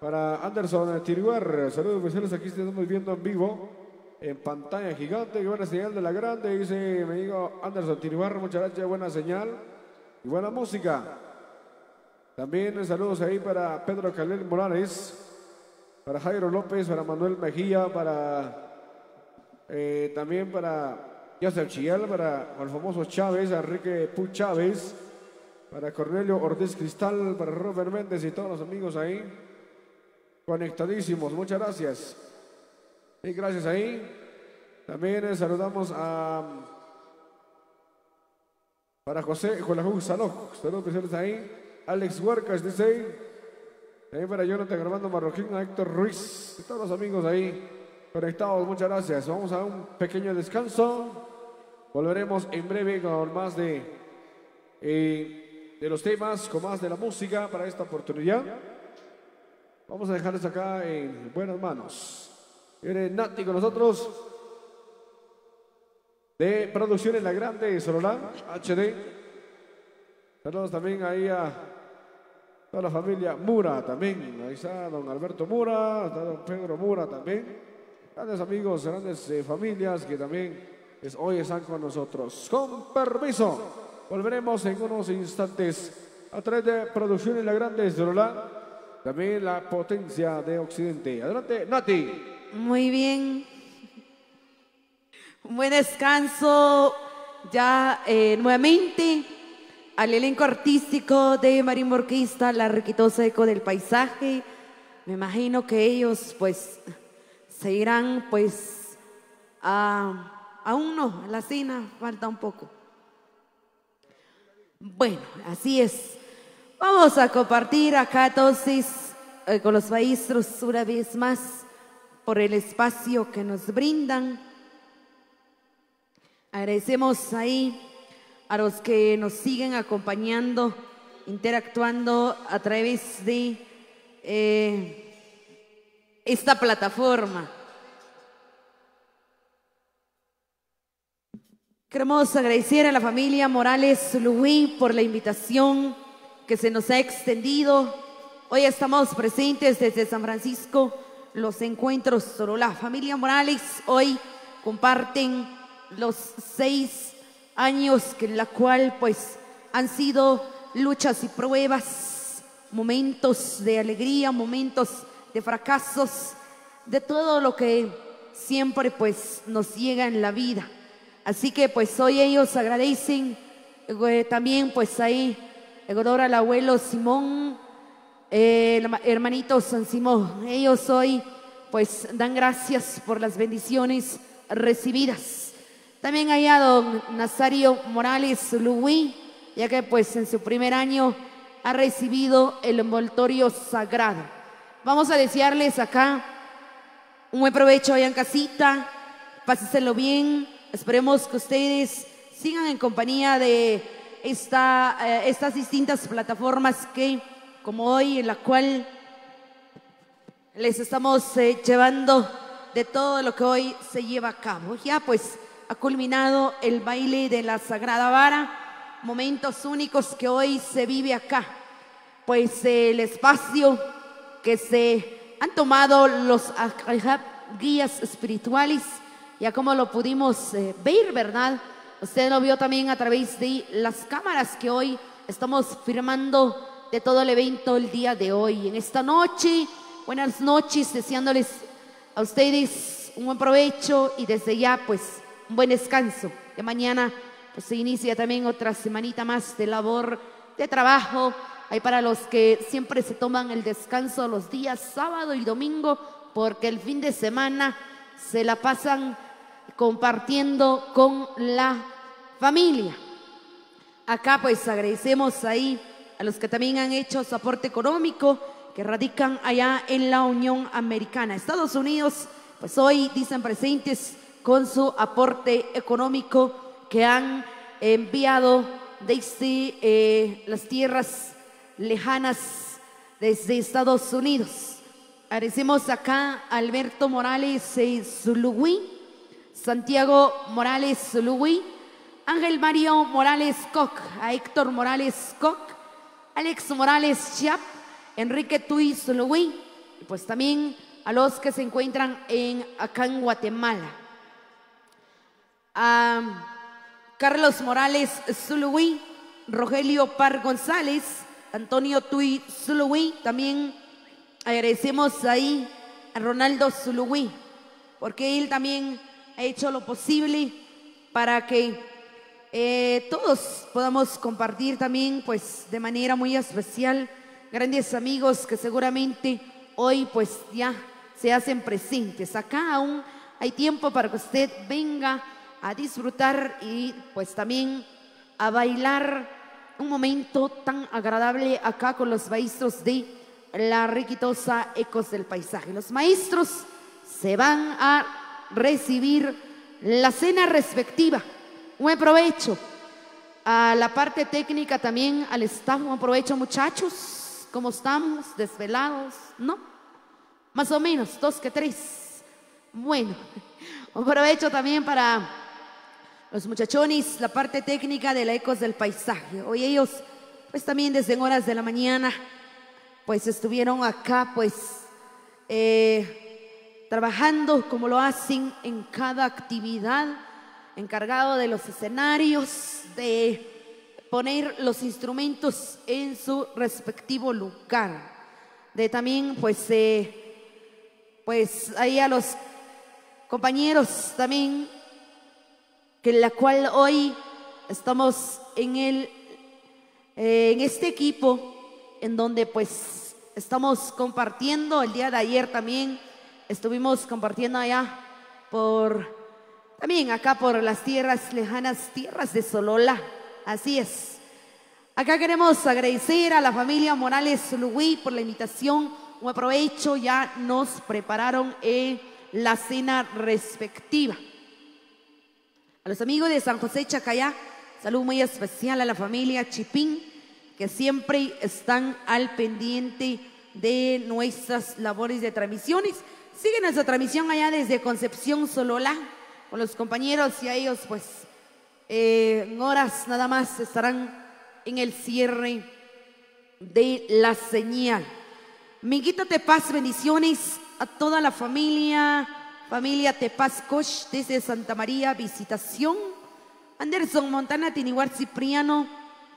Para Anderson Tiriguar, saludos especiales. Aquí estamos viendo en vivo, en pantalla gigante. Qué buena señal de la grande, dice mi amigo Anderson Tiriguar. Muchas gracias, buena señal y buena música. También saludos ahí para Pedro Calel Morales, para Jairo López, para Manuel Mejía, para eh, también para Yasser Chial, para el famoso Chávez, Enrique Pu Chávez, para Cornelio Ortiz Cristal, para Robert Méndez y todos los amigos ahí conectadísimos. Muchas gracias. Y gracias ahí. También eh, saludamos a para José Jolajú Saloj, saludos especiales ahí. Alex Huercas dice ahí. También para Jonathan Armando Marroquín, a Héctor Ruiz y todos los amigos ahí conectados. Muchas gracias. Vamos a un pequeño descanso. Volveremos en breve con más de, eh, de los temas, con más de la música para esta oportunidad. Vamos a dejarles acá en buenas manos. Viene Nati con nosotros de Producciones La Grande Sololán HD. Saludos también ahí a toda la familia Mura también. Ahí está don Alberto Mura, está don Pedro Mura también. Grandes amigos, grandes eh, familias que también hoy están con nosotros. Con permiso, volveremos en unos instantes a través de Producciones La Grande Sololán. También la potencia de Occidente. Adelante, Nati. Muy bien. Un buen descanso ya eh, nuevamente al elenco artístico de Marín Orquesta, La Riquitosa Eco del Paisaje. Me imagino que ellos pues se irán pues a, aún no, la cena falta un poco. Bueno, así es. Vamos a compartir acá entonces eh, con los maestros una vez más por el espacio que nos brindan. Agradecemos ahí a los que nos siguen acompañando, interactuando a través de eh, esta plataforma. Queremos agradecer a la familia Morales Luis por la invitación que se nos ha extendido. Hoy estamos presentes desde San Francisco, los encuentros solo la familia Morales hoy comparten los seis años que en la cual pues han sido luchas y pruebas, momentos de alegría, momentos de fracasos, de todo lo que siempre pues nos llega en la vida. Así que pues hoy ellos agradecen eh, también pues ahí honor al abuelo Simón, eh, el hermanito San Simón. Ellos hoy pues dan gracias por las bendiciones recibidas. También allá don Nazario Morales Luis, ya que pues en su primer año ha recibido el envoltorio sagrado. Vamos a desearles acá un buen provecho allá en casita, pásenselo bien, esperemos que ustedes sigan en compañía de esta, eh, estas distintas plataformas que, como hoy, en la cual les estamos eh, llevando de todo lo que hoy se lleva a cabo. Ya pues ha culminado el baile de la Sagrada Vara, momentos únicos que hoy se vive acá. Pues el espacio que se han tomado los guías espirituales, ya como lo pudimos eh, ver, ¿verdad? Usted lo vio también a través de las cámaras que hoy estamos firmando de todo el evento el día de hoy. En esta noche, buenas noches, deseándoles a ustedes un buen provecho y desde ya pues un buen descanso. De mañana pues se inicia también otra semanita más de labor, de trabajo. Hay para los que siempre se toman el descanso los días sábado y domingo porque el fin de semana se la pasan compartiendo con la familia. Acá pues agradecemos ahí a los que también han hecho su aporte económico que radican allá en la Unión Americana. Estados Unidos, pues hoy dicen presentes con su aporte económico que han enviado desde eh, las tierras lejanas desde Estados Unidos. Agradecemos acá a Alberto Morales eh, Santiago Morales Zuluí, Ángel Mario Morales Koch, a Héctor Morales Koch, Alex Morales Chiap, Enrique Tui Zuluí, y pues también a los que se encuentran en, acá en Guatemala. A Carlos Morales Zuluí, Rogelio Par González, Antonio Tui Zuluí, también agradecemos ahí a Ronaldo Zuluí, porque él también ha hecho lo posible para que eh, todos podamos compartir también, pues de manera muy especial, grandes amigos que seguramente hoy pues ya se hacen presentes. Acá aún hay tiempo para que usted venga a disfrutar y pues también a bailar un momento tan agradable acá con los maestros de la riquitosa Ecos del Paisaje. Los maestros se van a recibir la cena respectiva. Un provecho. A la parte técnica también, al staff, un provecho muchachos. ¿Cómo estamos? ¿Desvelados? ¿No? Más o menos, dos que tres. Bueno, un provecho también para los muchachones, la parte técnica de la Ecos del Paisaje. Hoy ellos, pues también desde horas de la mañana, pues estuvieron acá, pues, eh, trabajando como lo hacen en cada actividad, encargado de los escenarios, de poner los instrumentos en su respectivo lugar, de también, pues, eh, pues ahí a los compañeros también que la cual hoy estamos en el eh, en este equipo en donde pues estamos compartiendo. El día de ayer también estuvimos compartiendo allá por también acá por las tierras lejanas tierras de Solola. Así es. Acá queremos agradecer a la familia Morales Luis por la invitación. Un aprovecho ya nos prepararon eh, la cena respectiva. A los amigos de San José Chacayá, salud muy especial a la familia Chipín, que siempre están al pendiente de nuestras labores de transmisiones. Sigue nuestra transmisión allá desde Concepción Solola, con los compañeros y a ellos pues eh, en horas nada más estarán en el cierre de la señal. Miguita Te Paz, bendiciones a toda la familia, familia Te Paz Koch desde Santa María, visitación. Anderson Montana, Tiniguar Cipriano,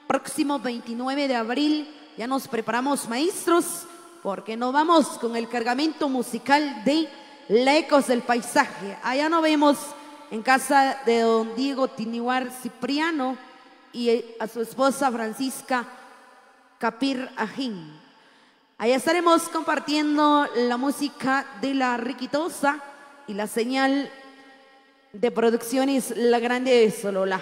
próximo 29 de abril, ya nos preparamos maestros, porque nos vamos con el cargamento musical de La Ecos del Paisaje. Allá nos vemos en casa de don Diego Tiniguar Cipriano y a su esposa Francisca Capir Ajín. Allá estaremos compartiendo la música de la Riquitosa y la señal de producciones La Grande de Solola.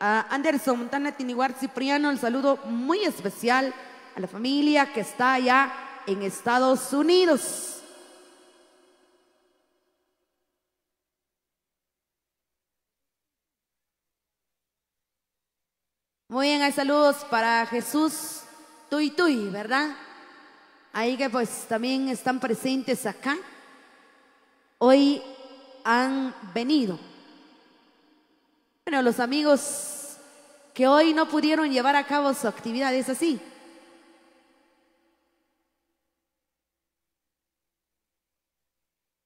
A Anderson Montana Tiniguar Cipriano, el saludo muy especial a la familia que está allá en Estados Unidos. Muy bien, hay saludos para Jesús Tuy Tuy, ¿verdad? Ahí que pues también están presentes acá. Hoy han venido. Bueno, los amigos que hoy no pudieron llevar a cabo su actividad, ¿es así?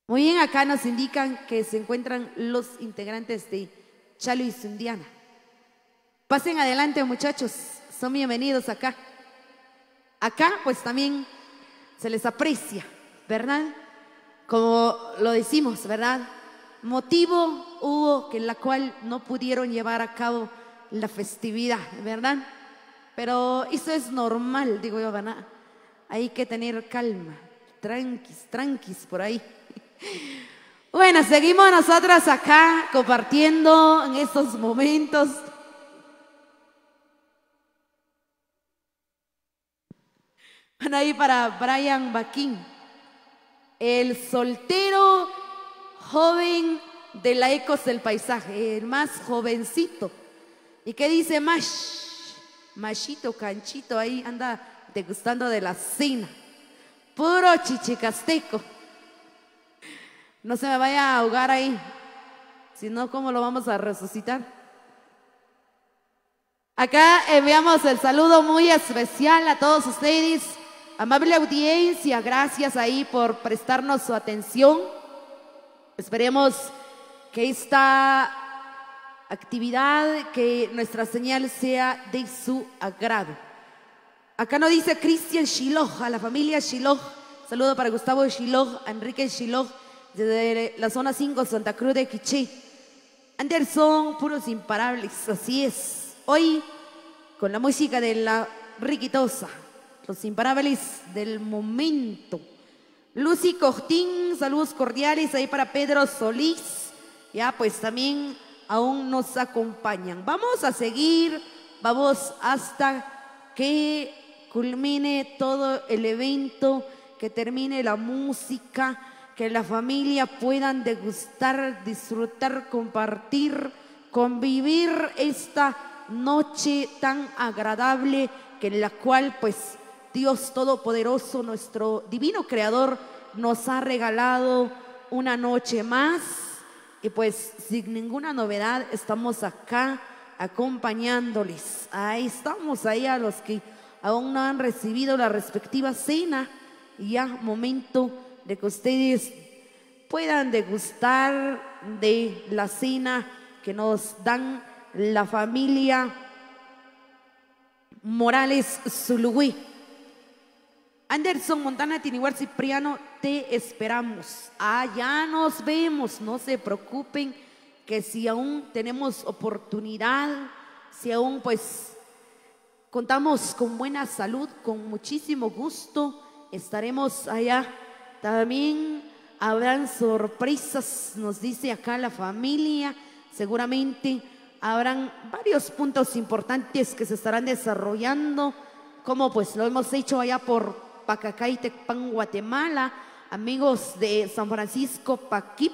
Muy bien, acá nos indican que se encuentran los integrantes de Chalo y Sundiana. Pasen adelante, muchachos. Son bienvenidos acá. Acá, pues también se les aprecia, ¿verdad? Como lo decimos, ¿verdad? Motivo hubo que en la cual no pudieron llevar a cabo la festividad, ¿verdad? Pero eso es normal, digo yo, ¿verdad? Hay que tener calma, tranquis, tranquis por ahí. Bueno, seguimos nosotras acá compartiendo en estos momentos. Bueno, ahí para Brian Baquín, el soltero joven de la Ecos del Paisaje, el más jovencito. ¿Y qué dice Mash? Mashito, canchito, ahí anda degustando de la cena. Puro chichicasteco. No se me vaya a ahogar ahí. Si no, ¿cómo lo vamos a resucitar? Acá enviamos el saludo muy especial a todos ustedes. Amable audiencia, gracias ahí por prestarnos su atención. Esperemos que esta actividad, que nuestra señal sea de su agrado. Acá nos dice Cristian Shiloh, a la familia Shiloh. Saludo para Gustavo Shiloh, Enrique Shiloh, desde la zona 5, Santa Cruz de Quiché. Anderson, puros imparables, así es. Hoy, con la música de la Riquitosa, los imparables del momento. Lucy Cortín, saludos cordiales ahí para Pedro Solís. Ya, pues también aún nos acompañan. Vamos a seguir, vamos hasta que culmine todo el evento, que termine la música, que la familia puedan degustar, disfrutar, compartir, convivir esta noche tan agradable que en la cual pues Dios Todopoderoso, nuestro divino Creador, nos ha regalado una noche más y pues sin ninguna novedad estamos acá acompañándoles. Ahí estamos, ahí a los que aún no han recibido la respectiva cena, y ya momento de que ustedes puedan degustar de la cena que nos dan la familia Morales Zuluí. Anderson Montana Tiniguar Cipriano, te esperamos. Allá nos vemos, no se preocupen que si aún tenemos oportunidad, si aún pues contamos con buena salud, con muchísimo gusto, estaremos allá. También habrán sorpresas, nos dice acá la familia, seguramente habrán varios puntos importantes que se estarán desarrollando, como pues lo hemos hecho allá por Pacacay, Tecpan, Guatemala, amigos de San Francisco, Paquip,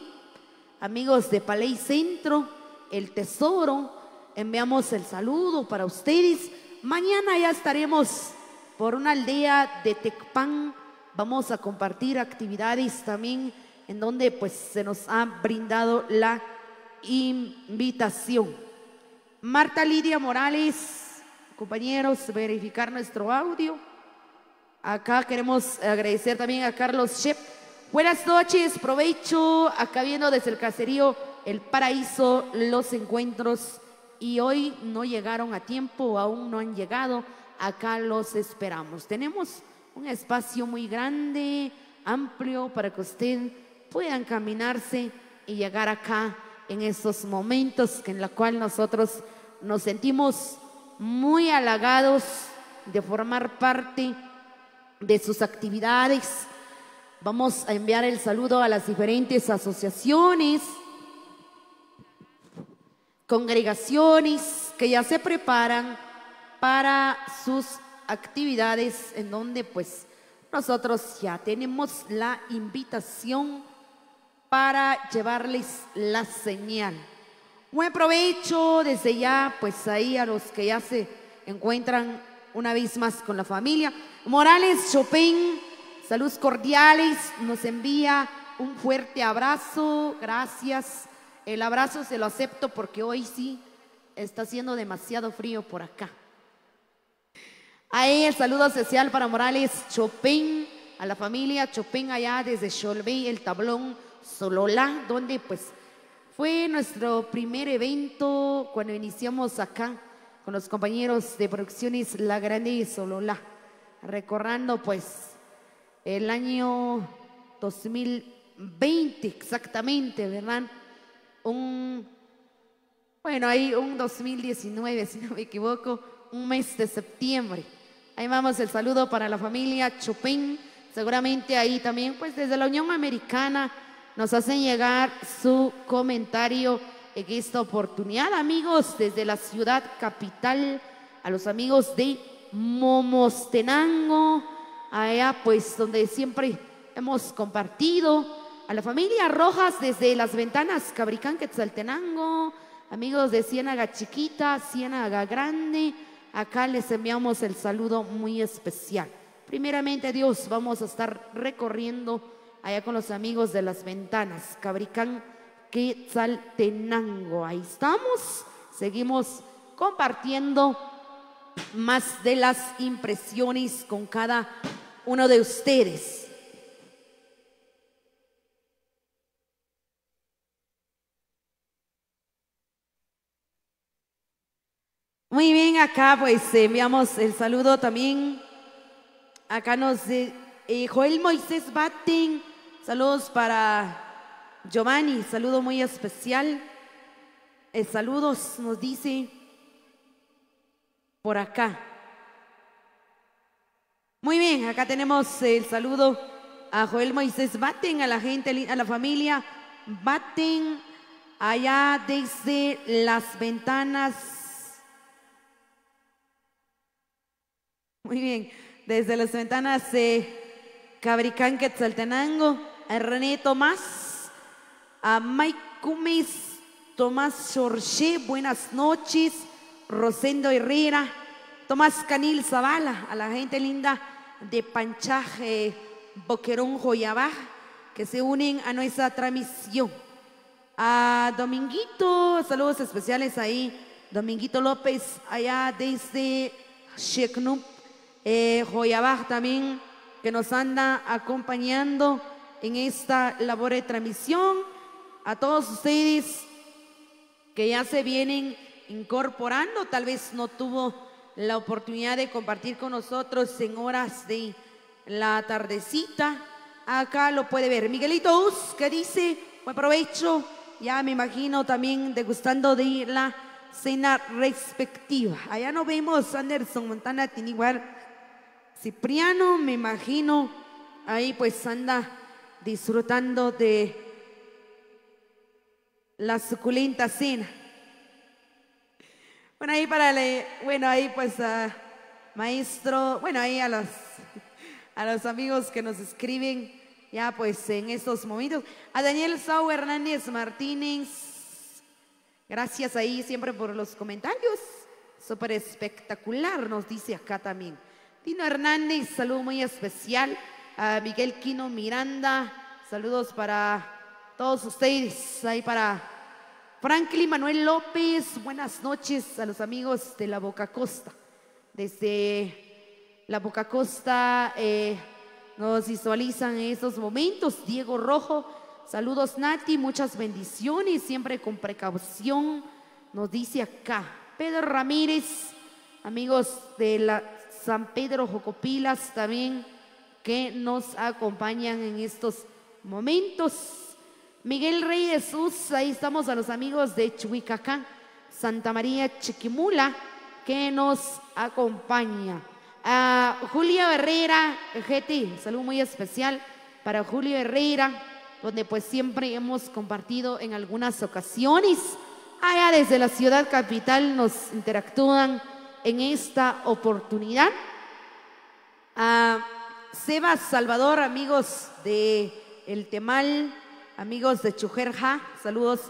amigos de Paley Centro, El Tesoro, enviamos el saludo para ustedes. Mañana ya estaremos por una aldea de Tecpan, vamos a compartir actividades también en donde pues se nos ha brindado la invitación. Marta Lidia Morales, compañeros, verificar nuestro audio. Acá queremos agradecer también a Carlos Shep. Buenas noches, provecho. Acá viendo desde el caserío El Paraíso los encuentros y hoy no llegaron a tiempo, aún no han llegado. Acá los esperamos. Tenemos un espacio muy grande, amplio para que usted puedan caminarse y llegar acá en estos momentos en la cual nosotros nos sentimos muy halagados de formar parte de sus actividades. Vamos a enviar el saludo a las diferentes asociaciones, congregaciones que ya se preparan para sus actividades en donde pues nosotros ya tenemos la invitación para llevarles la señal. Buen provecho desde ya, pues ahí a los que ya se encuentran una vez más con la familia. Morales Chopin, saludos cordiales, nos envía un fuerte abrazo, gracias. El abrazo se lo acepto porque hoy sí está haciendo demasiado frío por acá. Ahí el saludo especial para Morales Chopin, a la familia Chopin allá desde Cholbey, el tablón Solola, donde pues fue nuestro primer evento cuando iniciamos acá con los compañeros de producciones La Grande y Solola, recordando pues el año 2020 exactamente, ¿verdad? Un, bueno, ahí un 2019, si no me equivoco, un mes de septiembre. Ahí vamos el saludo para la familia Chopin, seguramente ahí también, pues desde la Unión Americana nos hacen llegar su comentario en esta oportunidad, amigos, desde la ciudad capital, a los amigos de Momostenango, allá pues donde siempre hemos compartido, a la familia Rojas desde las ventanas Cabricán Quetzaltenango, amigos de Ciénaga Chiquita, Ciénaga Grande, acá les enviamos el saludo muy especial. Primeramente Dios, vamos a estar recorriendo allá con los amigos de las ventanas, Cabricán Quetzaltenango. Ahí estamos, seguimos compartiendo más de las impresiones con cada uno de ustedes. Muy bien, acá pues enviamos el saludo también. Acá nos de eh, Joel Moisés Batten, saludos para Giovanni, saludo muy especial. Eh, saludos nos dice por acá. Muy bien, acá tenemos el saludo a Joel Moisés Batten, a la gente, a la familia Batten, allá desde las ventanas. Muy bien, desde las ventanas de Cabricán Quetzaltenango, René Tomás, a Mike Cumis, Tomás Chorché, buenas noches, Rosendo Herrera, Tomás Canil Zavala, a la gente linda de Panchaje, Boquerón, Joyabá, que se unen a nuestra transmisión. A Dominguito, saludos especiales ahí, Dominguito López, allá desde Sheknup, eh, Joyabaj también, que nos anda acompañando en esta labor de transmisión. A todos ustedes que ya se vienen incorporando, tal vez no tuvo la oportunidad de compartir con nosotros en horas de la tardecita. Acá lo puede ver. Miguelito Us, que dice, buen provecho. Ya me imagino también degustando de la cena respectiva. Allá nos vemos, Anderson Montana, igual Cipriano, me imagino, ahí pues anda disfrutando de la suculenta cena. Bueno, ahí para, le, bueno, ahí pues maestro, bueno, ahí a los, a los amigos que nos escriben ya pues en estos momentos. A Daniel Sau Hernández Martínez, gracias ahí siempre por los comentarios. Súper espectacular, nos dice acá también. Tino Hernández, saludo muy especial. A Miguel Quino Miranda, saludos para todos ustedes, ahí para Franklin Manuel López, buenas noches a los amigos de la Boca Costa. Desde la Boca Costa eh, nos visualizan en estos momentos. Diego Rojo, saludos Nati, muchas bendiciones, siempre con precaución, nos dice acá. Pedro Ramírez, amigos de la San Pedro Jocopilas también que nos acompañan en estos momentos. Miguel Rey Jesús, ahí estamos a los amigos de Chuicacán, Santa María Chiquimula, que nos acompaña. A Julio Herrera, GT, saludo muy especial para Julio Herrera, donde pues siempre hemos compartido en algunas ocasiones. Allá desde la ciudad capital nos interactúan en esta oportunidad. A Salvador, amigos de El Temal, amigos de Chujerja, saludos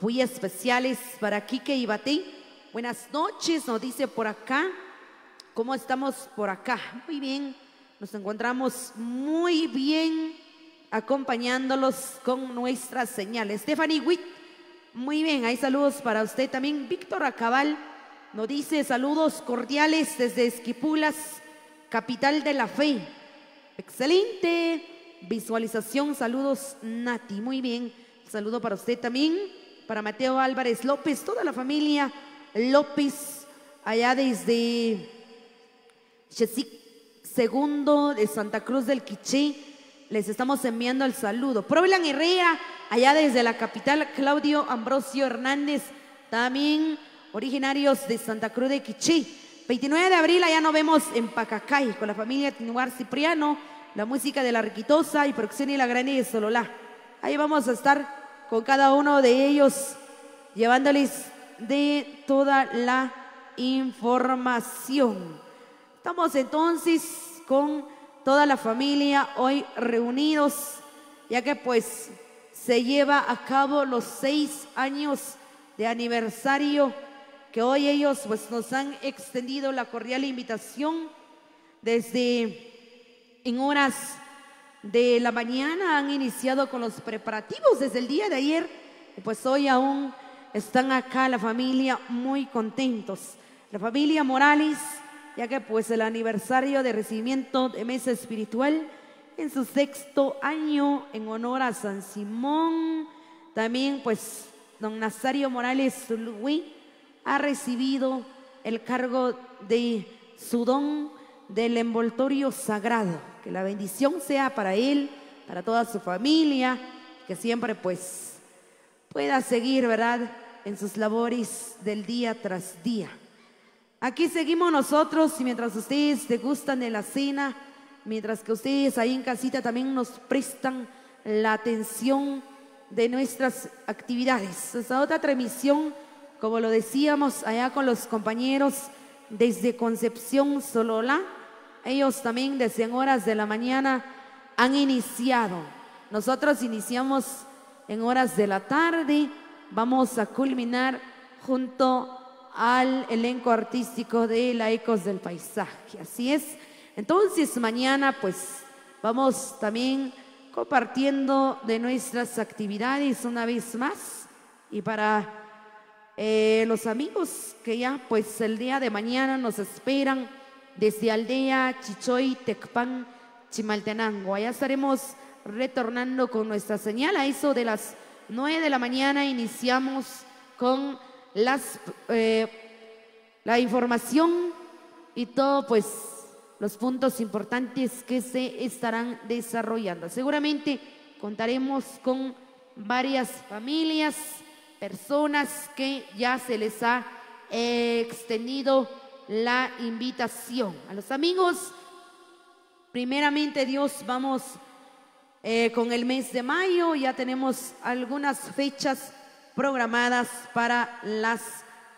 muy especiales para Quique y Batí. Buenas noches, nos dice por acá. ¿Cómo estamos por acá? Muy bien, nos encontramos muy bien acompañándolos con nuestras señales. Stephanie Witt, muy bien, hay saludos para usted también. Víctor Acabal nos dice saludos cordiales desde Esquipulas, capital de la fe. Excelente visualización, saludos Nati, muy bien. Saludo para usted también, para Mateo Álvarez López, toda la familia López, allá desde Chesic Segundo de Santa Cruz del Quiché. Les estamos enviando el saludo. Provelan Herrera, allá desde la capital, Claudio Ambrosio Hernández, también originarios de Santa Cruz de Quiché. 29 de abril, allá nos vemos en Pacacay, con la familia Tinuar Cipriano, la música de la Riquitosa y Proxenia y la Grande de Sololá. Ahí vamos a estar con cada uno de ellos, llevándoles de toda la información. Estamos entonces con toda la familia hoy reunidos, ya que pues se lleva a cabo los seis años de aniversario que hoy ellos pues nos han extendido la cordial invitación desde en horas de la mañana han iniciado con los preparativos desde el día de ayer pues hoy aún están acá la familia muy contentos. La familia Morales, ya que pues el aniversario de recibimiento de mesa espiritual en su sexto año en honor a San Simón, también pues don Nazario Morales Zulugui ha recibido el cargo de su don del envoltorio sagrado. Que la bendición sea para él, para toda su familia, que siempre pues pueda seguir, ¿verdad?, en sus labores del día tras día. Aquí seguimos nosotros y mientras ustedes degustan de la cena, mientras que ustedes ahí en casita también nos prestan la atención de nuestras actividades. Esta otra transmisión, como lo decíamos allá con los compañeros desde Concepción Solola, ellos también desde horas de la mañana han iniciado. Nosotros iniciamos en horas de la tarde. Vamos a culminar junto al elenco artístico de la Ecos del Paisaje. Así es. Entonces mañana pues vamos también compartiendo de nuestras actividades una vez más y para eh, los amigos que ya pues el día de mañana nos esperan desde Aldea Chichoy, Tecpan, Chimaltenango. Allá estaremos retornando con nuestra señal. A eso de las 9 de la mañana iniciamos con las, eh, la información y todo, pues, los puntos importantes que se estarán desarrollando. Seguramente contaremos con varias familias, personas que ya se les ha eh, extendido la invitación. A los amigos, primeramente Dios, vamos eh, con el mes de mayo, ya tenemos algunas fechas programadas para las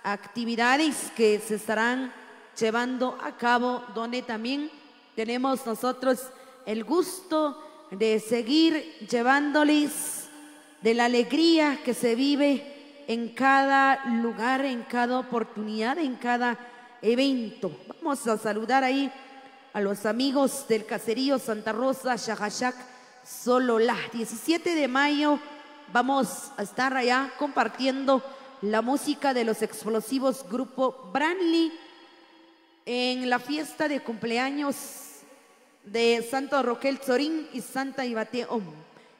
actividades que se estarán llevando a cabo, donde también tenemos nosotros el gusto de seguir llevándoles de la alegría que se vive en cada lugar, en cada oportunidad, en cada evento. Vamos a saludar ahí a los amigos del caserío Santa Rosa, Shahashak, Solola. 17 de mayo vamos a estar allá compartiendo la música de los explosivos grupo Branly en la fiesta de cumpleaños de Santo Roquel Zorín y Santa Ibate.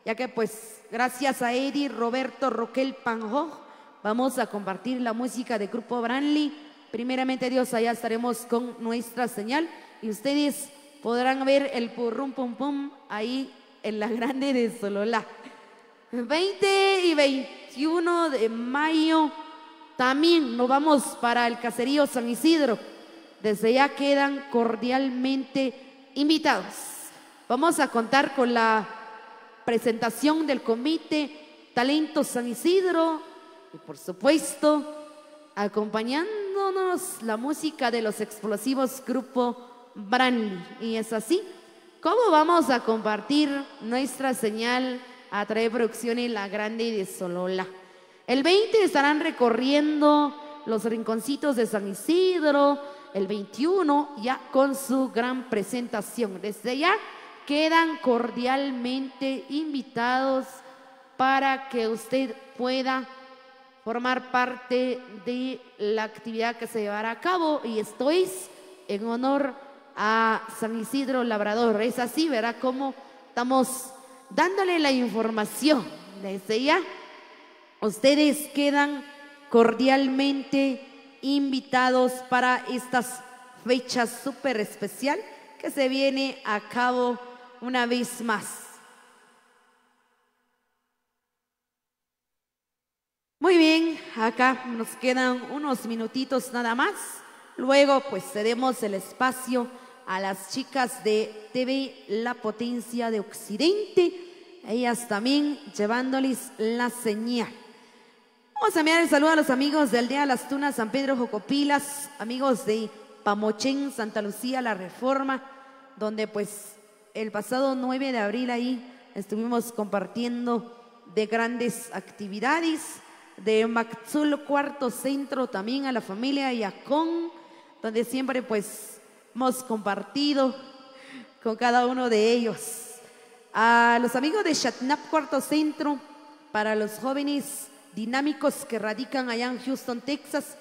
Ya que pues gracias a Eddie Roberto Roquel Panjo vamos a compartir la música de Grupo Branly. Primeramente Dios, allá estaremos con nuestra señal y ustedes podrán ver el purrum pum pum ahí en la grande de Solola. 20 y 21 de mayo también nos vamos para el caserío San Isidro. Desde ya quedan cordialmente invitados. Vamos a contar con la presentación del comité Talento San Isidro y por supuesto acompañándonos la música de los explosivos grupo Branly. Y es así como vamos a compartir nuestra señal a través de producciones La Grande de Solola. El 20 estarán recorriendo los rinconcitos de San Isidro, el 21 ya con su gran presentación. Desde ya quedan cordialmente invitados para que usted pueda formar parte de la actividad que se llevará a cabo y esto es en honor a San Isidro Labrador. Es así, verá cómo estamos dándole la información. Desde ya, ustedes quedan cordialmente invitados para estas fechas súper especial que se viene a cabo una vez más. Muy bien, acá nos quedan unos minutitos nada más. Luego pues cedemos el espacio a las chicas de TV La Potencia de Occidente, ellas también llevándoles la señal. Vamos a enviar el saludo a los amigos de Aldea Las Tunas, San Pedro Jocopilas, amigos de Pamochén, Santa Lucía, La Reforma, donde pues el pasado 9 de abril ahí estuvimos compartiendo de grandes actividades, de Maxul Cuarto Centro también a la familia Yacón, donde siempre pues hemos compartido con cada uno de ellos. A los amigos de Chatnap Cuarto Centro, para los jóvenes dinámicos que radican allá en Houston, Texas.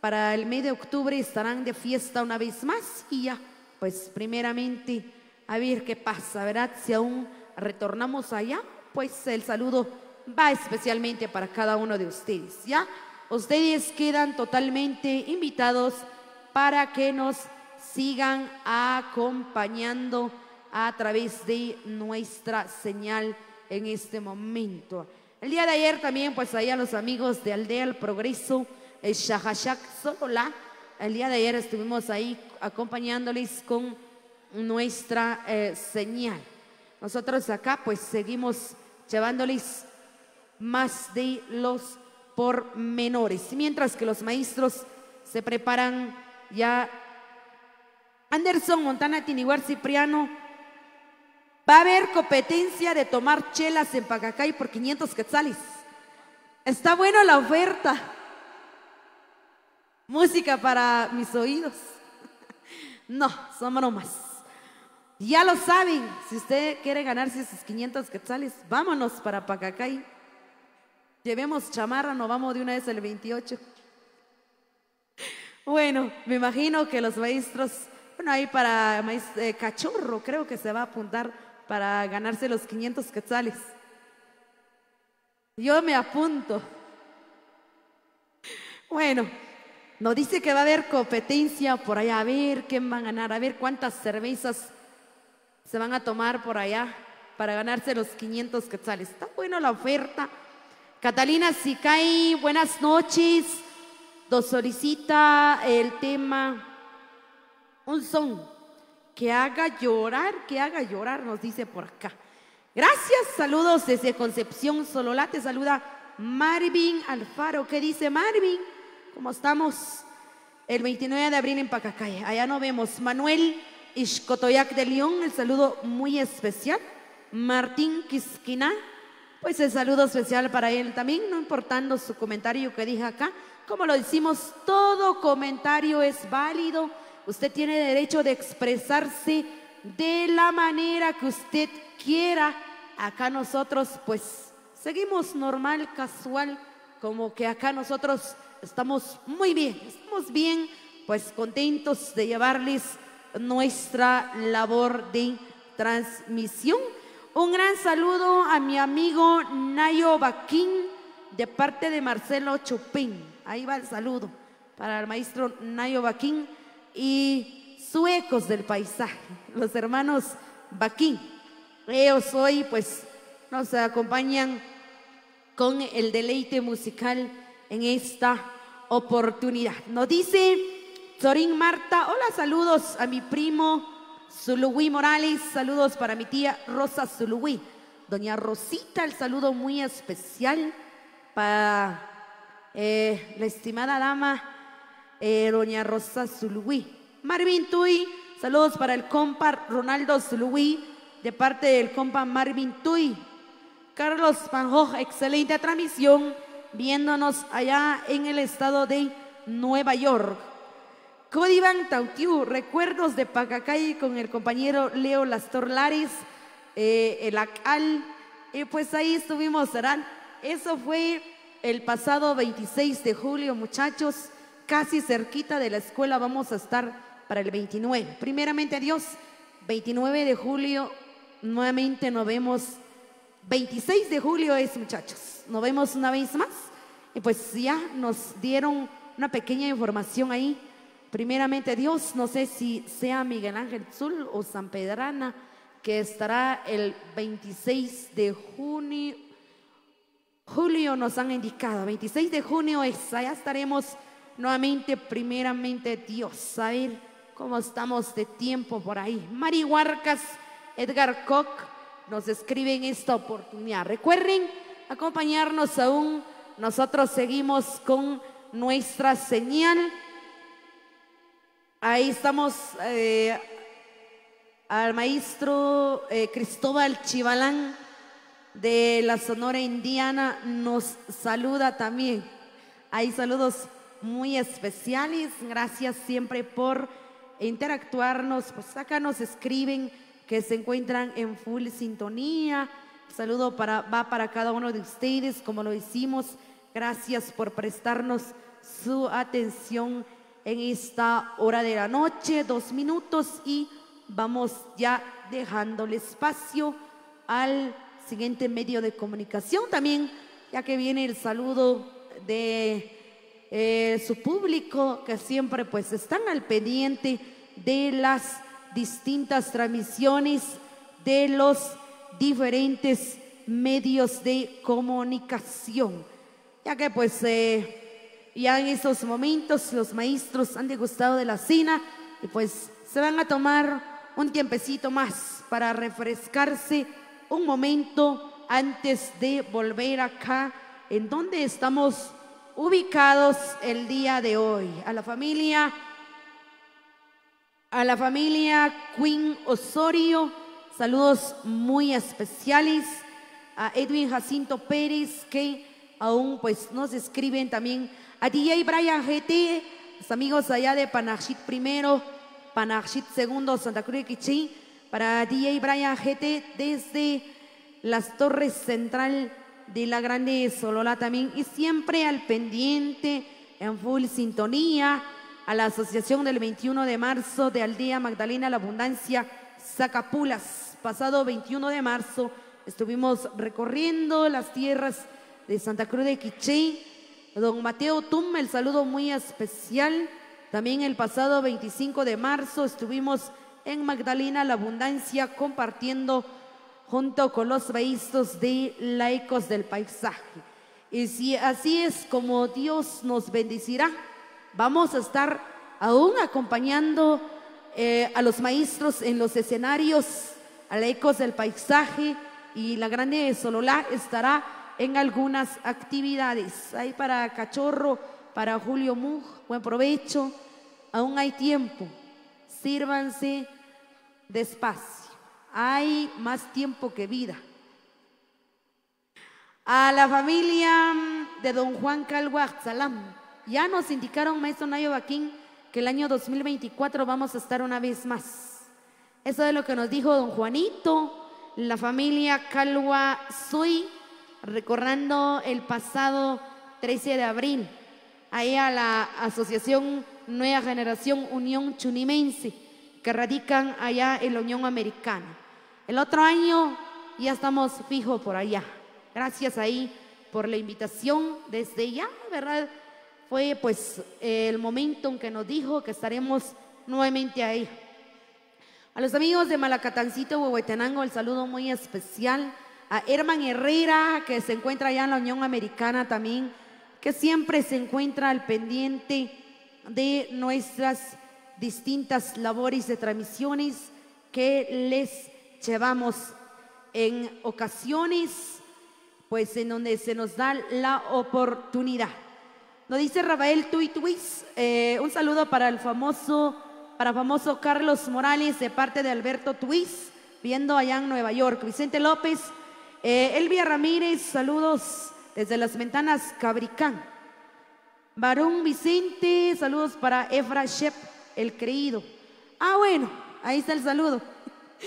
Para el mes de octubre estarán de fiesta una vez más y ya, pues primeramente a ver qué pasa, ¿verdad? Si aún retornamos allá, pues el saludo va especialmente para cada uno de ustedes, ¿ya? Ustedes quedan totalmente invitados para que nos sigan acompañando a través de nuestra señal en este momento. El día de ayer también, pues allá los amigos de Aldea El Progreso, el Shahashak Solola, el día de ayer estuvimos ahí acompañándoles con nuestra eh, señal. Nosotros acá pues seguimos llevándoles más de los pormenores, mientras que los maestros se preparan ya. Anderson Montana Tiniguar Cipriano Va a haber competencia de tomar chelas en Pacacay por 500 quetzales. Está buena la oferta. Música para mis oídos. No, son bromas. Ya lo saben, si usted quiere ganarse esos 500 quetzales, vámonos para Pacacay. Llevemos chamarra, nos vamos de una vez el 28. Bueno, me imagino que los maestros, bueno, ahí para eh, cachorro creo que se va a apuntar para ganarse los 500 quetzales. Yo me apunto. Bueno, nos dice que va a haber competencia por allá, a ver quién va a ganar, a ver cuántas cervezas se van a tomar por allá para ganarse los 500 quetzales. Está buena la oferta. Catalina Sicay, buenas noches. Nos solicita el tema un son que haga llorar, que haga llorar, nos dice por acá. Gracias, saludos desde Concepción Sololá, te saluda Marvin Alfaro. ¿Qué dice Marvin? ¿Cómo estamos? El 29 de abril en Pacacay. Allá nos vemos. Manuel Ishkotoyak de León, el saludo muy especial. Martín Quisquina, pues el saludo especial para él también, no importando su comentario que dije acá. Como lo decimos, todo comentario es válido Usted tiene derecho de expresarse de la manera que usted quiera. Acá nosotros pues seguimos normal, casual, como que acá nosotros estamos muy bien, estamos bien, pues contentos de llevarles nuestra labor de transmisión. Un gran saludo a mi amigo Nayo Baquín de parte de Marcelo Chopin. Ahí va el saludo para el maestro Nayo Baquín y suecos del paisaje, los hermanos Baquín. Ellos hoy pues nos acompañan con el deleite musical en esta oportunidad. Nos dice Zorín Marta, hola, saludos a mi primo Zuluí Morales, saludos para mi tía Rosa Zuluí. Doña Rosita, el saludo muy especial para eh, la estimada dama eh, Doña Rosa Zuluí. Marvin Tuy, saludos para el compa Ronaldo Zuluí, de parte del compa Marvin Tuy. Carlos Panjo, excelente transmisión, viéndonos allá en el estado de Nueva York. Codivan Tautiu, recuerdos de Pacacay con el compañero Leo Lastor Laris, eh, el ACAL. Y pues ahí estuvimos, serán. Eso fue el pasado 26 de julio, muchachos, casi cerquita de la escuela. Vamos a estar para el 29. Primeramente, adiós. 29 de julio, nuevamente nos vemos. 26 de julio es, muchachos. Nos vemos una vez más. Y pues ya nos dieron una pequeña información ahí Primeramente Dios, no sé si sea Miguel Ángel Zul o San Pedrana, que estará el 26 de junio. Julio nos han indicado, 26 de junio es, allá estaremos nuevamente, primeramente Dios, a ver cómo estamos de tiempo por ahí. Mari Huarcas, Edgar Koch nos escriben esta oportunidad. Recuerden acompañarnos aún, nosotros seguimos con nuestra señal Ahí estamos eh, al maestro eh, Cristóbal Chivalán de la Sonora Indiana nos saluda también. Hay saludos muy especiales. Gracias siempre por interactuarnos. Pues acá nos escriben que se encuentran en full sintonía. Saludo para, va para cada uno de ustedes, como lo hicimos. Gracias por prestarnos su atención en esta hora de la noche, dos minutos y vamos ya dejándole espacio al siguiente medio de comunicación. También, ya que viene el saludo de eh, su público que siempre pues están al pendiente de las distintas transmisiones de los diferentes medios de comunicación, ya que pues eh, ya en estos momentos los maestros han degustado de la cena y pues se van a tomar un tiempecito más para refrescarse un momento antes de volver acá en donde estamos ubicados el día de hoy. A la familia, a la familia Queen Osorio, saludos muy especiales. A Edwin Jacinto Pérez que aún pues nos escriben también a DJ Brian GT, los amigos allá de Panachit primero, Panachit segundo, Santa Cruz de Quichí, para DJ Brian GT desde las Torres Central de la Grande Solola también y siempre al pendiente en full sintonía a la asociación del 21 de marzo de Aldea Magdalena La Abundancia Zacapulas. Pasado 21 de marzo estuvimos recorriendo las tierras de Santa Cruz de Quiché Don Mateo Tum, el saludo muy especial. También el pasado 25 de marzo estuvimos en Magdalena la Abundancia compartiendo junto con los maestros de laicos del paisaje. Y si así es como Dios nos bendecirá, vamos a estar aún acompañando eh, a los maestros en los escenarios, a laicos del paisaje y la grande Sololá estará en algunas actividades. Hay para Cachorro, para Julio Muj, buen provecho. Aún hay tiempo. Sírvanse despacio. Hay más tiempo que vida. A la familia de don Juan Calvo Salam, ya nos indicaron, maestro Nayo Baquín, que el año 2024 vamos a estar una vez más. Eso es lo que nos dijo don Juanito, la familia Calva Soy recordando el pasado 13 de abril, ahí a la Asociación Nueva Generación Unión Chunimense, que radican allá en la Unión Americana. El otro año ya estamos fijos por allá. Gracias ahí por la invitación desde ya, ¿verdad? Fue pues el momento en que nos dijo que estaremos nuevamente ahí. A los amigos de Malacatancito, Huehuetenango, el saludo muy especial. A Herman Herrera, que se encuentra allá en la Unión Americana también, que siempre se encuentra al pendiente de nuestras distintas labores de transmisiones que les llevamos en ocasiones, pues en donde se nos da la oportunidad. Nos dice Rafael Tuituis, eh, un saludo para el famoso, para famoso Carlos Morales de parte de Alberto Tuis, viendo allá en Nueva York. Vicente López, eh, Elvia Ramírez, saludos desde las ventanas Cabricán. Barón Vicente, saludos para Efra Shep, el creído. Ah, bueno, ahí está el saludo.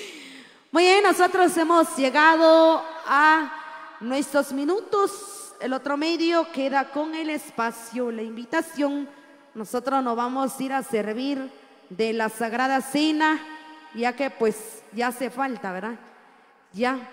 Muy bien, nosotros hemos llegado a nuestros minutos. El otro medio queda con el espacio, la invitación. Nosotros nos vamos a ir a servir de la Sagrada Cena, ya que pues ya hace falta, ¿verdad? Ya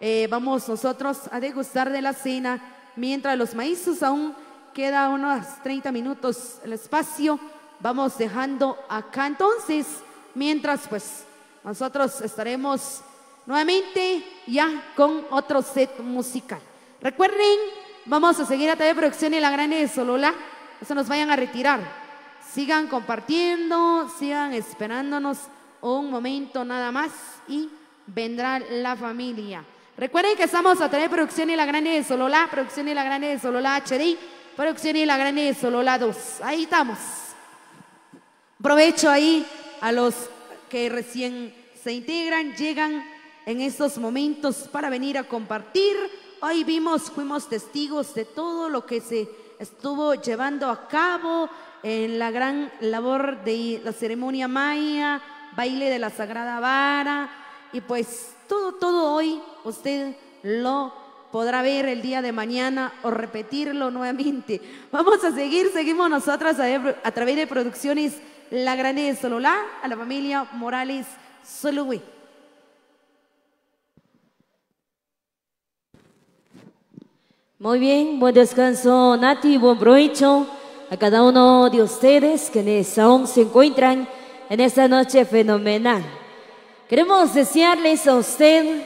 eh, vamos nosotros a degustar de la cena, mientras los maízos aún queda unos 30 minutos el espacio. Vamos dejando acá entonces, mientras pues nosotros estaremos nuevamente ya con otro set musical. Recuerden, vamos a seguir a TV Producción y la Grande de Solola. No se nos vayan a retirar. Sigan compartiendo, sigan esperándonos un momento nada más y vendrá la familia. Recuerden que estamos a TV Producción y la Grande de Solola, Producción y la Grande de Solola HD, Producción y la Grande de Solola 2. Ahí estamos. Aprovecho ahí a los que recién se integran, llegan en estos momentos para venir a compartir. Hoy vimos, fuimos testigos de todo lo que se estuvo llevando a cabo en la gran labor de la ceremonia maya, baile de la Sagrada Vara y pues todo, todo hoy usted lo podrá ver el día de mañana o repetirlo nuevamente. Vamos a seguir, seguimos nosotras a, través de producciones La Grande de Sololá, a la familia Morales Solugüe. Muy bien, buen descanso Nati, buen provecho a cada uno de ustedes que aún se encuentran en esta noche fenomenal. Queremos desearles a usted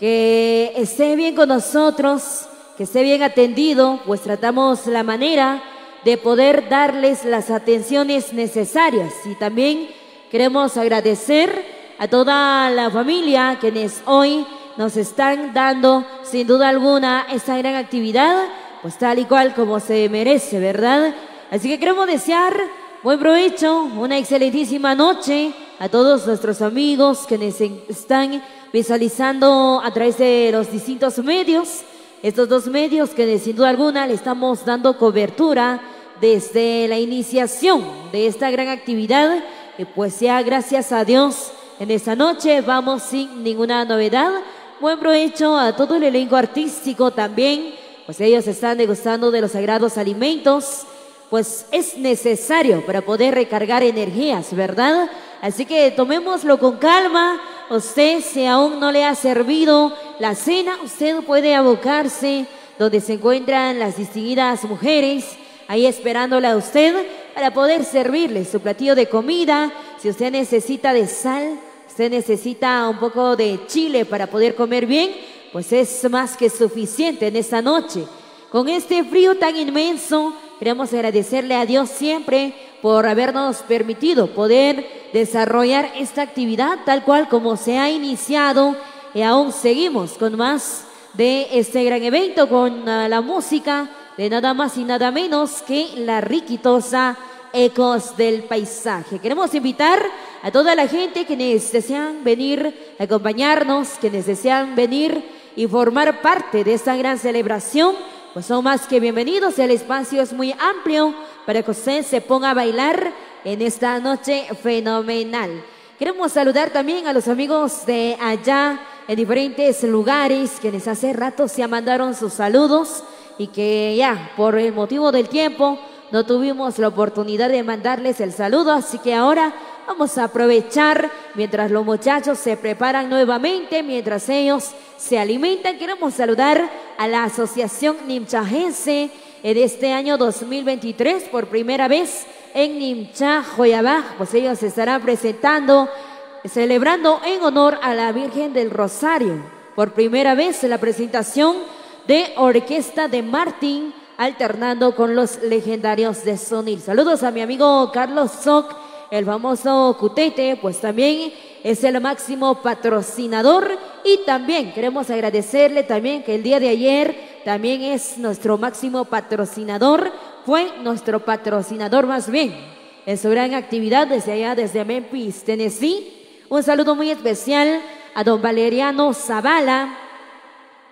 que esté bien con nosotros, que esté bien atendido, pues tratamos la manera de poder darles las atenciones necesarias. Y también queremos agradecer a toda la familia quienes hoy nos están dando sin duda alguna esta gran actividad, pues tal y cual como se merece, ¿verdad? Así que queremos desear buen provecho, una excelentísima noche a todos nuestros amigos que nos están visualizando a través de los distintos medios. Estos dos medios que sin duda alguna le estamos dando cobertura desde la iniciación de esta gran actividad. Y pues ya gracias a Dios en esta noche vamos sin ninguna novedad. Buen provecho a todo el elenco artístico también, pues ellos están degustando de los sagrados alimentos, pues es necesario para poder recargar energías, ¿verdad? Así que tomémoslo con calma. Usted, si aún no le ha servido la cena, usted puede abocarse donde se encuentran las distinguidas mujeres, ahí esperándola a usted para poder servirle su platillo de comida. Si usted necesita de sal, usted necesita un poco de chile para poder comer bien, pues es más que suficiente en esta noche. Con este frío tan inmenso, queremos agradecerle a Dios siempre por habernos permitido poder desarrollar esta actividad tal cual como se ha iniciado y aún seguimos con más de este gran evento con uh, la música de nada más y nada menos que la riquitosa Ecos del Paisaje. Queremos invitar a toda la gente que desean venir a acompañarnos, quienes desean venir y formar parte de esta gran celebración, pues son más que bienvenidos. El espacio es muy amplio para que usted se ponga a bailar en esta noche fenomenal. Queremos saludar también a los amigos de allá en diferentes lugares quienes hace rato se mandaron sus saludos y que ya por el motivo del tiempo no tuvimos la oportunidad de mandarles el saludo, así que ahora vamos a aprovechar mientras los muchachos se preparan nuevamente, mientras ellos se alimentan. Queremos saludar a la Asociación Nimchajense en este año 2023 por primera vez en Nimcha, Joyabaj, pues ellos estarán presentando, celebrando en honor a la Virgen del Rosario. Por primera vez la presentación de Orquesta de Martín, alternando con los legendarios de Sonil. Saludos a mi amigo Carlos Soc, el famoso Cutete, pues también es el máximo patrocinador y también queremos agradecerle también que el día de ayer también es nuestro máximo patrocinador, fue nuestro patrocinador más bien en su gran actividad desde allá, desde Memphis, Tennessee. Un saludo muy especial a don Valeriano Zavala,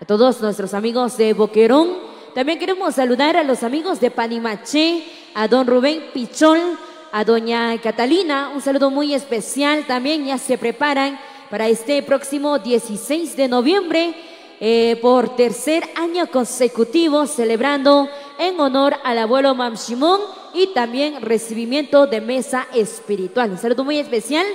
a todos nuestros amigos de Boquerón. También queremos saludar a los amigos de Panimaché, a don Rubén Pichol, a doña Catalina. Un saludo muy especial también. Ya se preparan para este próximo 16 de noviembre eh, por tercer año consecutivo celebrando en honor al abuelo Mam Shimon y también recibimiento de mesa espiritual. Un saludo muy especial.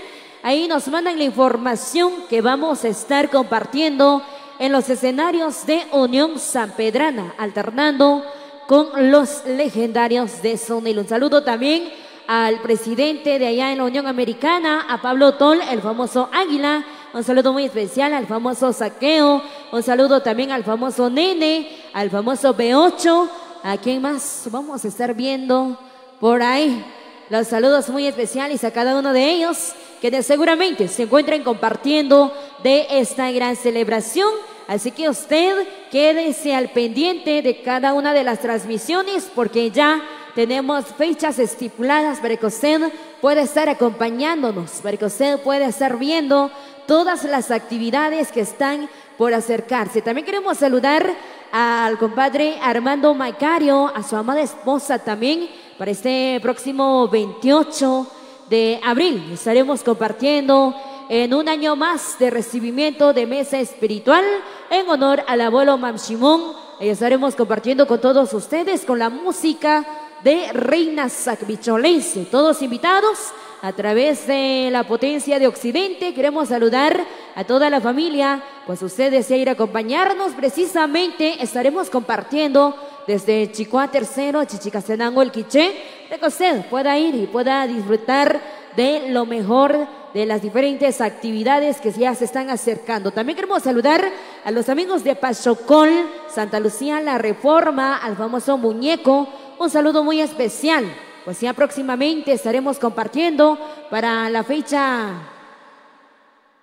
Ahí nos mandan la información que vamos a estar compartiendo en los escenarios de Unión San Pedrana, alternando con los legendarios de Sonil. Un saludo también al presidente de allá en la Unión Americana, a Pablo Tol, el famoso Águila. Un saludo muy especial al famoso Saqueo. Un saludo también al famoso Nene, al famoso B8. ¿A quién más vamos a estar viendo por ahí? Los saludos muy especiales a cada uno de ellos que seguramente se encuentren compartiendo de esta gran celebración. Así que usted quédese al pendiente de cada una de las transmisiones porque ya tenemos fechas estipuladas para que usted pueda estar acompañándonos, para que usted pueda estar viendo todas las actividades que están por acercarse. También queremos saludar al compadre Armando Macario, a su amada esposa también, para este próximo 28 de abril. Estaremos compartiendo en un año más de recibimiento de mesa espiritual en honor al abuelo Mam Shimon. Y estaremos compartiendo con todos ustedes con la música de Reina Sacbicholense. Todos invitados a través de la potencia de Occidente. Queremos saludar a toda la familia, pues usted desea ir a acompañarnos. Precisamente estaremos compartiendo desde Chicoa Tercero, Chichicastenango, el Quiché, para que usted pueda ir y pueda disfrutar de lo mejor de las diferentes actividades que ya se están acercando. También queremos saludar a los amigos de Pachocol, Santa Lucía, La Reforma, al famoso muñeco. Un saludo muy especial, pues ya próximamente estaremos compartiendo para la fecha.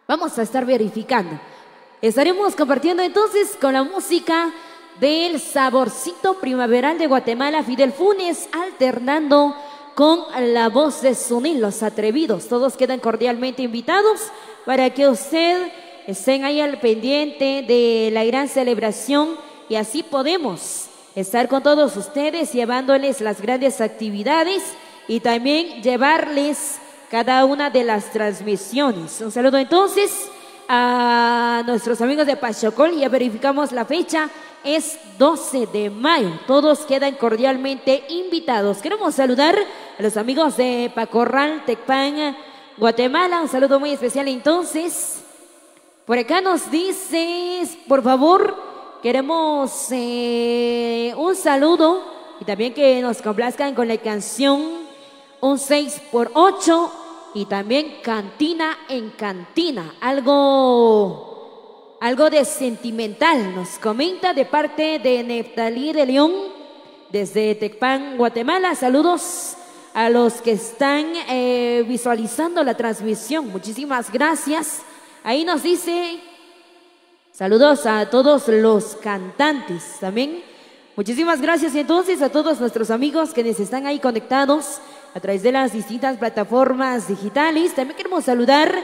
Vamos a estar verificando. Estaremos compartiendo entonces con la música del saborcito primaveral de Guatemala, Fidel Funes, alternando con la voz de Sunil, los atrevidos. Todos quedan cordialmente invitados para que usted estén ahí al pendiente de la gran celebración y así podemos estar con todos ustedes llevándoles las grandes actividades y también llevarles cada una de las transmisiones. Un saludo entonces a nuestros amigos de Pachocol, ya verificamos la fecha, es 12 de mayo. Todos quedan cordialmente invitados. Queremos saludar a los amigos de Pacorral, Tecpan, Guatemala. Un saludo muy especial entonces. Por acá nos dices, por favor, queremos eh, un saludo y también que nos complazcan con la canción Un 6 por 8 y también Cantina en Cantina. Algo, algo de sentimental nos comenta de parte de Neftalí de León desde Tecpan, Guatemala. Saludos a los que están eh, visualizando la transmisión. Muchísimas gracias. Ahí nos dice saludos a todos los cantantes también. Muchísimas gracias entonces a todos nuestros amigos que nos están ahí conectados a través de las distintas plataformas digitales. También queremos saludar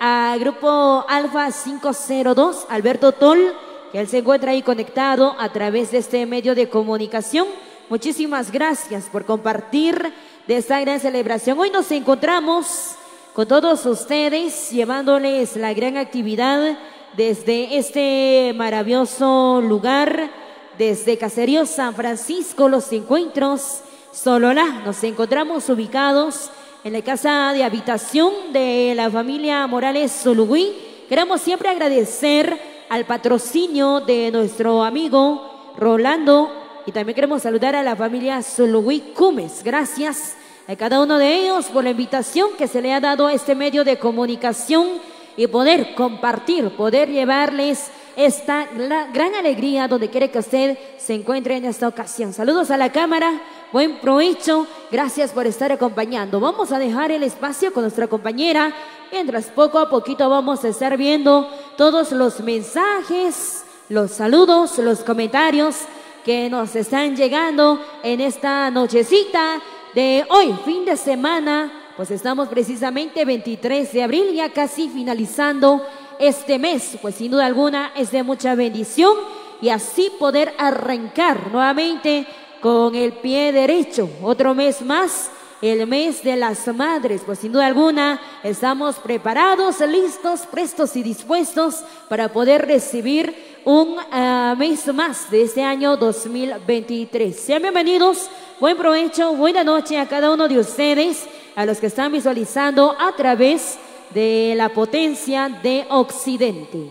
al grupo Alfa 502, Alberto Tol, que él se encuentra ahí conectado a través de este medio de comunicación. Muchísimas gracias por compartir de esta gran celebración. Hoy nos encontramos con todos ustedes llevándoles la gran actividad desde este maravilloso lugar desde Caserío San Francisco, Los Encuentros, Sololá. Nos encontramos ubicados en la casa de habitación de la familia Morales Solugüí. Queremos siempre agradecer al patrocinio de nuestro amigo Rolando y también queremos saludar a la familia Solugüí Cumes. Gracias a cada uno de ellos por la invitación que se le ha dado a este medio de comunicación y poder compartir, poder llevarles esta gran alegría donde quiere que usted se encuentre en esta ocasión. Saludos a la cámara, buen provecho, gracias por estar acompañando. Vamos a dejar el espacio con nuestra compañera, mientras poco a poquito vamos a estar viendo todos los mensajes, los saludos, los comentarios que nos están llegando en esta nochecita de hoy, fin de semana. Pues estamos precisamente 23 de abril, ya casi finalizando este mes. Pues sin duda alguna es de mucha bendición y así poder arrancar nuevamente con el pie derecho. Otro mes más, el mes de las madres. Pues sin duda alguna estamos preparados, listos, prestos y dispuestos para poder recibir un ah, mes más de este año 2023. Sean bienvenidos, buen provecho, buena noche a cada uno de ustedes, a los que están visualizando a través de la potencia de Occidente.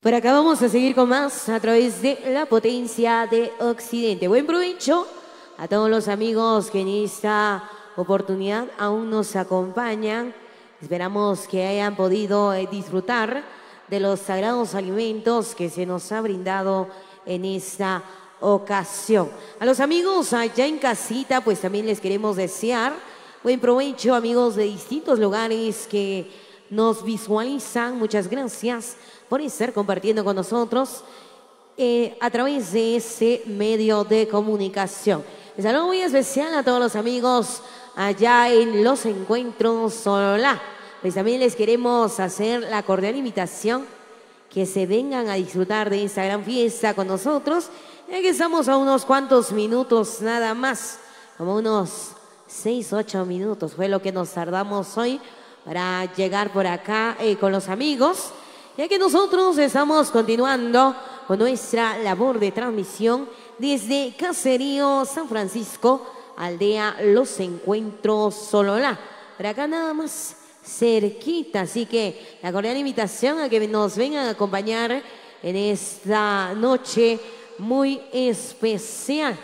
Por acá vamos a seguir con más a través de la potencia de Occidente. Buen provecho a todos los amigos que en esta oportunidad aún nos acompañan. Esperamos que hayan podido eh, disfrutar de los sagrados alimentos que se nos ha brindado en esta ocasión. A los amigos allá en casita, pues también les queremos desear buen provecho, amigos de distintos lugares que nos visualizan. Muchas gracias por estar compartiendo con nosotros eh, a través de ese medio de comunicación. Un saludo muy especial a todos los amigos allá en los encuentros Sololá. Pues también les queremos hacer la cordial invitación que se vengan a disfrutar de esta gran fiesta con nosotros, ya que estamos a unos cuantos minutos nada más, como unos seis, ocho minutos fue lo que nos tardamos hoy para llegar por acá eh, con los amigos, ya que nosotros estamos continuando con nuestra labor de transmisión desde Caserío San Francisco, aldea Los Encuentros Sololá. Por acá nada más cerquita, así que la cordial invitación a que nos vengan a acompañar en esta noche muy especial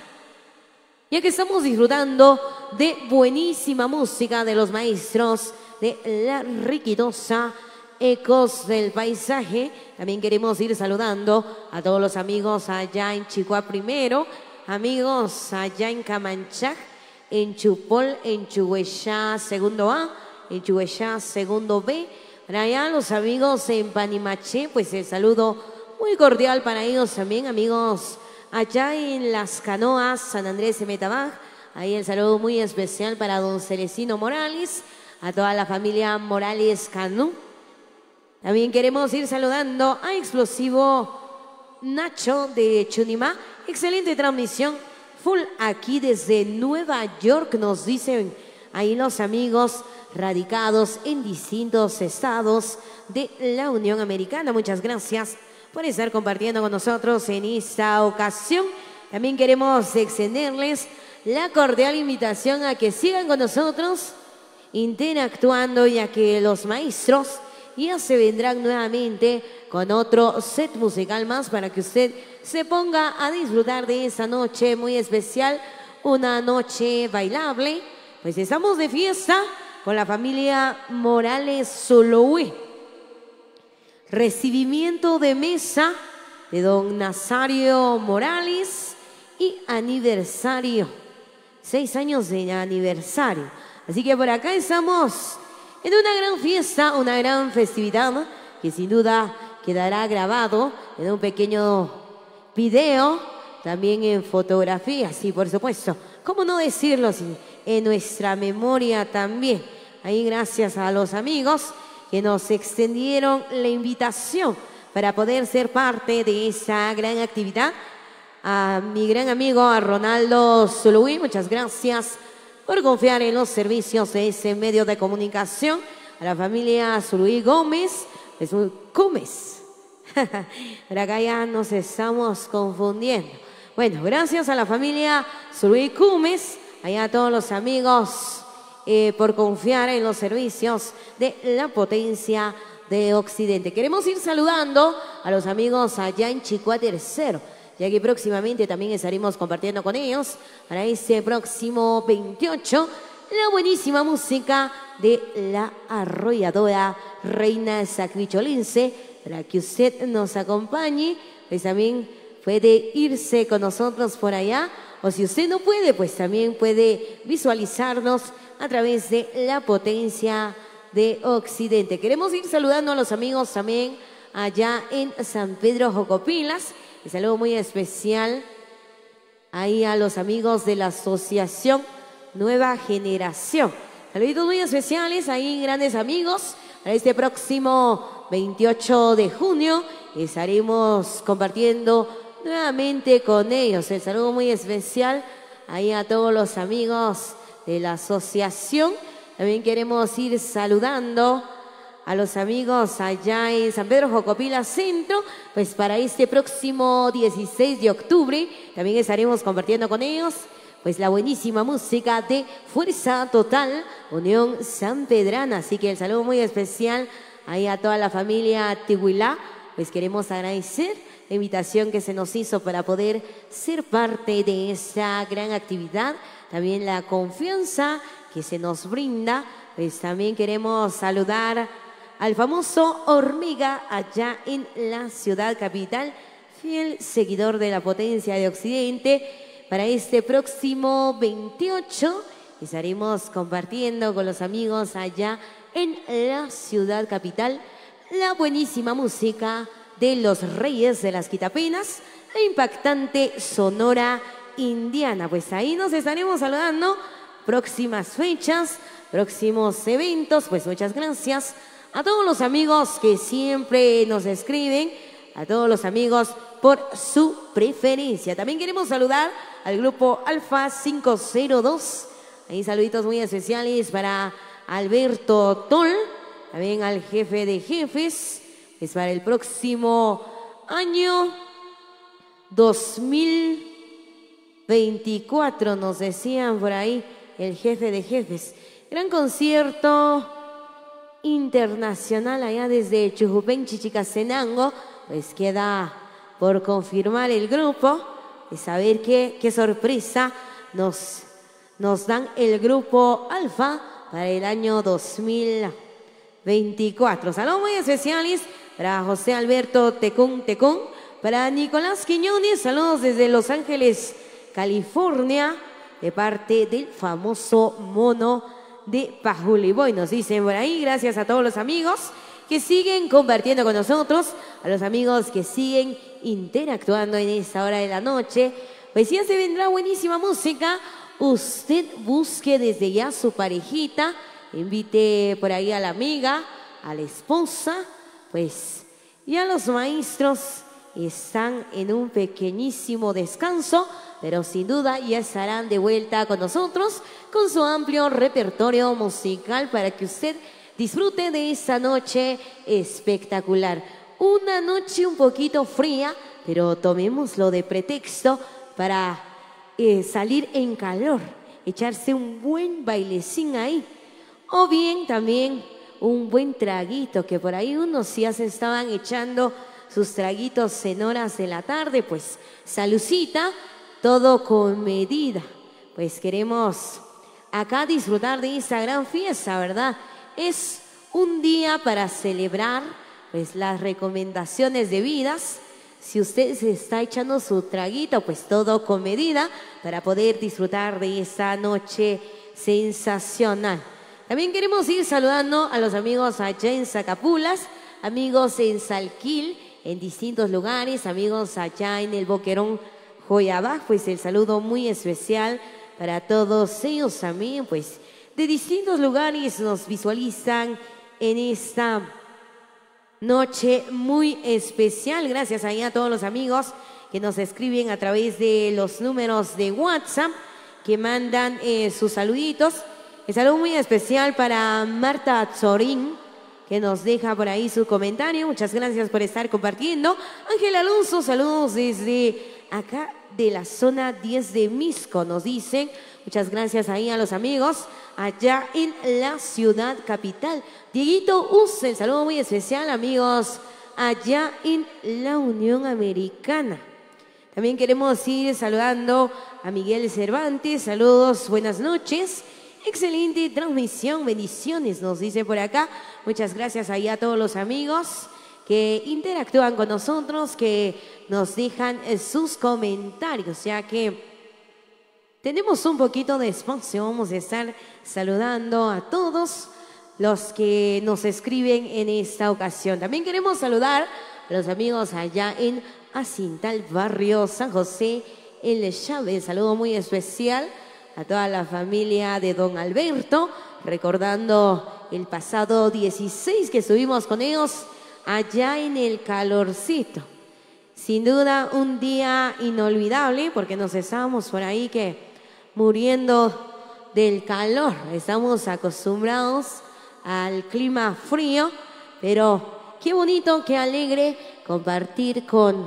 ya que estamos disfrutando de buenísima música de los maestros de La Riquidosa, Ecos del Paisaje. También queremos ir saludando a todos los amigos allá en Chihuahua primero, amigos allá en Camanchac, en Chupol, en Chuhuechá segundo A, en Chuhuechá segundo B. Para allá los amigos en Panimaché, pues el saludo muy cordial para ellos también, amigos allá en Las Canoas, San Andrés de Metabaj. Ahí el saludo muy especial para don Celestino Morales, a toda la familia Morales Canú. También queremos ir saludando a Explosivo Nacho de Chunimá. Excelente transmisión. Full aquí desde Nueva York, nos dicen ahí los amigos radicados en distintos estados de la Unión Americana. Muchas gracias por estar compartiendo con nosotros en esta ocasión. También queremos extenderles la cordial invitación a que sigan con nosotros interactuando ya que los maestros ya se vendrán nuevamente con otro set musical más para que usted se ponga a disfrutar de esta noche muy especial, una noche bailable. Pues estamos de fiesta con la familia Morales Soloui. Recibimiento de mesa de don Nazario Morales y aniversario. Seis años de aniversario. Así que por acá estamos en una gran fiesta, una gran festividad que sin duda quedará grabado en un pequeño video, también en fotografías y por supuesto, ¿cómo no decirlo? si en nuestra memoria también. Ahí gracias a los amigos que nos extendieron la invitación para poder ser parte de esa gran actividad. A mi gran amigo, a Ronaldo Zuluí, muchas gracias por confiar en los servicios de ese medio de comunicación. A la familia Zuluí Gómez, es un Gómez. Pero acá ya nos estamos confundiendo. Bueno, gracias a la familia Zuluy Cumes, allá a todos los amigos eh, por confiar en los servicios de la potencia de Occidente. Queremos ir saludando a los amigos allá en Chicua Tercero, ya que próximamente también estaremos compartiendo con ellos para este próximo 28 la buenísima música de la arrolladora Reina Sacricholense, para que usted nos acompañe, pues también puede irse con nosotros por allá, o si usted no puede, pues también puede visualizarnos a través de la potencia de Occidente. Queremos ir saludando a los amigos también allá en San Pedro Jocopilas. Un saludo muy especial ahí a los amigos de la Asociación Nueva Generación. Saluditos muy especiales ahí, grandes amigos. Para este próximo 28 de junio estaremos compartiendo nuevamente con ellos. El saludo muy especial ahí a todos los amigos de la asociación. También queremos ir saludando a los amigos allá en San Pedro Jocopila Centro, pues para este próximo 16 de octubre también estaremos compartiendo con ellos pues la buenísima música de Fuerza Total Unión San Pedrana. Así que el saludo muy especial ahí a toda la familia Tihuilá, pues queremos agradecer la invitación que se nos hizo para poder ser parte de esta gran actividad, también la confianza que se nos brinda, pues también queremos saludar al famoso Hormiga allá en la ciudad capital, fiel seguidor de la potencia de Occidente. Para este próximo 28 estaremos compartiendo con los amigos allá en la ciudad capital la buenísima música de los Reyes de las Quitapenas, la impactante Sonora Indiana. Pues ahí nos estaremos saludando. Próximas fechas, próximos eventos. Pues muchas gracias a todos los amigos que siempre nos escriben, a todos los amigos por su preferencia. También queremos saludar al grupo Alfa 502. Ahí saluditos muy especiales para Alberto Tol, también al jefe de jefes. Es para el próximo año 2024, nos decían por ahí el jefe de jefes. Gran concierto internacional allá desde Chujupen, Chichicastenango. Pues queda por confirmar el grupo y saber qué, sorpresa nos, nos dan el grupo Alfa para el año 2024. Saludos muy especiales para José Alberto Tecún Tecún, para Nicolás Quiñones, saludos desde Los Ángeles, California, de parte del famoso mono de Pajuliboy. Nos dicen por ahí, gracias a todos los amigos que siguen compartiendo con nosotros, a los amigos que siguen interactuando en esta hora de la noche. Pues ya se vendrá buenísima música. Usted busque desde ya su parejita, invite por ahí a la amiga, a la esposa, pues ya los maestros están en un pequeñísimo descanso, pero sin duda ya estarán de vuelta con nosotros con su amplio repertorio musical para que usted disfrute de esta noche espectacular. Una noche un poquito fría, pero tomémoslo de pretexto para eh, salir en calor, echarse un buen bailecín ahí. O bien también un buen traguito, que por ahí unos se estaban echando sus traguitos en horas de la tarde, pues salucita, todo con medida. Pues queremos acá disfrutar de esta gran fiesta, ¿verdad? Es un día para celebrar pues las recomendaciones de vidas. Si usted se está echando su traguito, pues todo con medida para poder disfrutar de esta noche sensacional. También queremos ir saludando a los amigos allá en Zacapulas, amigos en Salquil, en distintos lugares, amigos allá en el Boquerón Joyabaj, pues el saludo muy especial para todos ellos también, pues de distintos lugares nos visualizan en esta noche muy especial. Gracias a todos los amigos que nos escriben a través de los números de WhatsApp, que mandan eh, sus saluditos. Un saludo muy especial para Marta Zorín, que nos deja por ahí su comentario. Muchas gracias por estar compartiendo. Ángel Alonso, saludos desde acá de la zona 10 de Misco, nos dicen. Muchas gracias ahí a los amigos allá en la ciudad capital. Dieguito Usel, saludo muy especial amigos allá en la Unión Americana. También queremos ir saludando a Miguel Cervantes. Saludos, buenas noches. Excelente transmisión, bendiciones, nos dice por acá. Muchas gracias a todos los amigos que interactúan con nosotros, que nos dejan eh, sus comentarios, ya que tenemos un poquito de espacio. Vamos a estar saludando a todos los que nos escriben en esta ocasión. También queremos saludar a los amigos allá en Acintal, barrio San José, en Chávez. Saludo muy especial a toda la familia de don Alberto, recordando el pasado 16 que estuvimos con ellos allá en el calorcito. Sin duda un día inolvidable porque nos estábamos por ahí que muriendo del calor. Estamos acostumbrados al clima frío, pero qué bonito, qué alegre compartir con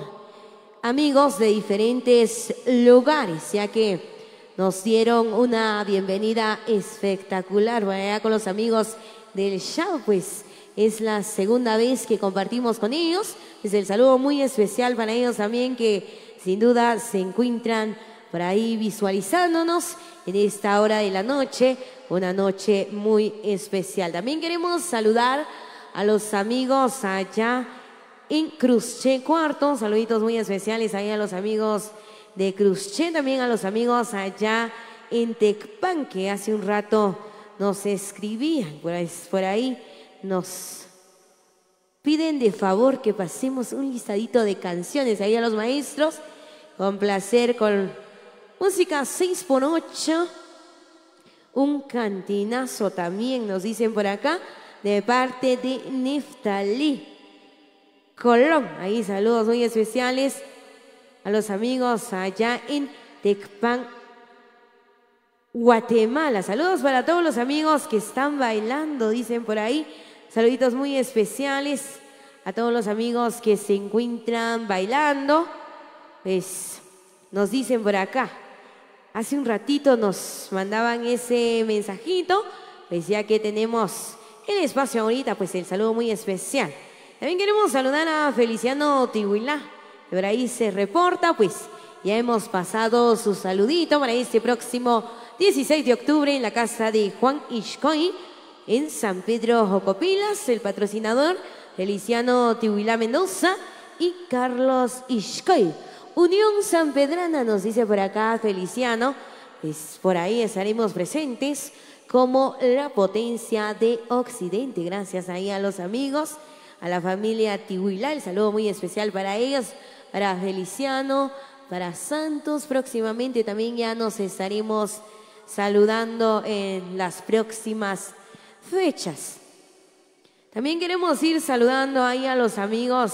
amigos de diferentes lugares, ya que nos dieron una bienvenida espectacular allá con los amigos del show, pues es la segunda vez que compartimos con ellos. Es el saludo muy especial para ellos también que sin duda se encuentran por ahí visualizándonos en esta hora de la noche, una noche muy especial. También queremos saludar a los amigos allá en Cruzche Cuarto, saluditos muy especiales ahí a los amigos de Cruzche, también a los amigos allá en Tecpan, que hace un rato nos escribían, por ahí, por ahí nos piden de favor que pasemos un listadito de canciones ahí a los maestros, con placer, con música 6 por 8 un cantinazo también, nos dicen por acá, de parte de Neftalí Colón. Ahí saludos muy especiales a los amigos allá en Tecpan, Guatemala. Saludos para todos los amigos que están bailando, dicen por ahí. Saluditos muy especiales a todos los amigos que se encuentran bailando. Pues nos dicen por acá. Hace un ratito nos mandaban ese mensajito, pues ya que tenemos el espacio ahorita, pues el saludo muy especial. También queremos saludar a Feliciano Tihuilá, por ahí se reporta, pues ya hemos pasado su saludito para este próximo 16 de octubre en la casa de Juan Ishkoy, en San Pedro Jocopilas, el patrocinador Feliciano Tihuilá Mendoza y Carlos Ishkoy. Unión San Pedrana nos dice por acá Feliciano, pues por ahí estaremos presentes como la potencia de Occidente. Gracias ahí a los amigos, a la familia Tihuilá, el saludo muy especial para ellos, para Feliciano, para Santos. Próximamente también ya nos estaremos saludando en las próximas fechas. También queremos ir saludando ahí a los amigos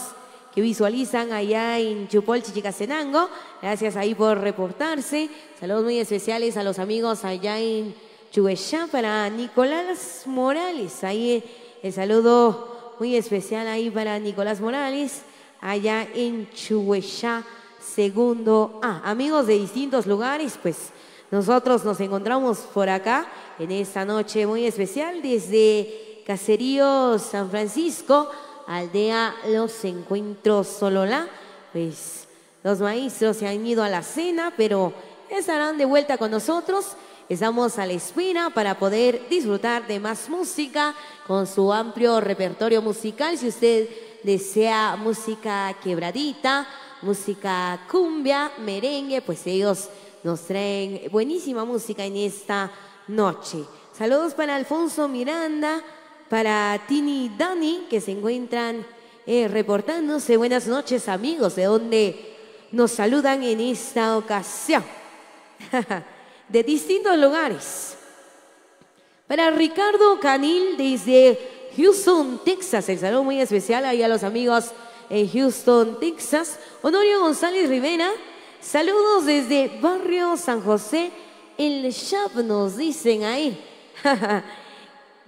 que visualizan allá en Chupol, Chichicastenango. Gracias ahí por reportarse. Saludos muy especiales a los amigos allá en Chuechá para Nicolás Morales. Ahí el saludo muy especial ahí para Nicolás Morales, allá en Chuechá, segundo A. Amigos de distintos lugares, pues nosotros nos encontramos por acá en esta noche muy especial desde Caserío San Francisco aldea Los Encuentros Sololá. Pues los maestros se han ido a la cena, pero estarán de vuelta con nosotros. Estamos a la espera para poder disfrutar de más música con su amplio repertorio musical. Si usted desea música quebradita, música cumbia, merengue, pues ellos nos traen buenísima música en esta noche. Saludos para Alfonso Miranda, para Tini Dani, que se encuentran eh, reportándose. Buenas noches, amigos, de donde nos saludan en esta ocasión. de distintos lugares. Para Ricardo Canil, desde Houston, Texas, el saludo muy especial ahí a los amigos en Houston, Texas. Honorio González Rivera, saludos desde Barrio San José, el Shop, nos dicen ahí.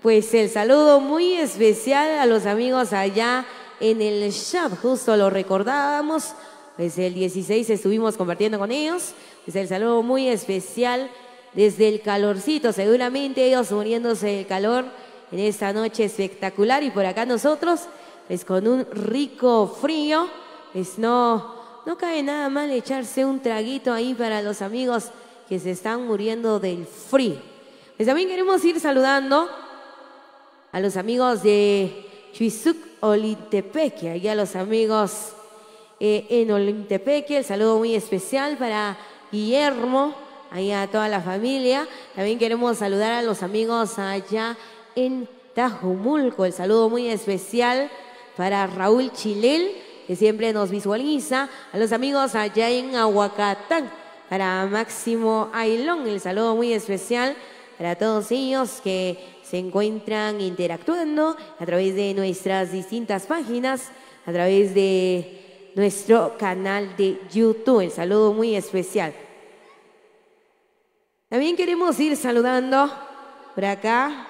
Pues el saludo muy especial a los amigos allá en el shop, justo lo recordábamos. Pues el 16 estuvimos compartiendo con ellos. Pues el saludo muy especial desde el calorcito, seguramente ellos muriéndose del calor en esta noche espectacular. Y por acá nosotros, pues con un rico frío, pues no, no cae nada mal echarse un traguito ahí para los amigos que se están muriendo del frío. Pues también queremos ir saludando a los amigos de Chuizuc Olintepeque, allá los amigos eh, en Olintepeque, el saludo muy especial para Guillermo, allá a toda la familia. También queremos saludar a los amigos allá en Tajumulco, el saludo muy especial para Raúl Chilel, que siempre nos visualiza, a los amigos allá en Aguacatán, para Máximo Ailón, el saludo muy especial para todos ellos que se encuentran interactuando a través de nuestras distintas páginas, a través de nuestro canal de YouTube. El saludo muy especial. También queremos ir saludando por acá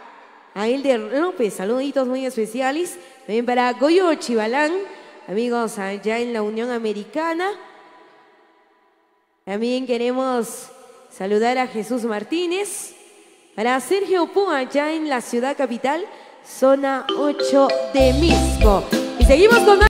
a Elder López, saluditos muy especiales. También para Goyo Chivalán, amigos allá en la Unión Americana. También queremos saludar a Jesús Martínez. Para Sergio Púa, allá en la ciudad capital, zona 8 de Misco. Y seguimos con.